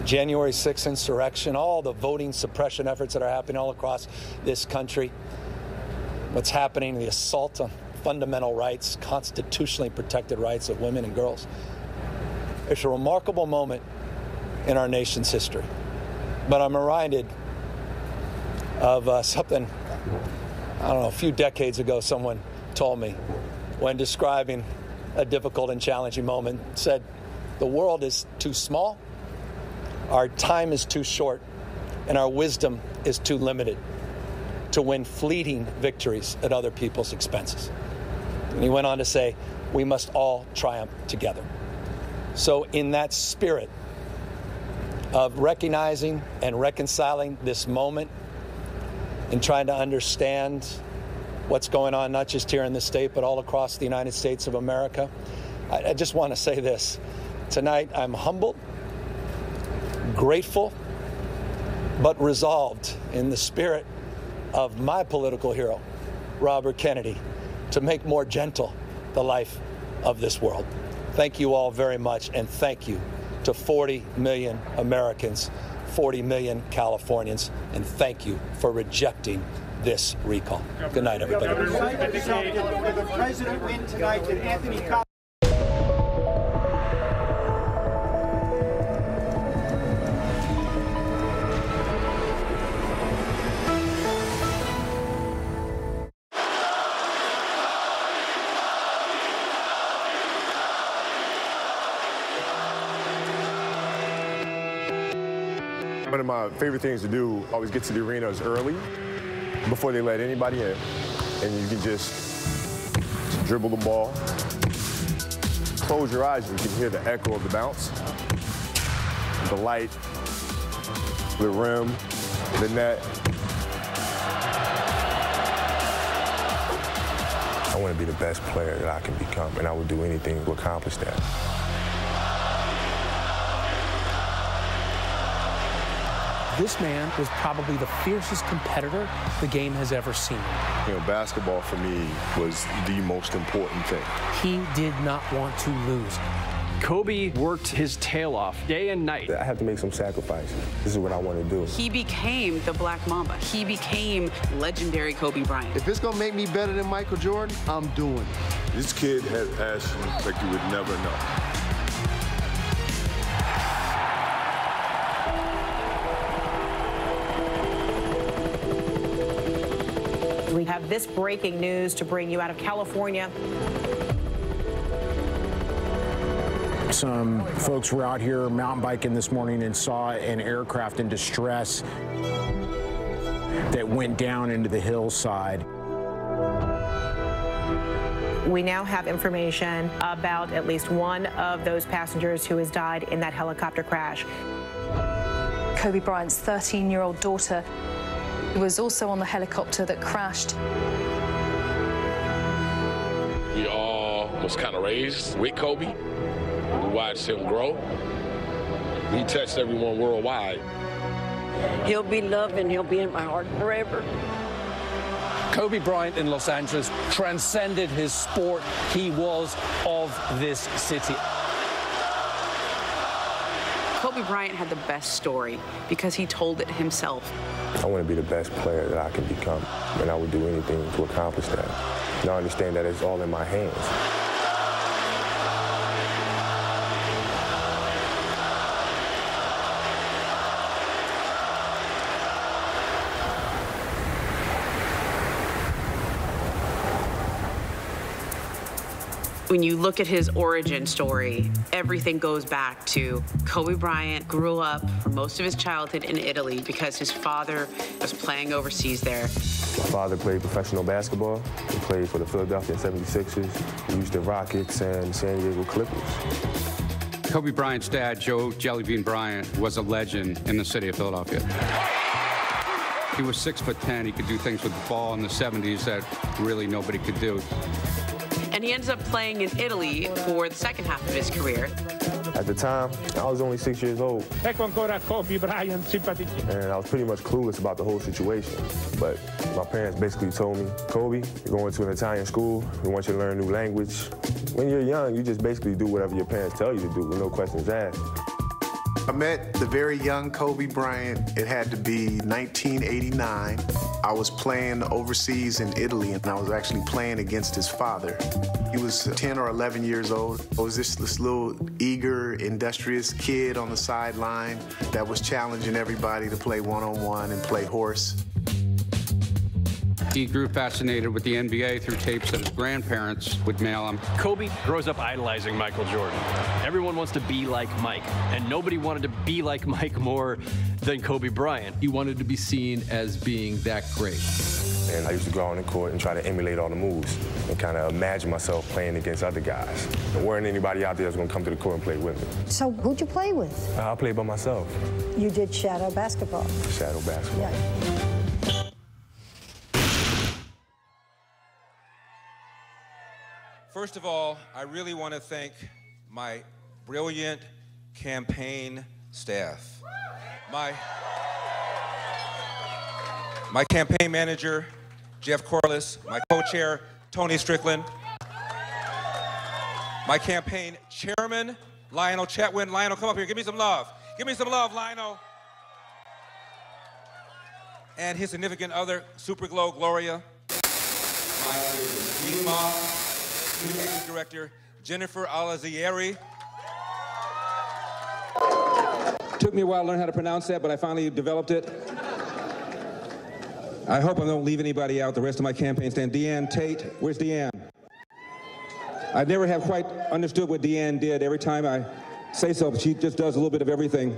January 6th insurrection, all the voting suppression efforts that are happening all across this country, what's happening, the assault on fundamental rights, constitutionally protected rights of women and girls. It's a remarkable moment in our nation's history. But I'm reminded of uh, something, I don't know, a few decades ago, someone told me when describing a difficult and challenging moment, said, The world is too small, our time is too short, and our wisdom is too limited to win fleeting victories at other people's expenses. And he went on to say, We must all triumph together. So, in that spirit of recognizing and reconciling this moment and trying to understand what's going on, not just here in the state, but all across the United States of America, I, I just want to say this. Tonight, I'm humbled, grateful, but resolved in the spirit of my political hero, Robert Kennedy, to make more gentle the life of this world. Thank you all very much, and thank you to 40 million Americans, 40 million Californians, and thank you for rejecting this recall. Good night, everybody. the my favorite things to do, always get to the arenas early before they let anybody in. And you can just dribble the ball. Close your eyes, and you can hear the echo of the bounce, the light, the rim, the net. I want to be the best player that I can become, and I would do anything to accomplish that. This man was probably the fiercest competitor the game has ever seen. You know, basketball for me was the most important thing. He did not want to lose. Kobe worked his tail off day and night. I have to make some sacrifices. This is what I want to do. He became the Black Mamba. He became legendary Kobe Bryant. If it's going to make me better than Michael Jordan, I'm doing it. This kid has passion like you would never know. We have this breaking news to bring you out of California. Some folks were out here mountain biking this morning and saw an aircraft in distress that went down into the hillside. We now have information about at least one of those passengers who has died in that helicopter crash. Kobe Bryant's 13 year old daughter was also on the helicopter that crashed. We all was kind of raised with Kobe. We watched him grow. He touched everyone worldwide. He'll be loved and he'll be in my heart forever. Kobe Bryant in Los Angeles transcended his sport. He was of this city. Kobe Bryant had the best story because he told it himself. I want to be the best player that I can become, and I would do anything to accomplish that. And I understand that it's all in my hands. When you look at his origin story, everything goes back to Kobe Bryant grew up for most of his childhood in Italy because his father was playing overseas there. My father played professional basketball. He played for the Philadelphia 76ers, Houston Rockets, and San Diego Clippers. Kobe Bryant's dad, Joe Jellybean Bryant, was a legend in the city of Philadelphia. He was six foot ten. He could do things with the ball in the 70s that really nobody could do and he ends up playing in Italy for the second half of his career. At the time, I was only six years old. Ecco ancora Kobe Bryant, And I was pretty much clueless about the whole situation. But my parents basically told me, Kobe, you're going to an Italian school. We want you to learn a new language. When you're young, you just basically do whatever your parents tell you to do with no questions asked. I met the very young Kobe Bryant. It had to be 1989. I was playing overseas in Italy, and I was actually playing against his father. He was 10 or 11 years old. I was this little eager, industrious kid on the sideline that was challenging everybody to play one-on-one -on -one and play horse. He grew fascinated with the NBA through tapes that his grandparents would mail him. Kobe grows up idolizing Michael Jordan. Everyone wants to be like Mike, and nobody wanted to be like Mike more than Kobe Bryant. He wanted to be seen as being that great. And I used to go out on the court and try to emulate all the moves and kind of imagine myself playing against other guys. There weren't anybody out there that's going to come to the court and play with me. So who'd you play with? Uh, I played by myself. You did shadow basketball? Shadow basketball. Yeah. First of all, I really want to thank my brilliant campaign staff. My, my campaign manager, Jeff Corless, my co-chair, Tony Strickland, my campaign chairman, Lionel Chetwynd. Lionel, come up here, give me some love. Give me some love, Lionel. And his significant other, Super Glow Gloria. My Communications Director, Jennifer Alazieri. Took me a while to learn how to pronounce that, but I finally developed it. I hope I don't leave anybody out the rest of my campaign stand. Deanne Tate, where's Deanne? I never have quite understood what Deanne did every time I say so, she just does a little bit of everything.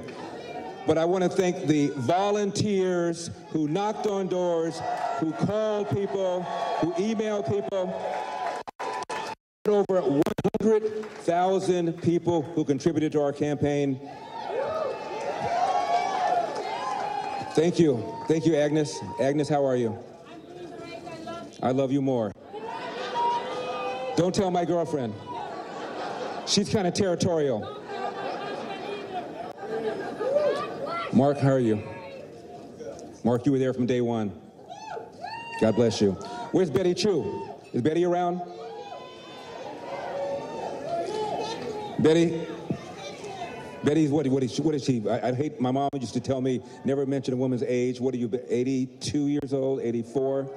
But I want to thank the volunteers who knocked on doors, who called people, who emailed people, over 100,000 people who contributed to our campaign. Thank you. Thank you, Agnes. Agnes, how are you? I love you more. Don't tell my girlfriend. She's kind of territorial. Mark, how are you? Mark, you were there from day one. God bless you. Where's Betty Chu? Is Betty around? Betty, Betty's what, what, is, what is she? I, I, hate, my mom used to tell me, never mention a woman's age. What are you, 82 years old, 84?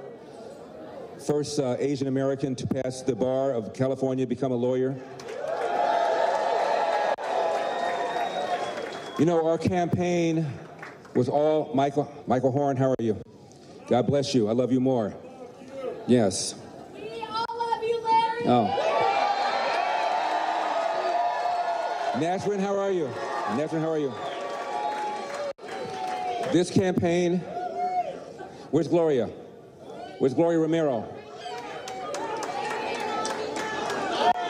First uh, Asian American to pass the bar of California, become a lawyer. You know, our campaign was all Michael, Michael Horn, how are you? God bless you. I love you more. Yes. We all love you, Larry. Oh. Nasrin, how are you? Nasrin, how are you? This campaign, where's Gloria? Where's Gloria Romero?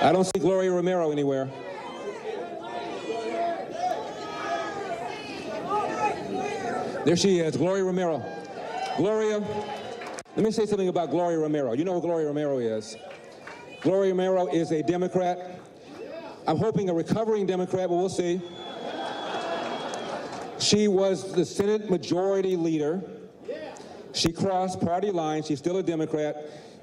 I don't see Gloria Romero anywhere. There she is, Gloria Romero. Gloria, let me say something about Gloria Romero. You know who Gloria Romero is. Gloria Romero is a Democrat I'm hoping a recovering Democrat, but we'll see. She was the Senate Majority Leader. She crossed party lines. She's still a Democrat.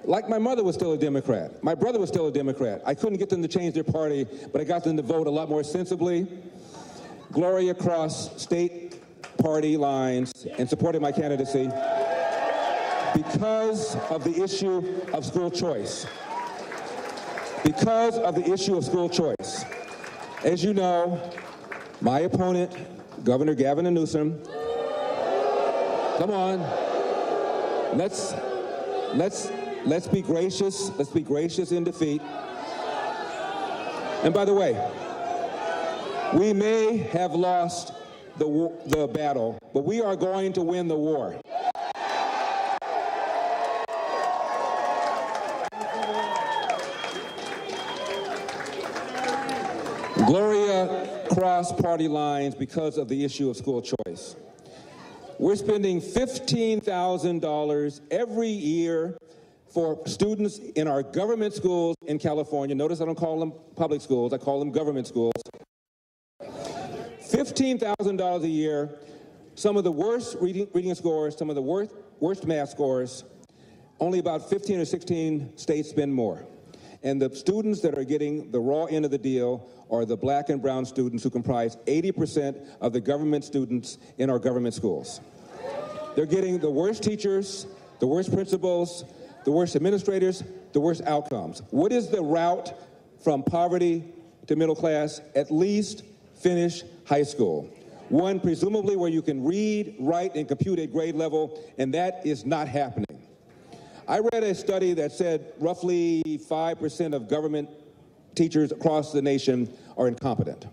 Like my mother was still a Democrat. My brother was still a Democrat. I couldn't get them to change their party, but I got them to vote a lot more sensibly. Gloria across state party lines and supported my candidacy because of the issue of school choice. Because of the issue of school choice. As you know, my opponent, Governor Gavin Newsom, come on, let's let's let's be gracious. Let's be gracious in defeat. And by the way, we may have lost the, the battle, but we are going to win the war. Crossed party lines because of the issue of school choice. We're spending $15,000 every year for students in our government schools in California. Notice I don't call them public schools, I call them government schools. $15,000 a year, some of the worst reading, reading scores, some of the worst, worst math scores. Only about 15 or 16 states spend more. And the students that are getting the raw end of the deal are the black and brown students who comprise 80% of the government students in our government schools. They're getting the worst teachers, the worst principals, the worst administrators, the worst outcomes. What is the route from poverty to middle class? At least finish high school. One, presumably, where you can read, write, and compute at grade level, and that is not happening. I read a study that said roughly 5% of government teachers across the nation are incompetent.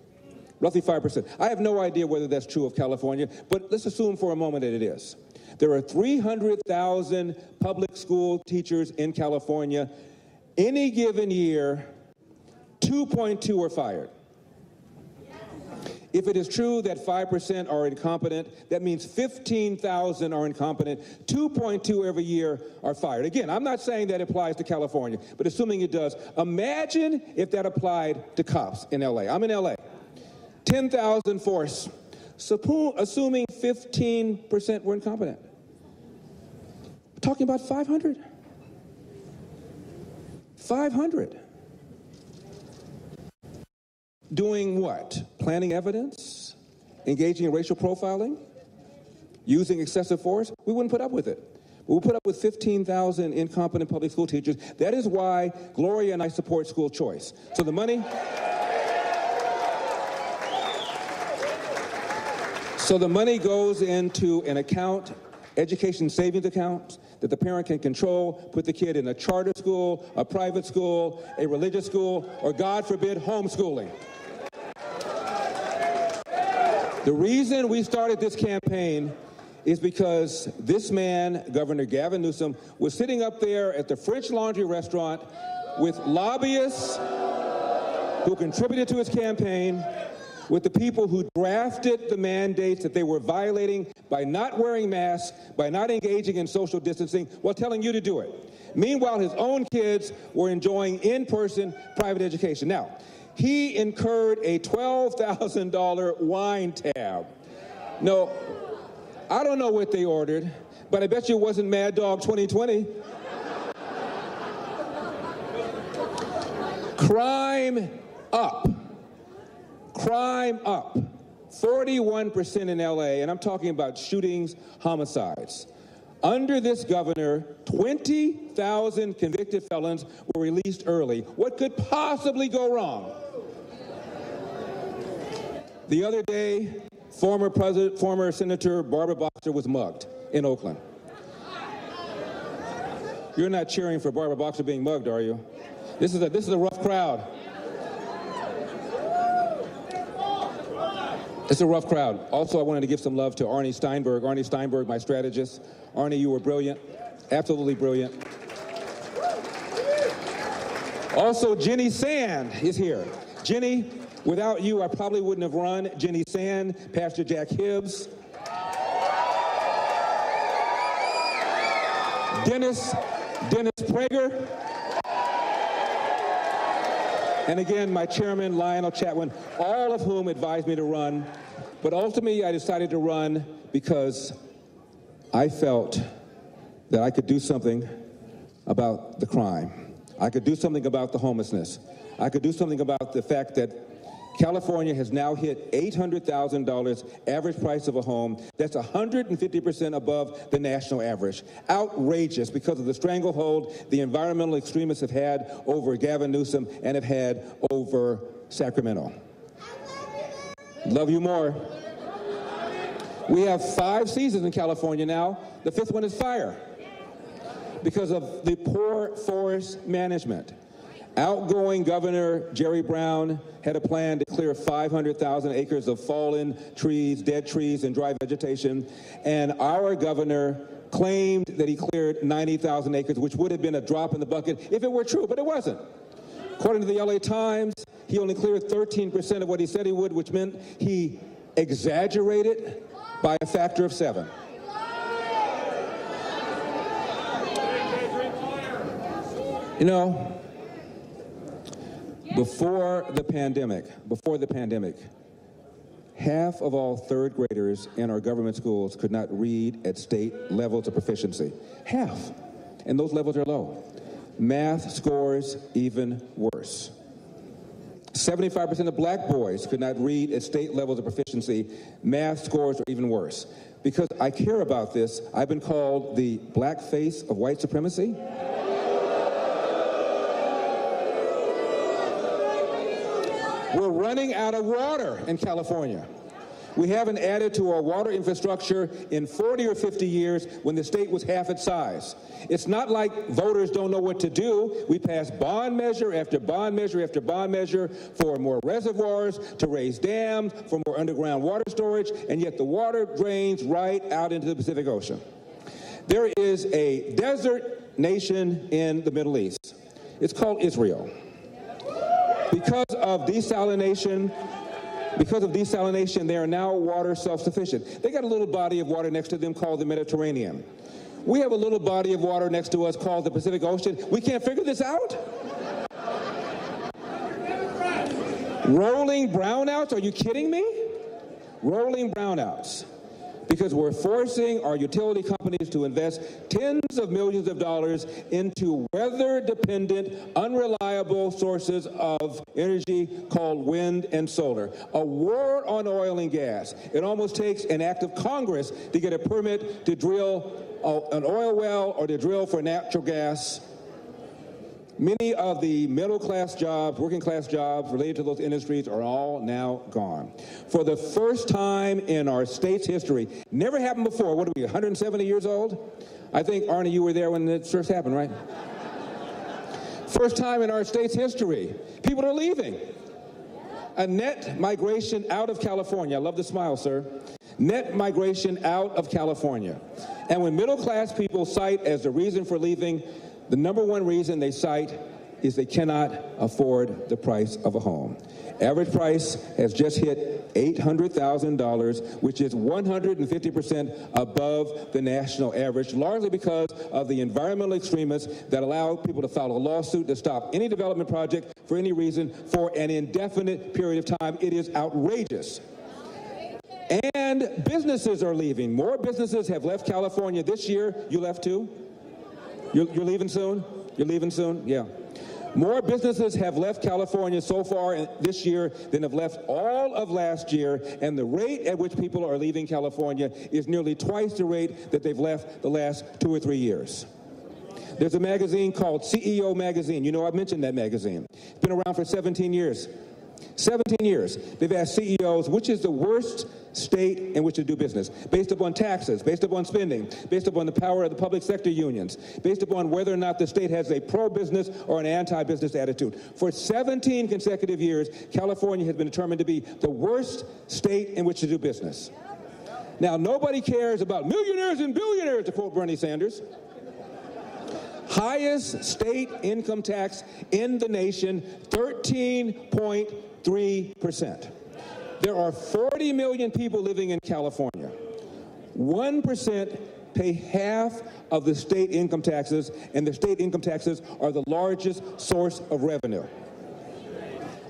Roughly 5%. I have no idea whether that's true of California, but let's assume for a moment that it is. There are 300,000 public school teachers in California. Any given year, 2.2 are fired. If it is true that 5% are incompetent, that means 15,000 are incompetent. 2.2 every year are fired. Again, I'm not saying that applies to California, but assuming it does, imagine if that applied to cops in LA. I'm in LA. 10,000 force, assuming 15% were incompetent. We're talking about 500. 500 doing what? Planning evidence, engaging in racial profiling, using excessive force? We wouldn't put up with it. We'll put up with 15,000 incompetent public school teachers. That is why Gloria and I support school choice. So the money. So the money goes into an account, education savings account, that the parent can control, put the kid in a charter school, a private school, a religious school, or God forbid, homeschooling. The reason we started this campaign is because this man, Governor Gavin Newsom, was sitting up there at the French Laundry restaurant with lobbyists who contributed to his campaign, with the people who drafted the mandates that they were violating by not wearing masks, by not engaging in social distancing, while telling you to do it. Meanwhile, his own kids were enjoying in person private education. Now, he incurred a $12,000 wine tab. No, I don't know what they ordered, but I bet you it wasn't Mad Dog 2020. Crime up. Crime up. 41% in LA, and I'm talking about shootings, homicides. Under this governor, 20,000 convicted felons were released early. What could possibly go wrong? The other day, former President, former Senator Barbara Boxer was mugged in Oakland. You're not cheering for Barbara Boxer being mugged, are you? This is a, this is a rough crowd. It's a rough crowd. Also, I wanted to give some love to Arnie Steinberg. Arnie Steinberg, my strategist. Arnie, you were brilliant, absolutely brilliant. Also, Jenny Sand is here. Jenny, without you, I probably wouldn't have run. Jenny Sand, Pastor Jack Hibbs. Dennis, Dennis Prager. And again, my chairman, Lionel Chetwynd, all of whom advised me to run. But ultimately, I decided to run because I felt that I could do something about the crime. I could do something about the homelessness. I could do something about the fact that California has now hit $800,000 average price of a home. That's 150% above the national average. Outrageous because of the stranglehold the environmental extremists have had over Gavin Newsom and have had over Sacramento. Love you more. We have five seasons in California now. The fifth one is fire because of the poor forest management. Outgoing Governor Jerry Brown had a plan to clear 500,000 acres of fallen trees, dead trees, and dry vegetation. And our governor claimed that he cleared 90,000 acres, which would have been a drop in the bucket if it were true, but it wasn't. According to the LA Times, he only cleared 13% of what he said he would, which meant he exaggerated by a factor of seven. You know, before the pandemic, before the pandemic, half of all third graders in our government schools could not read at state levels of proficiency. Half. And those levels are low. Math scores even worse. 75% of black boys could not read at state levels of proficiency. Math scores are even worse. Because I care about this, I've been called the black face of white supremacy. We're running out of water in California. We haven't added to our water infrastructure in 40 or 50 years when the state was half its size. It's not like voters don't know what to do. We pass bond measure after bond measure after bond measure for more reservoirs, to raise dams, for more underground water storage, and yet the water drains right out into the Pacific Ocean. There is a desert nation in the Middle East. It's called Israel. Because of desalination, because of desalination, they are now water self-sufficient. They got a little body of water next to them called the Mediterranean. We have a little body of water next to us called the Pacific Ocean. We can't figure this out? Rolling brownouts? Are you kidding me? Rolling brownouts because we're forcing our utility companies to invest tens of millions of dollars into weather-dependent, unreliable sources of energy called wind and solar. A war on oil and gas. It almost takes an act of Congress to get a permit to drill uh, an oil well or to drill for natural gas Many of the middle class jobs, working class jobs related to those industries are all now gone. For the first time in our state's history, never happened before. What are we, 170 years old? I think, Arnie, you were there when it first happened, right? first time in our state's history, people are leaving. A net migration out of California. I love the smile, sir. Net migration out of California. And when middle class people cite as the reason for leaving the number one reason they cite is they cannot afford the price of a home. Average price has just hit $800,000, which is 150% above the national average, largely because of the environmental extremists that allow people to file a lawsuit to stop any development project for any reason for an indefinite period of time. It is outrageous. And businesses are leaving. More businesses have left California this year. You left too? You're, you're leaving soon? You're leaving soon? Yeah. More businesses have left California so far this year than have left all of last year, and the rate at which people are leaving California is nearly twice the rate that they've left the last two or three years. There's a magazine called CEO Magazine. You know, I've mentioned that magazine. It's been around for 17 years. 17 years. They've asked CEOs which is the worst state in which to do business, based upon taxes, based upon spending, based upon the power of the public sector unions, based upon whether or not the state has a pro-business or an anti-business attitude. For 17 consecutive years, California has been determined to be the worst state in which to do business. Now, nobody cares about millionaires and billionaires, to quote Bernie Sanders. Highest state income tax in the nation, 13.3 percent. There are 40 million people living in California. 1% pay half of the state income taxes, and the state income taxes are the largest source of revenue.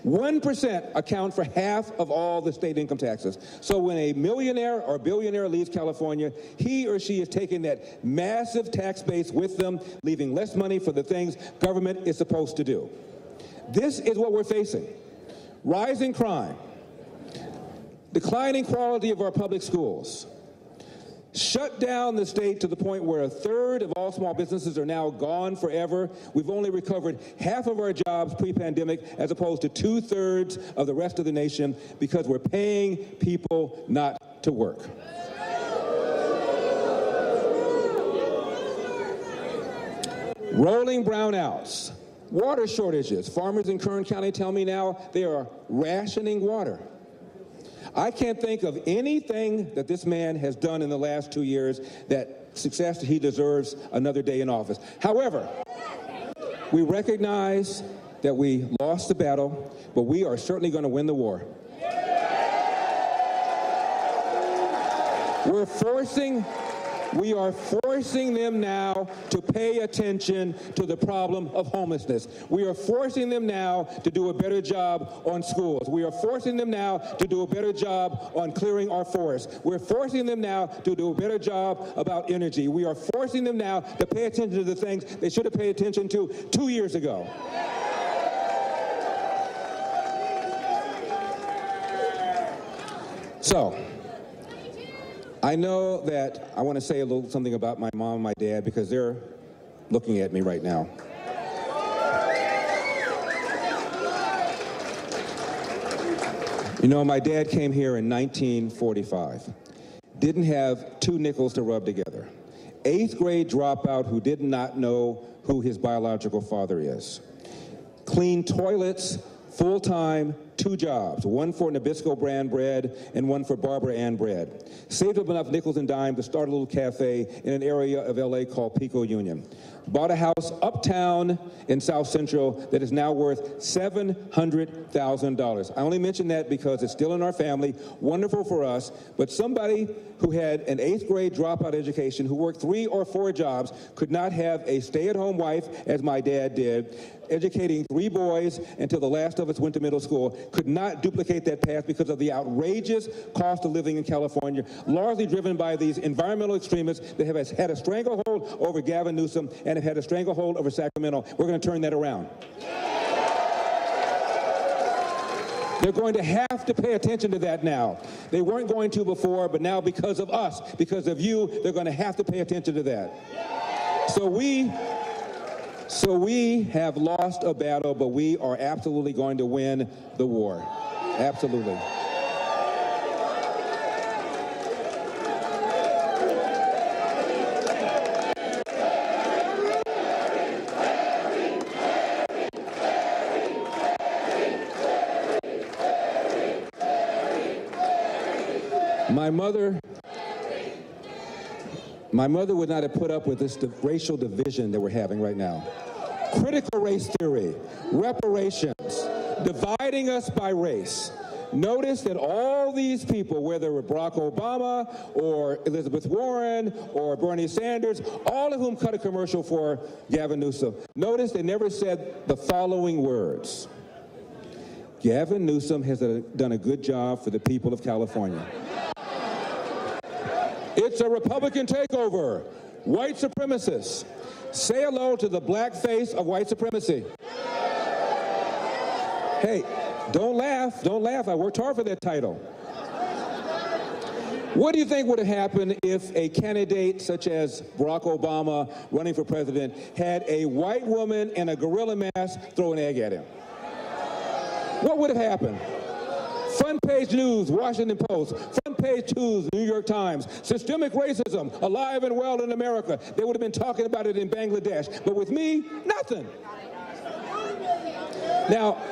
1% account for half of all the state income taxes. So when a millionaire or billionaire leaves California, he or she is taking that massive tax base with them, leaving less money for the things government is supposed to do. This is what we're facing. rising crime, declining quality of our public schools, shut down the state to the point where a third of all small businesses are now gone forever. We've only recovered half of our jobs pre pandemic as opposed to two thirds of the rest of the nation because we're paying people not to work. Rolling brownouts, water shortages. Farmers in Kern County tell me now they are rationing water. I can't think of anything that this man has done in the last two years that success he deserves another day in office. However, we recognize that we lost the battle, but we are certainly going to win the war. We're forcing we are forcing them now to pay attention to the problem of homelessness. We are forcing them now to do a better job on schools. We are forcing them now to do a better job on clearing our forests. We're forcing them now to do a better job about energy. We are forcing them now to pay attention to the things they should have paid attention to two years ago. So, I know that I want to say a little something about my mom and my dad because they're looking at me right now. You know, my dad came here in 1945, didn't have two nickels to rub together. Eighth grade dropout who did not know who his biological father is. Clean toilets, full time, two jobs, one for Nabisco brand bread and one for Barbara Ann bread. Saved up enough nickels and dimes to start a little cafe in an area of LA called Pico Union. Bought a house uptown in South Central that is now worth $700,000. I only mention that because it's still in our family, wonderful for us, but somebody who had an eighth grade dropout education, who worked three or four jobs, could not have a stay at home wife, as my dad did, educating three boys until the last of us went to middle school, could not duplicate that path because of the outrageous cost of living in California, largely driven by these environmental extremists that have had a stranglehold over Gavin Newsom and have had a stranglehold over Sacramento. We're going to turn that around. They're going to have to pay attention to that now. They weren't going to before, but now because of us, because of you, they're going to have to pay attention to that. So we so we have lost a battle, but we are absolutely going to win the war. Absolutely. My mother my mother would not have put up with this racial division that we're having right now. Critical race theory, reparations, dividing us by race. Notice that all these people, whether it were Barack Obama or Elizabeth Warren or Bernie Sanders, all of whom cut a commercial for Gavin Newsom, notice they never said the following words. Gavin Newsom has done a good job for the people of California. It's a Republican takeover. White supremacists. Say hello to the black face of white supremacy. Hey, don't laugh. Don't laugh. I worked hard for that title. What do you think would have happened if a candidate such as Barack Obama running for president had a white woman in a gorilla mask throw an egg at him? What would have happened? Front page news, Washington Post. Front page news, New York Times. Systemic racism, alive and well in America. They would have been talking about it in Bangladesh. But with me, nothing. Now,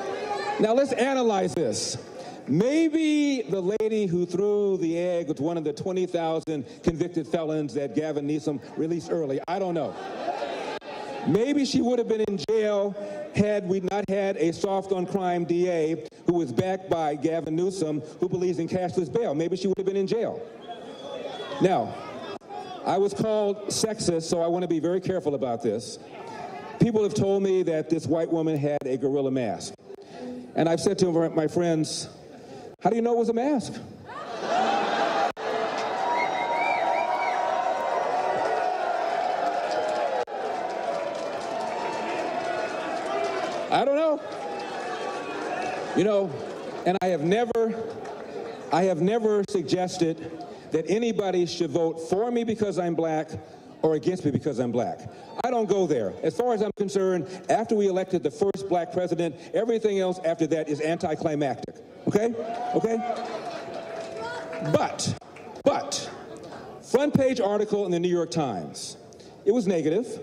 now let's analyze this. Maybe the lady who threw the egg was one of the 20,000 convicted felons that Gavin Newsom released early. I don't know. Maybe she would have been in jail had we not had a soft on crime DA who was backed by Gavin Newsom who believes in cashless bail. Maybe she would have been in jail. Now, I was called sexist, so I want to be very careful about this. People have told me that this white woman had a gorilla mask. And I've said to my friends, How do you know it was a mask? I don't know. You know, And I have never, I have never suggested that anybody should vote for me because I'm black or against me because I'm black. I don't go there. As far as I'm concerned, after we elected the first black president, everything else after that is anticlimactic. Okay? Okay? But, but, front page article in the New York Times. It was negative,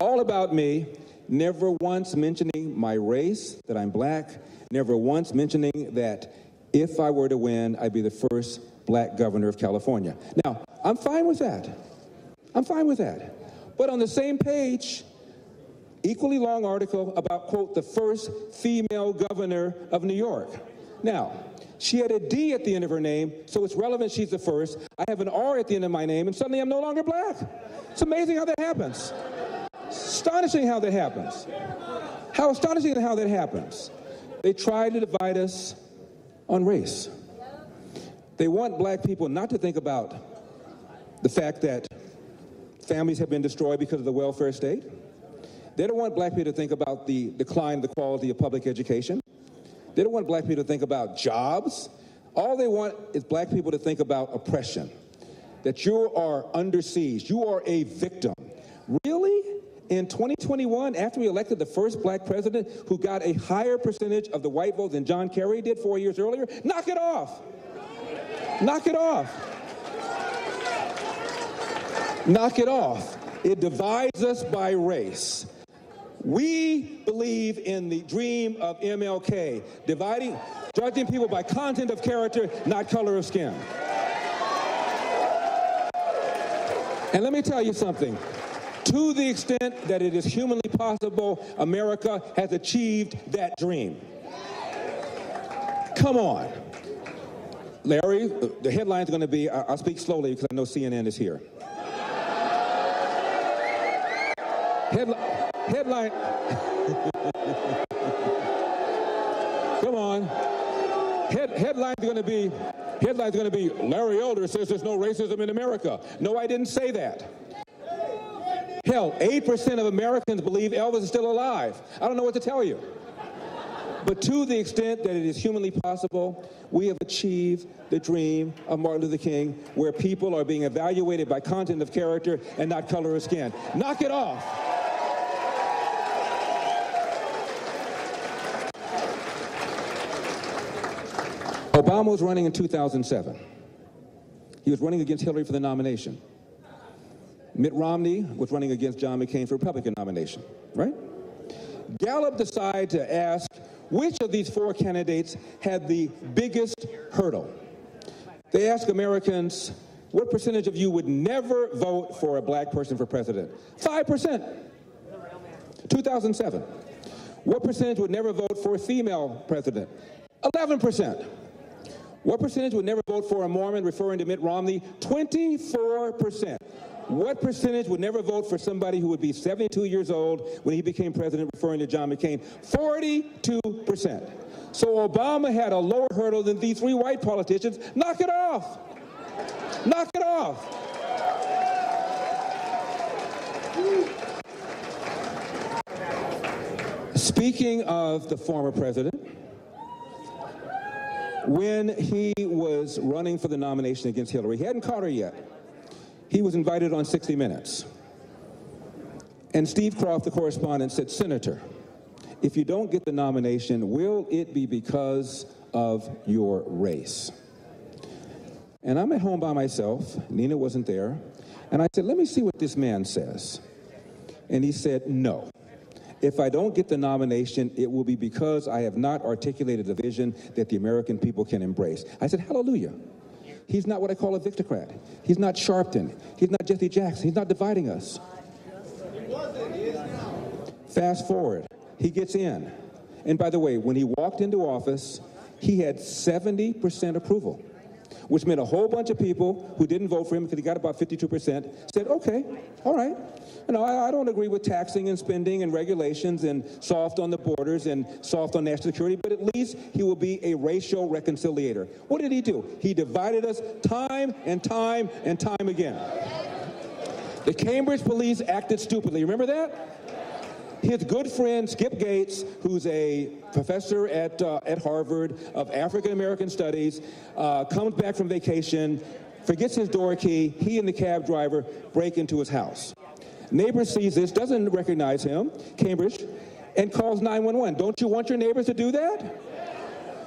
all about me, never once mentioning my race, that I'm black, never once mentioning that if I were to win, I'd be the first black governor of California. Now, I'm fine with that. I'm fine with that. But on the same page, equally long article about, quote, the first female governor of New York. Now, she had a D at the end of her name, so it's relevant she's the first. I have an R at the end of my name, and suddenly I'm no longer black. It's amazing how that happens. Astonishing how that happens. How astonishing how that happens. They try to divide us on race. They want black people not to think about the fact that families have been destroyed because of the welfare state. They don't want black people to think about the decline of the quality of public education. They don't want black people to think about jobs. All they want is black people to think about oppression, that you are under siege, you are a victim. Really? In 2021, after we elected the first black president who got a higher percentage of the white vote than John Kerry did four years earlier, knock it off. Knock it off. Knock it off. It divides us by race. We believe in the dream of MLK, dividing, judging people by content of character, not color of skin. And let me tell you something. To the extent that it is humanly possible, America has achieved that dream. Come on. Larry, the headline is going to be I'll speak slowly because I know CNN is here. Headline. headline. Come on. Head, headline's going to be headline's going to be Larry Elder says there's no racism in America. No, I didn't say that. Hell, 8% of Americans believe Elvis is still alive. I don't know what to tell you. But to the extent that it is humanly possible, we have achieved the dream of Martin Luther King where people are being evaluated by content of character and not color of skin. Knock it off. Obama was running in 2007. He was running against Hillary for the nomination. Mitt Romney was running against John McCain for Republican nomination, right? Gallup decided to ask which of these four candidates had the biggest hurdle. They asked Americans, what percentage of you would never vote for a black person for president? 5%. 2007. What percentage would never vote for a female president? 11%. What percentage would never vote for a Mormon, referring to Mitt Romney? 24%. What percentage would never vote for somebody who would be 72 years old when he became president, referring to John McCain? 42%. So Obama had a lower hurdle than these three white politicians. Knock it off. Knock it off. Speaking of the former president, when he was running for the nomination against Hillary, he hadn't caught her yet. He was invited on 60 Minutes. And Steve Kroft, the correspondent, said, Senator, if you don't get the nomination, will it be because of your race? And I'm at home by myself. Nina wasn't there. And I said, let me see what this man says. And he said, no. If I don't get the nomination, it will be because I have not articulated a vision that the American people can embrace. I said, hallelujah. He's not what I call a victocrat. He's not Sharpton. He's not Jesse Jackson. He's not dividing us. Fast forward, he gets in. And by the way, when he walked into office, he had 70% approval which meant a whole bunch of people who didn't vote for him because he got about 52% said, okay, all right. You know, I, I, don't agree with taxing and spending and regulations and soft on the borders and soft on national security, but at least he will be a racial reconciliator. What did he do? He divided us time and time and time again. The Cambridge police acted stupidly. Remember that? His good friend Skip Gates, who's a professor at, uh, at Harvard of African American Studies, uh, comes back from vacation, forgets his door key. He and the cab driver break into his house. Neighbor sees this, doesn't recognize him, Cambridge, and calls 911. Don't you want your neighbors to do that?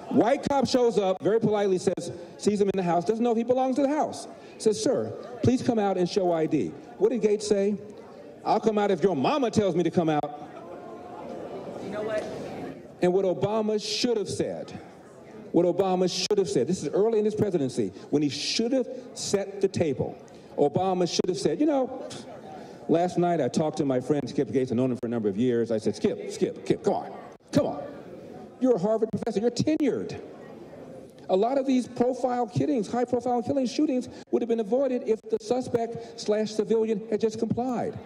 White cop shows up, very politely says, sees him in the house, doesn't know if he belongs to the house. Says, sir, please come out and show ID. What did Gates say? I'll come out if your mama tells me to come out. And what Obama should have said, what Obama should have said, this is early in his presidency, when he should have set the table. Obama should have said, you know, last night I talked to my friend Skip Gates, I've known him for a number of years. I said, Skip, Skip, Skip, come on, come on. You're a Harvard professor, you're tenured. A lot of these profile killings, high profile killing shootings would have been avoided if the suspect slash civilian had just complied.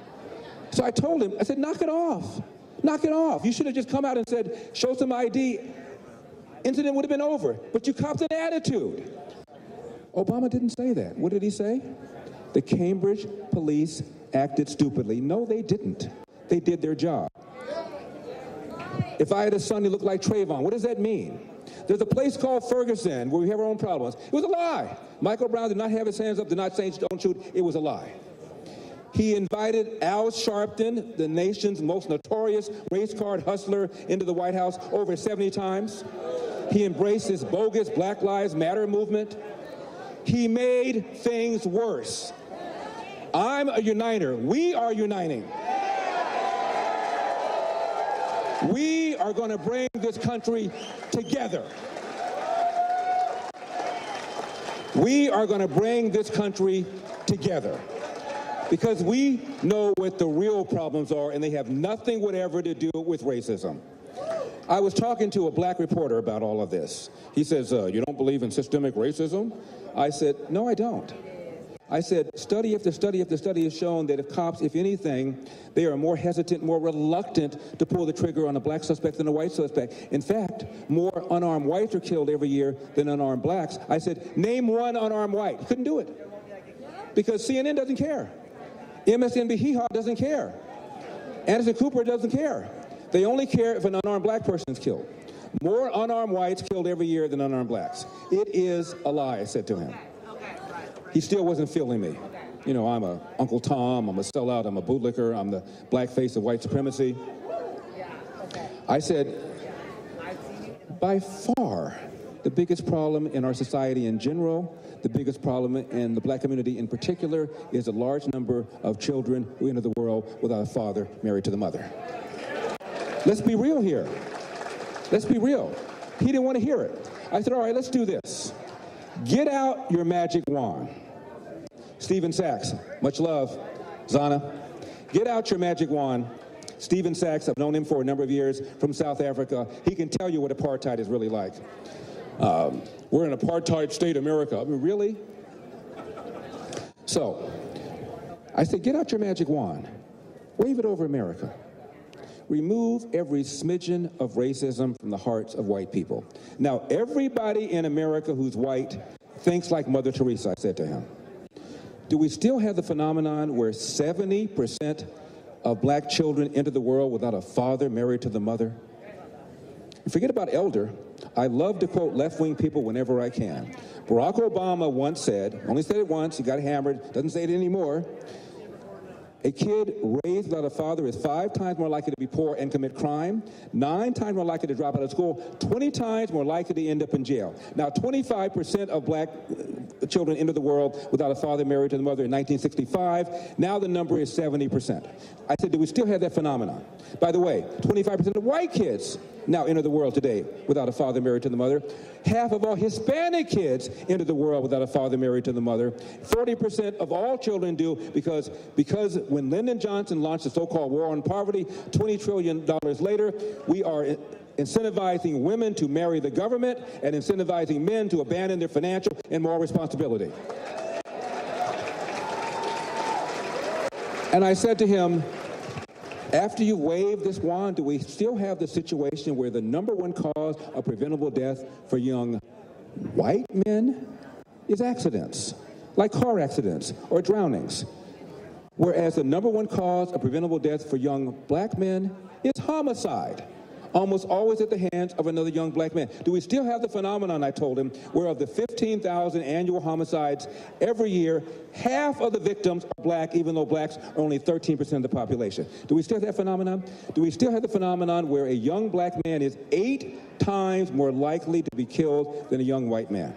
So I told him, I said, knock it off. Knock it off. You should have just come out and said, show some ID. Incident would have been over. But you copped an attitude. Obama didn't say that. What did he say? The Cambridge police acted stupidly. No, they didn't. They did their job. If I had a son who looked like Trayvon, what does that mean? There's a place called Ferguson where we have our own problems. It was a lie. Michael Brown did not have his hands up, did not say don't shoot. It was a lie. He invited Al Sharpton, the nation's most notorious race card hustler, into the White House over 70 times. He embraced this bogus Black Lives Matter movement. He made things worse. I'm a uniter. We are uniting. We are going to bring this country together. We are going to bring this country together because we know what the real problems are and they have nothing whatever to do with racism. I was talking to a black reporter about all of this. He says, uh, You don't believe in systemic racism? I said, No, I don't. I said, study after study after study has shown that if cops, if anything, they are more hesitant, more reluctant to pull the trigger on a black suspect than a white suspect. In fact, more unarmed whites are killed every year than unarmed blacks. I said, name one unarmed white. Couldn't do it. Because CNN doesn't care. MSNBC doesn't care. Anderson Cooper doesn't care. They only care if an unarmed black person is killed. More unarmed whites killed every year than unarmed blacks. It is a lie, I said to him he still wasn't feeling me. You know, I'm a Uncle Tom, I'm a sellout, I'm a bootlicker, I'm the black face of white supremacy. I said, by far, the biggest problem in our society in general, the biggest problem in the black community in particular, is a large number of children who enter the world without a father married to the mother. Let's be real here. Let's be real. He didn't want to hear it. I said, all right, let's do this. Get out your magic wand. Stephen Sachs, much love. Zana, get out your magic wand. Stephen Sachs, I've known him for a number of years from South Africa. He can tell you what apartheid is really like. Um, we're in apartheid state America. I mean, really? So, I said, get out your magic wand. Wave it over America. Remove every smidgen of racism from the hearts of white people. Now, everybody in America who's white thinks like Mother Teresa, I said to him. Do we still have the phenomenon where 70% of black children enter the world without a father married to the mother? Forget about elder. I love to quote left wing people whenever I can. Barack Obama once said, only said it once, he got hammered, doesn't say it anymore. A kid raised without a father is five times more likely to be poor and commit crime, nine times more likely to drop out of school, 20 times more likely to end up in jail. Now, 25% of black uh, children enter the world without a father married to the mother in 1965. Now the number is 70%. I said, do we still have that phenomenon? By the way, 25% of white kids now enter the world today without a father married to the mother. Half of all Hispanic kids enter the world without a father married to the mother. 40% of all children do because, because when Lyndon Johnson launched the so-called war on poverty, $20 trillion later, we are incentivizing women to marry the government and incentivizing men to abandon their financial and moral responsibility. And I said to him, after you wave this wand, do we still have the situation where the number one cause of preventable death for young white men is accidents, like car accidents or drownings? Whereas the number one cause of preventable death for young black men is homicide almost always at the hands of another young black man. Do we still have the phenomenon, I told him, where of the 15,000 annual homicides every year, half of the victims are black, even though blacks are only 13% of the population? Do we still have that phenomenon? Do we still have the phenomenon where a young black man is eight times more likely to be killed than a young white man?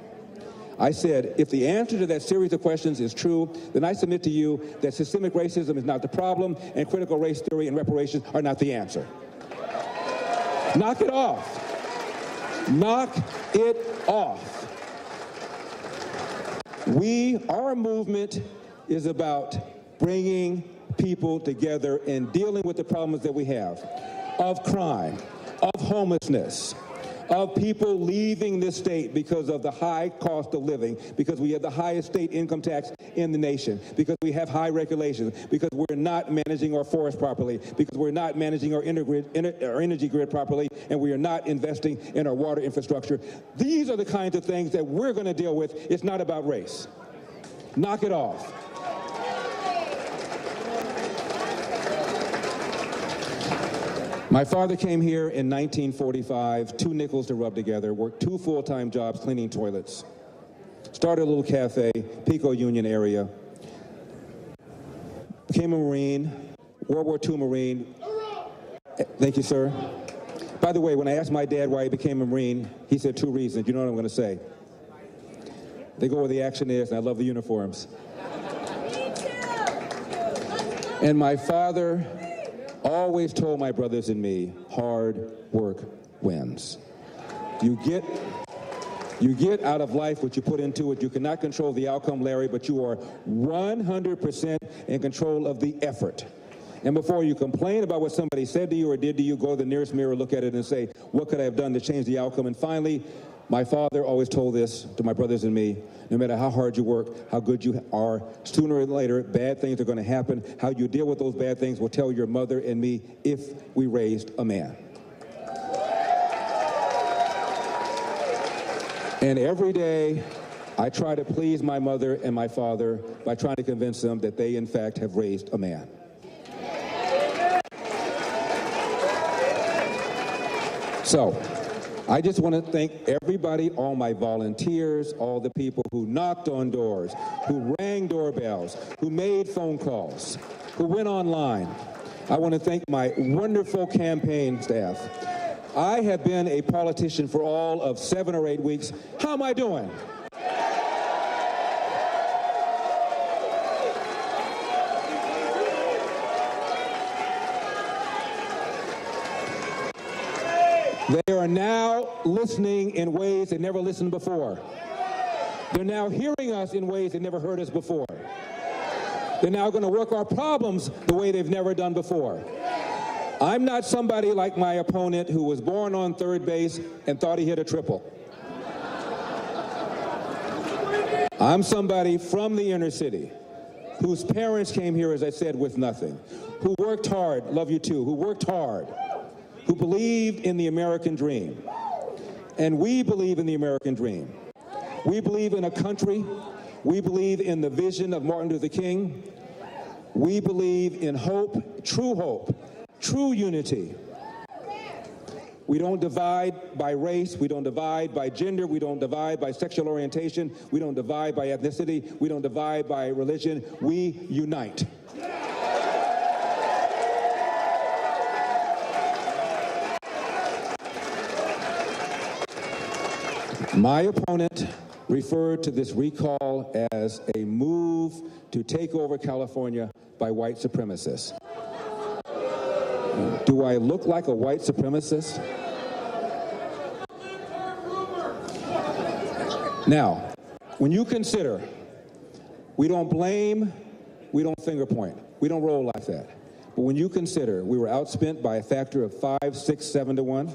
I said, if the answer to that series of questions is true, then I submit to you that systemic racism is not the problem and critical race theory and reparations are not the answer. Knock it off. Knock it off. We, our movement is about bringing people together and dealing with the problems that we have of crime, of homelessness, of people leaving this state because of the high cost of living, because we have the highest state income tax in the nation, because we have high regulations, because we're not managing our forest properly, because we're not managing our, our energy grid properly, and we are not investing in our water infrastructure. These are the kinds of things that we're going to deal with. It's not about race. Knock it off. My father came here in 1945, two nickels to rub together, worked two full-time jobs cleaning toilets, started a little cafe, Pico Union area, became a Marine, World War II Marine. Thank you, sir. By the way, when I asked my dad why he became a Marine, he said two reasons. You know what I'm going to say? They go where the action is, and I love the uniforms. And my father always told my brothers and me, hard work wins. You get you get out of life what you put into it. You cannot control the outcome, Larry, but you are 100% in control of the effort. And before you complain about what somebody said to you or did to you, go to the nearest mirror, look at it, and say, What could I have done to change the outcome? And finally, my father always told this to my brothers and me no matter how hard you work, how good you are, sooner or later, bad things are going to happen. How you deal with those bad things will tell your mother and me if we raised a man. And every day, I try to please my mother and my father by trying to convince them that they, in fact, have raised a man. So, I just want to thank everybody, all my volunteers, all the people who knocked on doors, who rang doorbells, who made phone calls, who went online. I want to thank my wonderful campaign staff. I have been a politician for all of seven or eight weeks. How am I doing? They are now listening in ways they never listened before. They're now hearing us in ways they never heard us before. They're now going to work our problems the way they've never done before. I'm not somebody like my opponent who was born on third base and thought he hit a triple. I'm somebody from the inner city whose parents came here, as I said, with nothing, who worked hard, love you too, who worked hard who believed in the American dream. And we believe in the American dream. We believe in a country. We believe in the vision of Martin Luther King. We believe in hope, true hope, true unity. We don't divide by race. We don't divide by gender. We don't divide by sexual orientation. We don't divide by ethnicity. We don't divide by religion. We unite. My opponent referred to this recall as a move to take over California by white supremacists. Do I look like a white supremacist? Now, when you consider we don't blame, we don't finger point, we don't roll like that. But when you consider we were outspent by a factor of five, six, seven to one,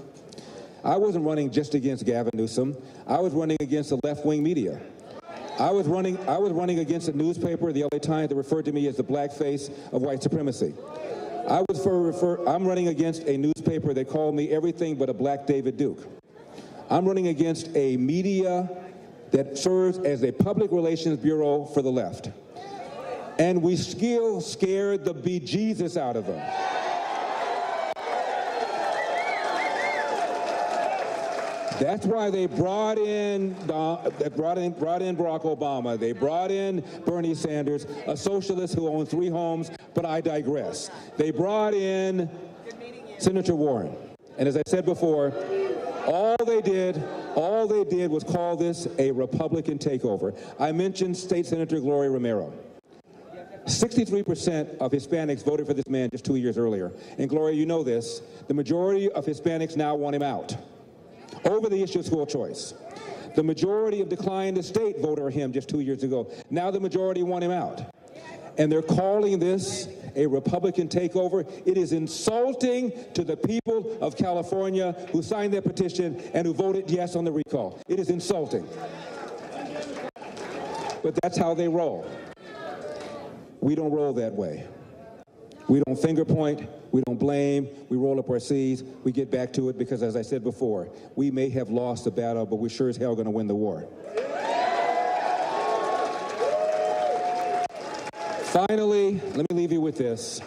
I wasn't running just against Gavin Newsom. I was running against the left-wing media. I was running. I was running against a newspaper, the LA Times, that referred to me as the black face of white supremacy. I was for refer. I'm running against a newspaper that called me everything but a black David Duke. I'm running against a media that serves as a public relations bureau for the left. And we still scared the bejesus out of them. That's why they brought in, they brought in brought in Barack Obama. They brought in Bernie Sanders, a socialist who owned three homes. But I digress. They brought in Senator Warren, and as I said before, all they did, all they did was call this a Republican takeover. I mentioned State Senator Gloria Romero. 63% of Hispanics voted for this man just two years earlier. And Gloria, you know this. The majority of Hispanics now want him out over the issue of school choice. The majority of declined the state voted for him just two years ago. Now the majority want him out. And they're calling this a Republican takeover. It is insulting to the people of California who signed that petition and who voted yes on the recall. It is insulting. But that's how they roll. We don't roll that way. We don't finger point, we don't blame, we roll up our sleeves, we get back to it because, as I said before, we may have lost the battle, but we're sure as hell going to win the war. Finally, let me leave you with this.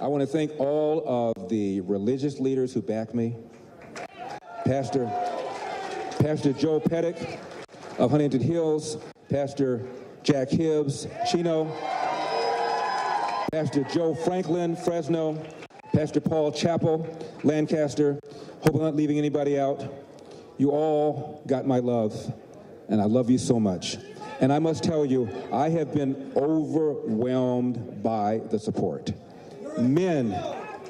I want to thank all of the religious leaders who back me. Pastor, Pastor Joe Pettick of Huntington Hills, Pastor Jack Hibbs, Chino, Pastor Joe Franklin, Fresno, Pastor Paul Chappell, Lancaster. Hope I'm not leaving anybody out. You all got my love, and I love you so much. And I must tell you, I have been overwhelmed by the support. Men,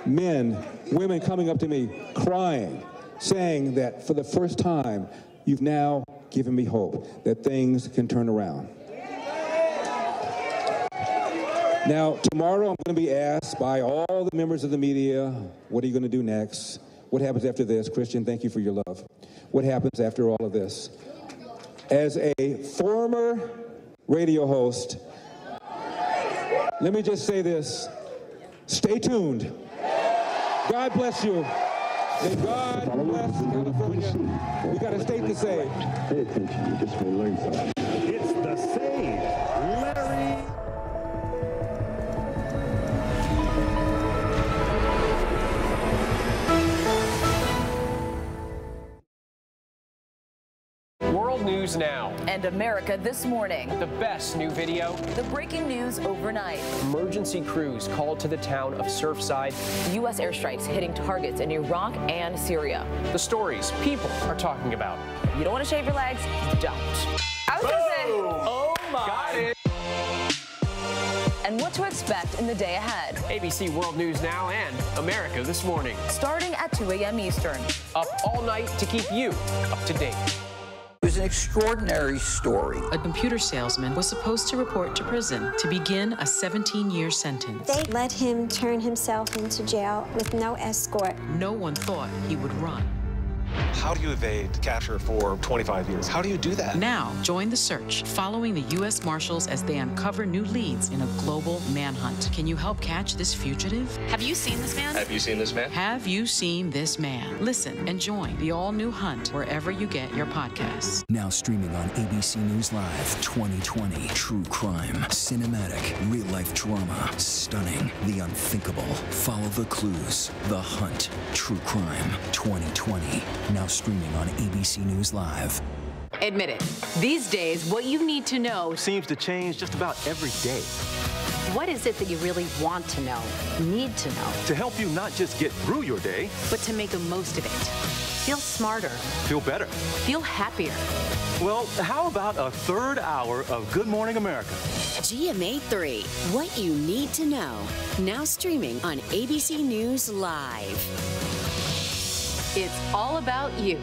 men, women coming up to me crying, saying that for the first time, you've now given me hope that things can turn around. Now, tomorrow I'm going to be asked by all the members of the media, what are you going to do next? What happens after this? Christian, thank you for your love. What happens after all of this? As a former radio host, let me just say this. Stay tuned. God bless you. May God bless California. We got a state to save. Pay attention. You just may learn something. News Now. And America This Morning. The best new video. The breaking news overnight. Emergency crews called to the town of Surfside. U.S. airstrikes hitting targets in Iraq and Syria. The stories people are talking about. You don't want to shave your legs? Don't. I was going to say. Oh my. Got it. And what to expect in the day ahead. ABC World News Now and America This Morning. Starting at 2 a.m. Eastern. Up all night to keep you up to date. It was an extraordinary story. A computer salesman was supposed to report to prison to begin a 17 year sentence. They let him turn himself into jail with no escort. No one thought he would run. How do you evade capture for 25 years? How do you do that? Now, join the search, following the U.S. Marshals as they uncover new leads in a global manhunt. Can you help catch this fugitive? Have you seen this man? Have you seen this man? Have you seen this man? Listen and join the all new hunt wherever you get your podcasts. Now streaming on ABC News Live 2020. True crime, cinematic, real life drama, stunning, the unthinkable. Follow the clues. The Hunt. True crime 2020. Now streaming on ABC News Live. Admit it. These days, what you need to know seems to change just about every day. What is it that you really want to know, need to know? To help you not just get through your day, but to make the most of it. Feel smarter. Feel better. Feel happier. Well, how about a third hour of Good Morning America? GMA 3, what you need to know. Now streaming on ABC News Live. It's all about you.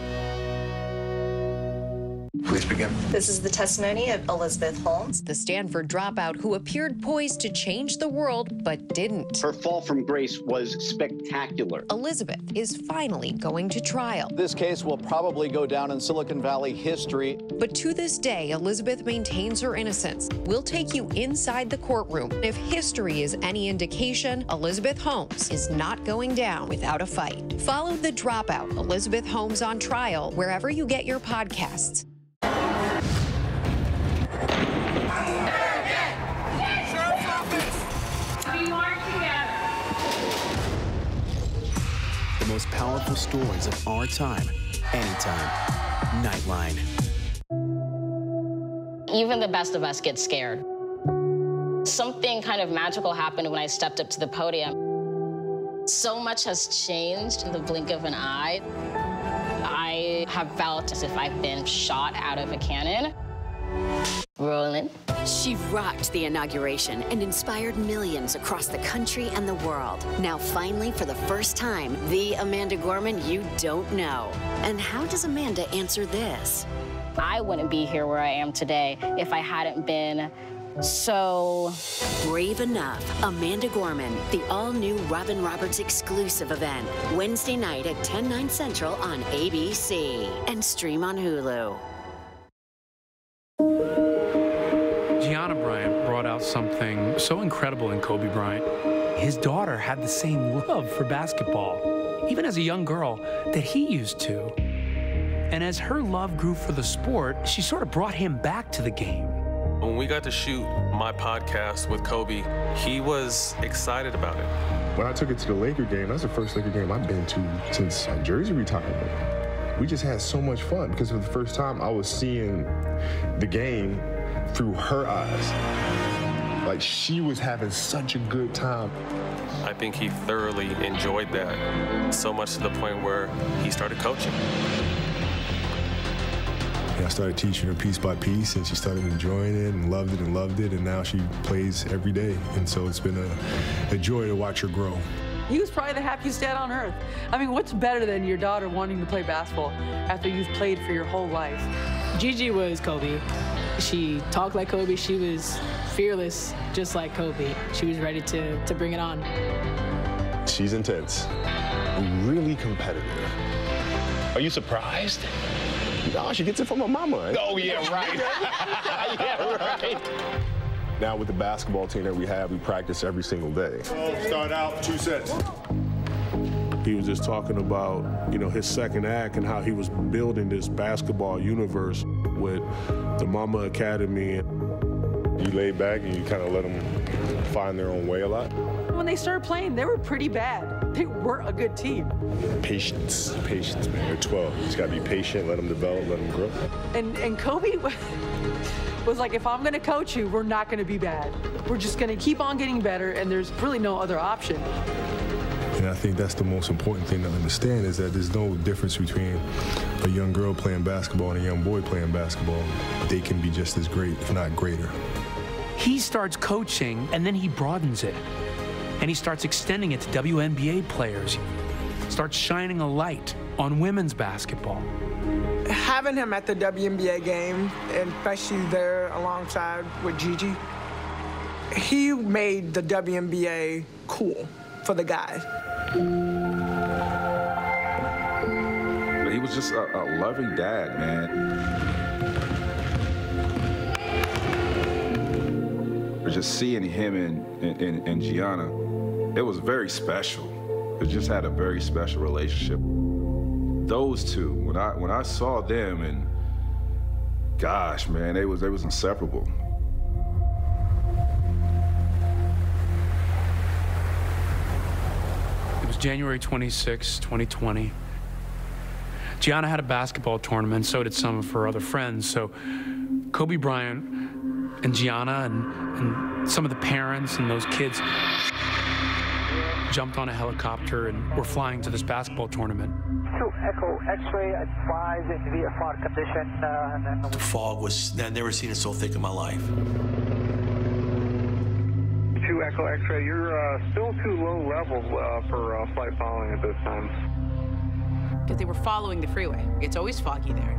Please begin. This is the testimony of Elizabeth Holmes, the Stanford dropout who appeared poised to change the world but didn't. Her fall from grace was spectacular. Elizabeth is finally going to trial. This case will probably go down in Silicon Valley history. But to this day, Elizabeth maintains her innocence. We'll take you inside the courtroom. If history is any indication, Elizabeth Holmes is not going down without a fight. Follow The Dropout, Elizabeth Holmes on trial, wherever you get your podcasts. The most powerful stories of our time, anytime. Nightline. Even the best of us get scared. Something kind of magical happened when I stepped up to the podium. So much has changed in the blink of an eye. I have felt as if I've been shot out of a cannon. Rolling. She rocked the inauguration and inspired millions across the country and the world. Now, finally, for the first time, the Amanda Gorman you don't know. And how does Amanda answer this? I wouldn't be here where I am today if I hadn't been so brave enough. Amanda Gorman, the all-new Robin Roberts exclusive event, Wednesday night at 10, 9 central on ABC and stream on Hulu. Gianna Bryant brought out something so incredible in Kobe Bryant. His daughter had the same love for basketball, even as a young girl, that he used to. And as her love grew for the sport, she sort of brought him back to the game. When we got to shoot my podcast with Kobe, he was excited about it. When I took it to the Laker game, that's the first Laker game I've been to since my jersey retirement. We just had so much fun because for the first time I was seeing the game through her eyes. Like she was having such a good time. I think he thoroughly enjoyed that, so much to the point where he started coaching. I started teaching her piece by piece, and she started enjoying it and loved it and loved it, and now she plays every day. And so it's been a, a joy to watch her grow. He was probably the happiest dad on earth. I mean, what's better than your daughter wanting to play basketball after you've played for your whole life? Gigi was Kobe. She talked like Kobe. She was fearless, just like Kobe. She was ready to, to bring it on. She's intense, really competitive. Are you surprised? No, she gets it from her mama. Oh, yeah, right. yeah, right. Now with the basketball team that we have, we practice every single day. Start out, two sets. He was just talking about, you know, his second act and how he was building this basketball universe with the Mamba Academy. You lay back and you kind of let them find their own way a lot. When they started playing, they were pretty bad. They weren't a good team. Patience, patience, man. They're 12. You just got to be patient, let them develop, let them grow. And, and Kobe was like, if I'm going to coach you, we're not going to be bad. We're just going to keep on getting better, and there's really no other option. And I think that's the most important thing to understand is that there's no difference between a young girl playing basketball and a young boy playing basketball. They can be just as great, if not greater. He starts coaching, and then he broadens it. And he starts extending it to WNBA players, starts shining a light on women's basketball. Having him at the WNBA game, and especially there alongside with Gigi, he made the WNBA cool for the guys. He was just a, a loving dad, man. Just seeing him and, and, and Gianna, it was very special. It just had a very special relationship. Those two, when I when I saw them, and gosh, man, they was they was inseparable. It was January 26, 2020. Gianna had a basketball tournament, so did some of her other friends. So Kobe Bryant and Gianna and, and some of the parents and those kids jumped on a helicopter and were flying to this basketball tournament. Two Echo X-ray advised it to be a fog condition. Uh, and then the fog was, I've never seen it so thick in my life. Two Echo X-ray, you're uh, still too low level uh, for uh, flight following at this time. Because they were following the freeway. It's always foggy there.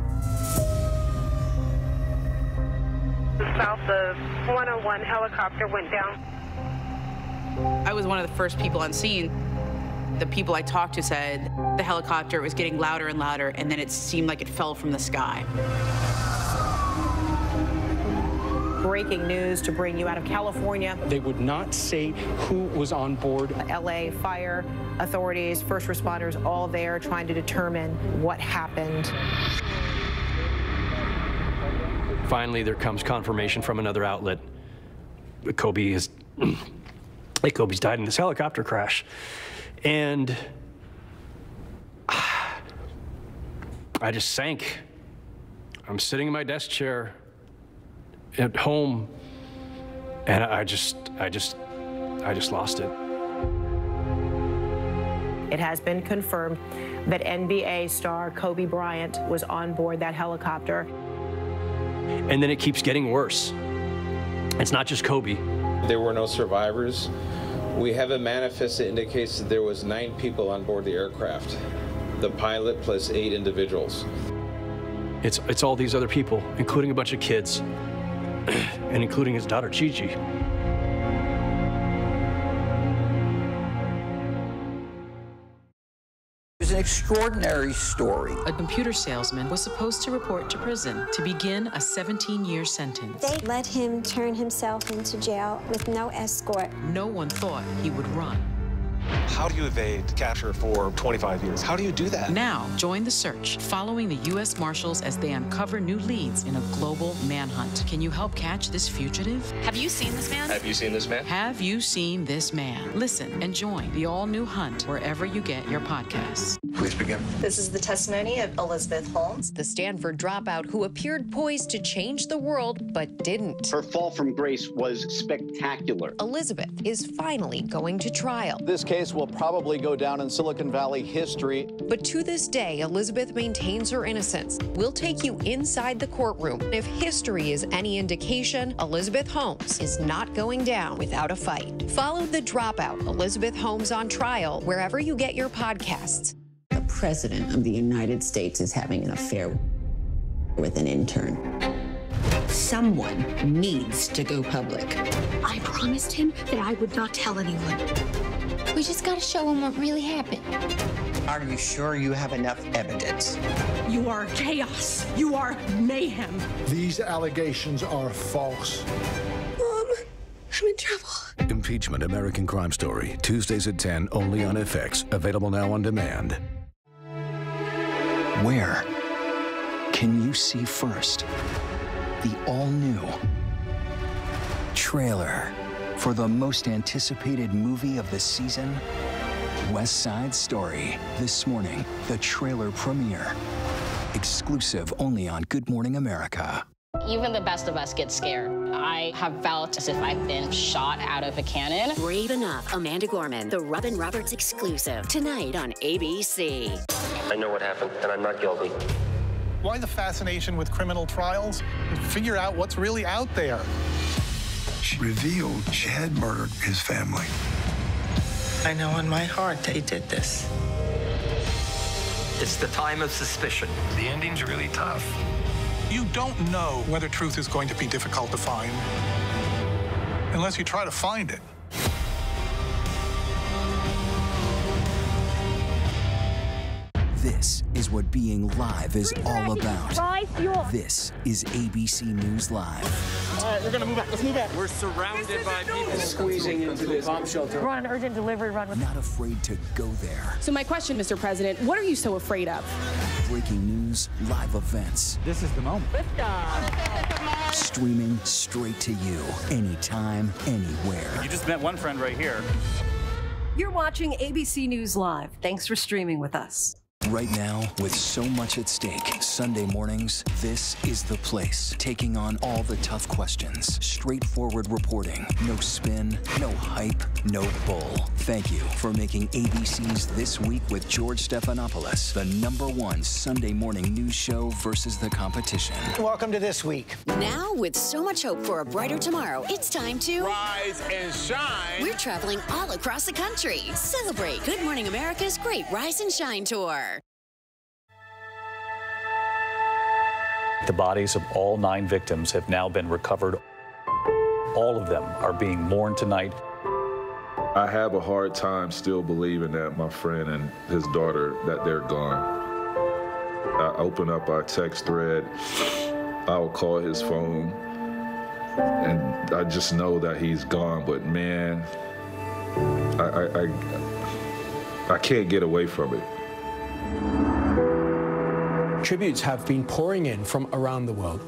South of 101 helicopter went down. I was one of the first people on scene. The people I talked to said the helicopter was getting louder and louder, and then it seemed like it fell from the sky. Breaking news to bring you out of California. They would not say who was on board. LA fire authorities, first responders, all there trying to determine what happened. Finally, there comes confirmation from another outlet. Kobe is Hey, Kobe's died in this helicopter crash. And I just sank. I'm sitting in my desk chair at home, and I just, I just, I just lost it. It has been confirmed that NBA star Kobe Bryant was on board that helicopter. And then it keeps getting worse. It's not just Kobe. There were no survivors. We have a manifest that indicates that there was nine people on board the aircraft. The pilot plus eight individuals. It's, it's all these other people, including a bunch of kids, and including his daughter, Gigi. It extraordinary story. A computer salesman was supposed to report to prison to begin a 17 year sentence. They let him turn himself into jail with no escort. No one thought he would run. How do you evade capture for 25 years? How do you do that? Now, join the search, following the U.S. Marshals as they uncover new leads in a global manhunt. Can you help catch this fugitive? Have you seen this man? Have you seen this man? Have you seen this man? Listen and join the all new hunt wherever you get your podcasts. Please begin. This is the testimony of Elizabeth Holmes, the Stanford dropout who appeared poised to change the world but didn't. Her fall from grace was spectacular. Elizabeth is finally going to trial. This case will probably go down in Silicon Valley history. But to this day, Elizabeth maintains her innocence. We'll take you inside the courtroom. If history is any indication, Elizabeth Holmes is not going down without a fight. Follow the dropout, Elizabeth Holmes on trial, wherever you get your podcasts. The President of the United States is having an affair with an intern. Someone needs to go public. I promised him that I would not tell anyone. We just gotta show him what really happened. Are you sure you have enough evidence? You are chaos. You are mayhem. These allegations are false. Mom, I'm in trouble. Impeachment American Crime Story, Tuesdays at 10, only on FX. Available now on demand. Where can you see first the all new trailer for the most anticipated movie of the season? West Side Story. This morning, the trailer premiere. Exclusive only on Good Morning America. Even the best of us get scared. I have felt as if I've been shot out of a cannon. Brave Enough, Amanda Gorman, the Robin Roberts exclusive. Tonight on ABC. I know what happened, and I'm not guilty. Why the fascination with criminal trials? Figure out what's really out there. She revealed she had murdered his family. I know in my heart they did this. It's the time of suspicion. The ending's really tough. You don't know whether truth is going to be difficult to find unless you try to find it. This is what being live is all about. This is ABC News Live. All right, we're gonna move back. Let's move back. We're surrounded by people squeezing into this bomb shelter. We're on an urgent delivery run with. Not afraid to go there. So my question, Mr. President, what are you so afraid of? Breaking news, live events. This is the moment. Streaming straight to you, anytime, anywhere. You just met one friend right here. You're watching ABC News Live. Thanks for streaming with us. Right now, with so much at stake, Sunday mornings, this is the place. Taking on all the tough questions. Straightforward reporting. No spin, no hype, no bull. Thank you for making ABC's This Week with George Stephanopoulos the number one Sunday morning news show versus the competition. Welcome to This Week. Now, with so much hope for a brighter tomorrow, it's time to rise and shine. We're traveling all across the country. Celebrate Good Morning America's Great Rise and Shine Tour. The bodies of all nine victims have now been recovered. All of them are being mourned tonight. I have a hard time still believing that my friend and his daughter that they're gone. I open up our text thread. I'll call his phone, and I just know that he's gone. But man, I I, I, I can't get away from it. Tributes have been pouring in from around the world.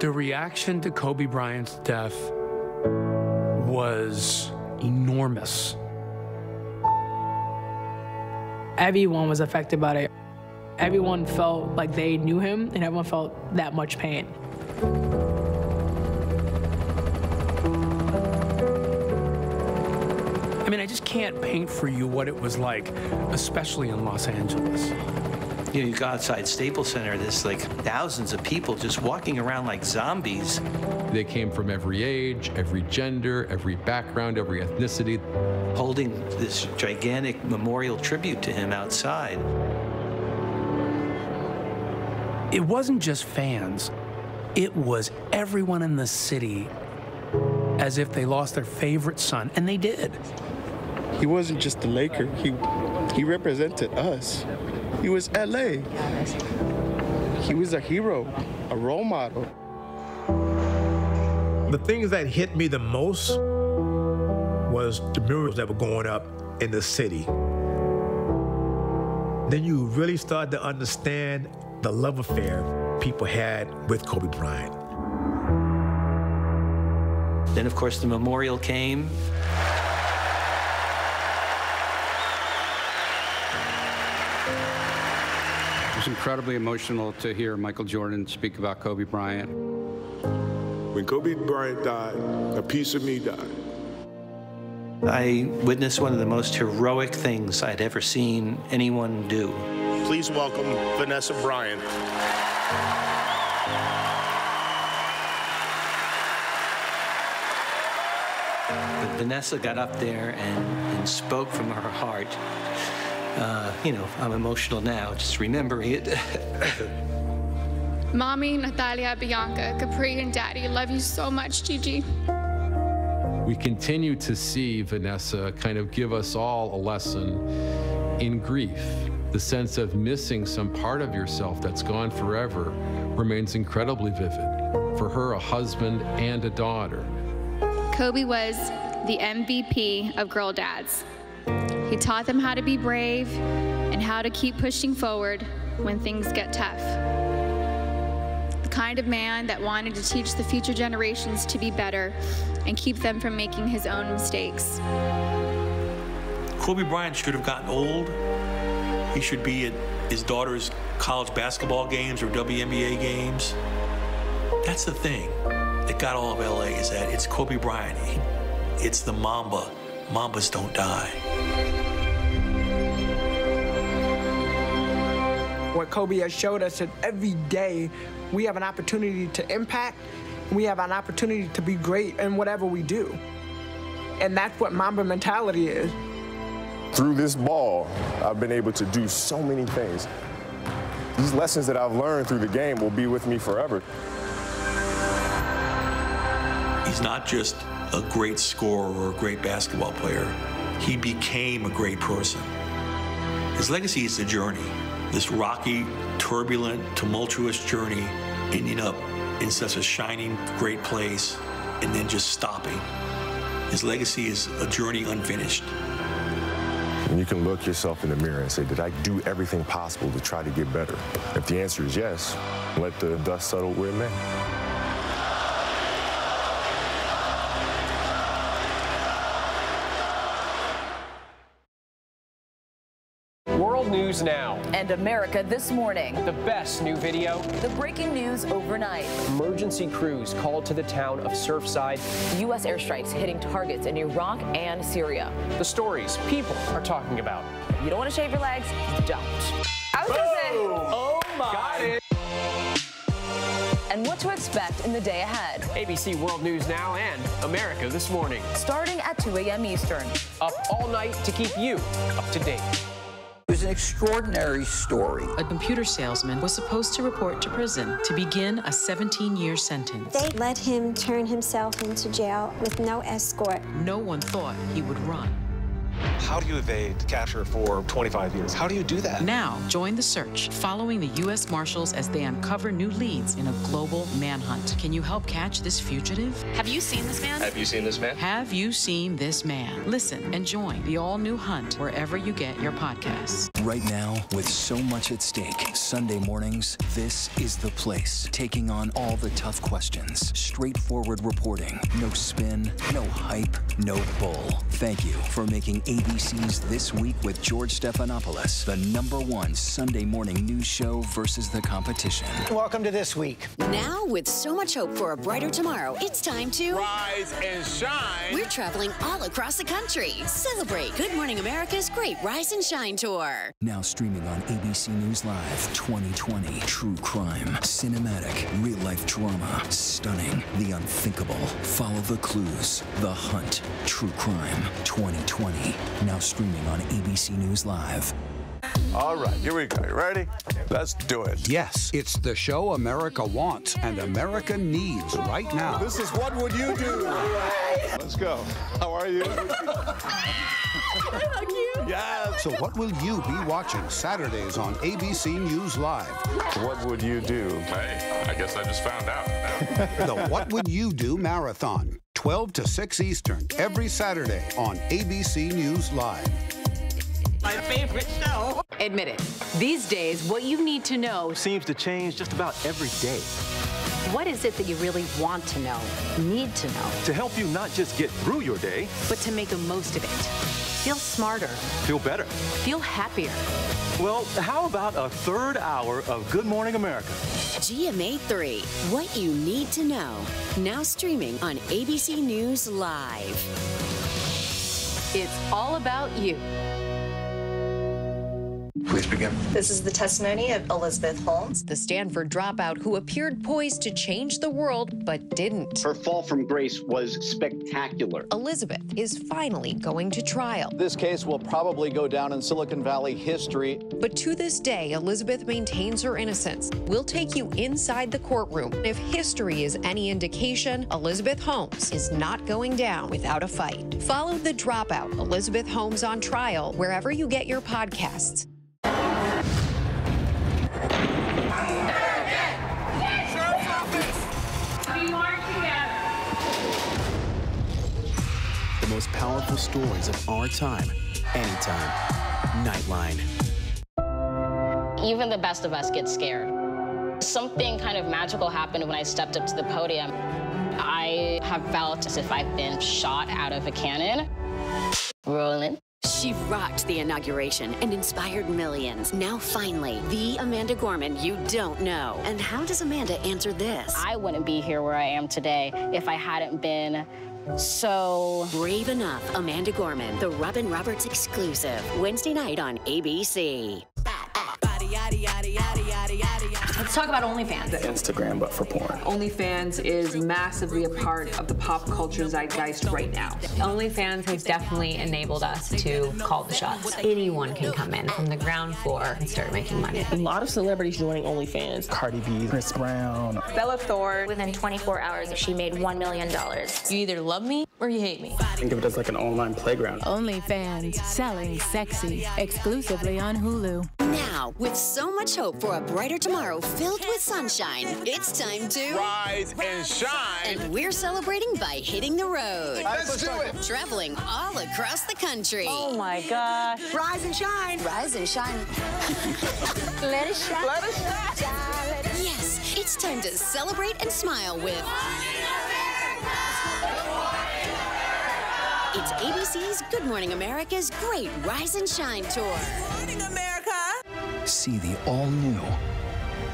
The reaction to Kobe Bryant's death was enormous. Everyone was affected by it. everyone felt like they knew him and everyone felt that much pain. I mean, I just can't paint for you what it was like, especially in Los Angeles. You know, you go outside Staples Center, there's like thousands of people just walking around like zombies. They came from every age, every gender, every background, every ethnicity. Holding this gigantic memorial tribute to him outside. It wasn't just fans, it was everyone in the city as if they lost their favorite son, and they did. He wasn't just a Laker, he, he represented us. He was LA. He was a hero, a role model. The things that hit me the most was the murals that were going up in the city. Then you really start to understand the love affair people had with Kobe Bryant. Then, of course, the memorial came. Was incredibly emotional to hear Michael Jordan speak about Kobe Bryant. When Kobe Bryant died, a piece of me died. I witnessed one of the most heroic things I'd ever seen anyone do. Please welcome Vanessa Bryant. But Vanessa got up there and, and spoke from her heart. Uh, you know, I'm emotional now just remembering it. Mommy, Natalia, Bianca, Capri, and Daddy love you so much, Gigi. We continue to see Vanessa kind of give us all a lesson in grief. The sense of missing some part of yourself that's gone forever remains incredibly vivid. For her, a husband and a daughter. Kobe was the MVP of girl dads. He taught them how to be brave and how to keep pushing forward when things get tough. The kind of man that wanted to teach the future generations to be better and keep them from making his own mistakes. Kobe Bryant should have gotten old. He should be at his daughter's college basketball games or WNBA games. That's the thing that got all of LA is that it's Kobe Bryant. It's the Mamba. Mambas don't die. What Kobe has showed us is that every day we have an opportunity to impact, we have an opportunity to be great in whatever we do. And that's what Mamba mentality is. Through this ball, I've been able to do so many things. These lessons that I've learned through the game will be with me forever. He's not just a great scorer or a great basketball player. He became a great person. His legacy is a journey, this rocky, turbulent, tumultuous journey, ending up in such a shining, great place, and then just stopping. His legacy is a journey unfinished. You can look yourself in the mirror and say, did I do everything possible to try to get better? If the answer is yes, let the dust settle where it may. News Now. And America This Morning. The best new video. The breaking news overnight. Emergency crews called to the town of Surfside. U.S. airstrikes hitting targets in Iraq and Syria. The stories people are talking about. You don't want to shave your legs? Don't. I was going to say. Oh my. Got it. And what to expect in the day ahead. ABC World News Now and America This Morning. Starting at 2 a.m. Eastern. Up all night to keep you up to date. It was an extraordinary story. A computer salesman was supposed to report to prison to begin a 17 year sentence. They let him turn himself into jail with no escort. No one thought he would run. How do you evade capture for 25 years? How do you do that? Now, join the search following the U.S. Marshals as they uncover new leads in a global manhunt. Can you help catch this fugitive? Have you seen this man? Have you seen this man? Have you seen this man? Listen and join the all new hunt wherever you get your podcasts. Right now, with so much at stake, Sunday mornings, this is the place. Taking on all the tough questions, straightforward reporting, no spin, no hype, no bull. Thank you for making ABC's This Week with George Stephanopoulos the number one Sunday morning news show versus the competition. Welcome to This Week. Now, with so much hope for a brighter tomorrow, it's time to rise and shine. We're traveling all across the country. Celebrate Good Morning America's Great Rise and Shine Tour. Now streaming on ABC News Live 2020. True crime, cinematic, real life drama, stunning, the unthinkable. Follow the clues. The Hunt. True crime 2020. Now streaming on ABC News Live. All right, here we go. You ready? Let's do it. Yes, it's the show America wants and America needs right now. This is What Would You Do? Let's go. How are you? Yeah. So, what will you be watching Saturdays on ABC News Live? What would you do? Hey, I guess I just found out. the What Would You Do Marathon, 12 to 6 Eastern, every Saturday on ABC News Live. My favorite show. Admit it. These days, what you need to know seems to change just about every day. What is it that you really want to know, need to know? To help you not just get through your day, but to make the most of it. Feel smarter. Feel better. Feel happier. Well, how about a third hour of Good Morning America? GMA 3 What You Need to Know. Now streaming on ABC News Live. It's all about you. Please begin. This is the testimony of Elizabeth Holmes, the Stanford dropout who appeared poised to change the world but didn't. Her fall from grace was spectacular. Elizabeth is finally going to trial. This case will probably go down in Silicon Valley history. But to this day, Elizabeth maintains her innocence. We'll take you inside the courtroom. If history is any indication, Elizabeth Holmes is not going down without a fight. Follow the dropout, Elizabeth Holmes on trial, wherever you get your podcasts. The most powerful stories of our time, anytime. Nightline. Even the best of us get scared. Something kind of magical happened when I stepped up to the podium. I have felt as if I've been shot out of a cannon. Rolling. She rocked the inauguration and inspired millions. Now, finally, the Amanda Gorman you don't know. And how does Amanda answer this? I wouldn't be here where I am today if I hadn't been so brave enough. Amanda Gorman, the Robin Roberts exclusive, Wednesday night on ABC. Let's talk about OnlyFans. Instagram, but for porn. OnlyFans is massively a part of the pop culture zeitgeist right now. OnlyFans has definitely enabled us to call the shots. Anyone can come in from the ground floor and start making money. A lot of celebrities joining OnlyFans. Cardi B, Chris Brown, Bella Thorne. Within 24 hours, she made $1 million. You either love me or you hate me. Think of it as like an online playground. OnlyFans, selling sexy, exclusively on Hulu. Now, with so much hope for a brighter tomorrow filled with sunshine, it's time to rise and shine. And we're celebrating by hitting the road. Let's do it. Traveling all across the country. Oh my gosh. Rise and shine. Rise and shine. Let it shine. Let it shine. Yes, it's time to celebrate and smile with. It's ABC's Good Morning America's Great Rise and Shine Tour. Good morning, America. See the all new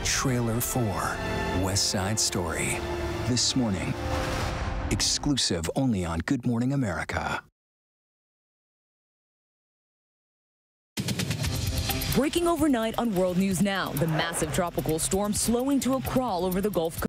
trailer for West Side Story this morning. Exclusive only on Good Morning America. Breaking overnight on World News Now, the massive tropical storm slowing to a crawl over the Gulf Coast.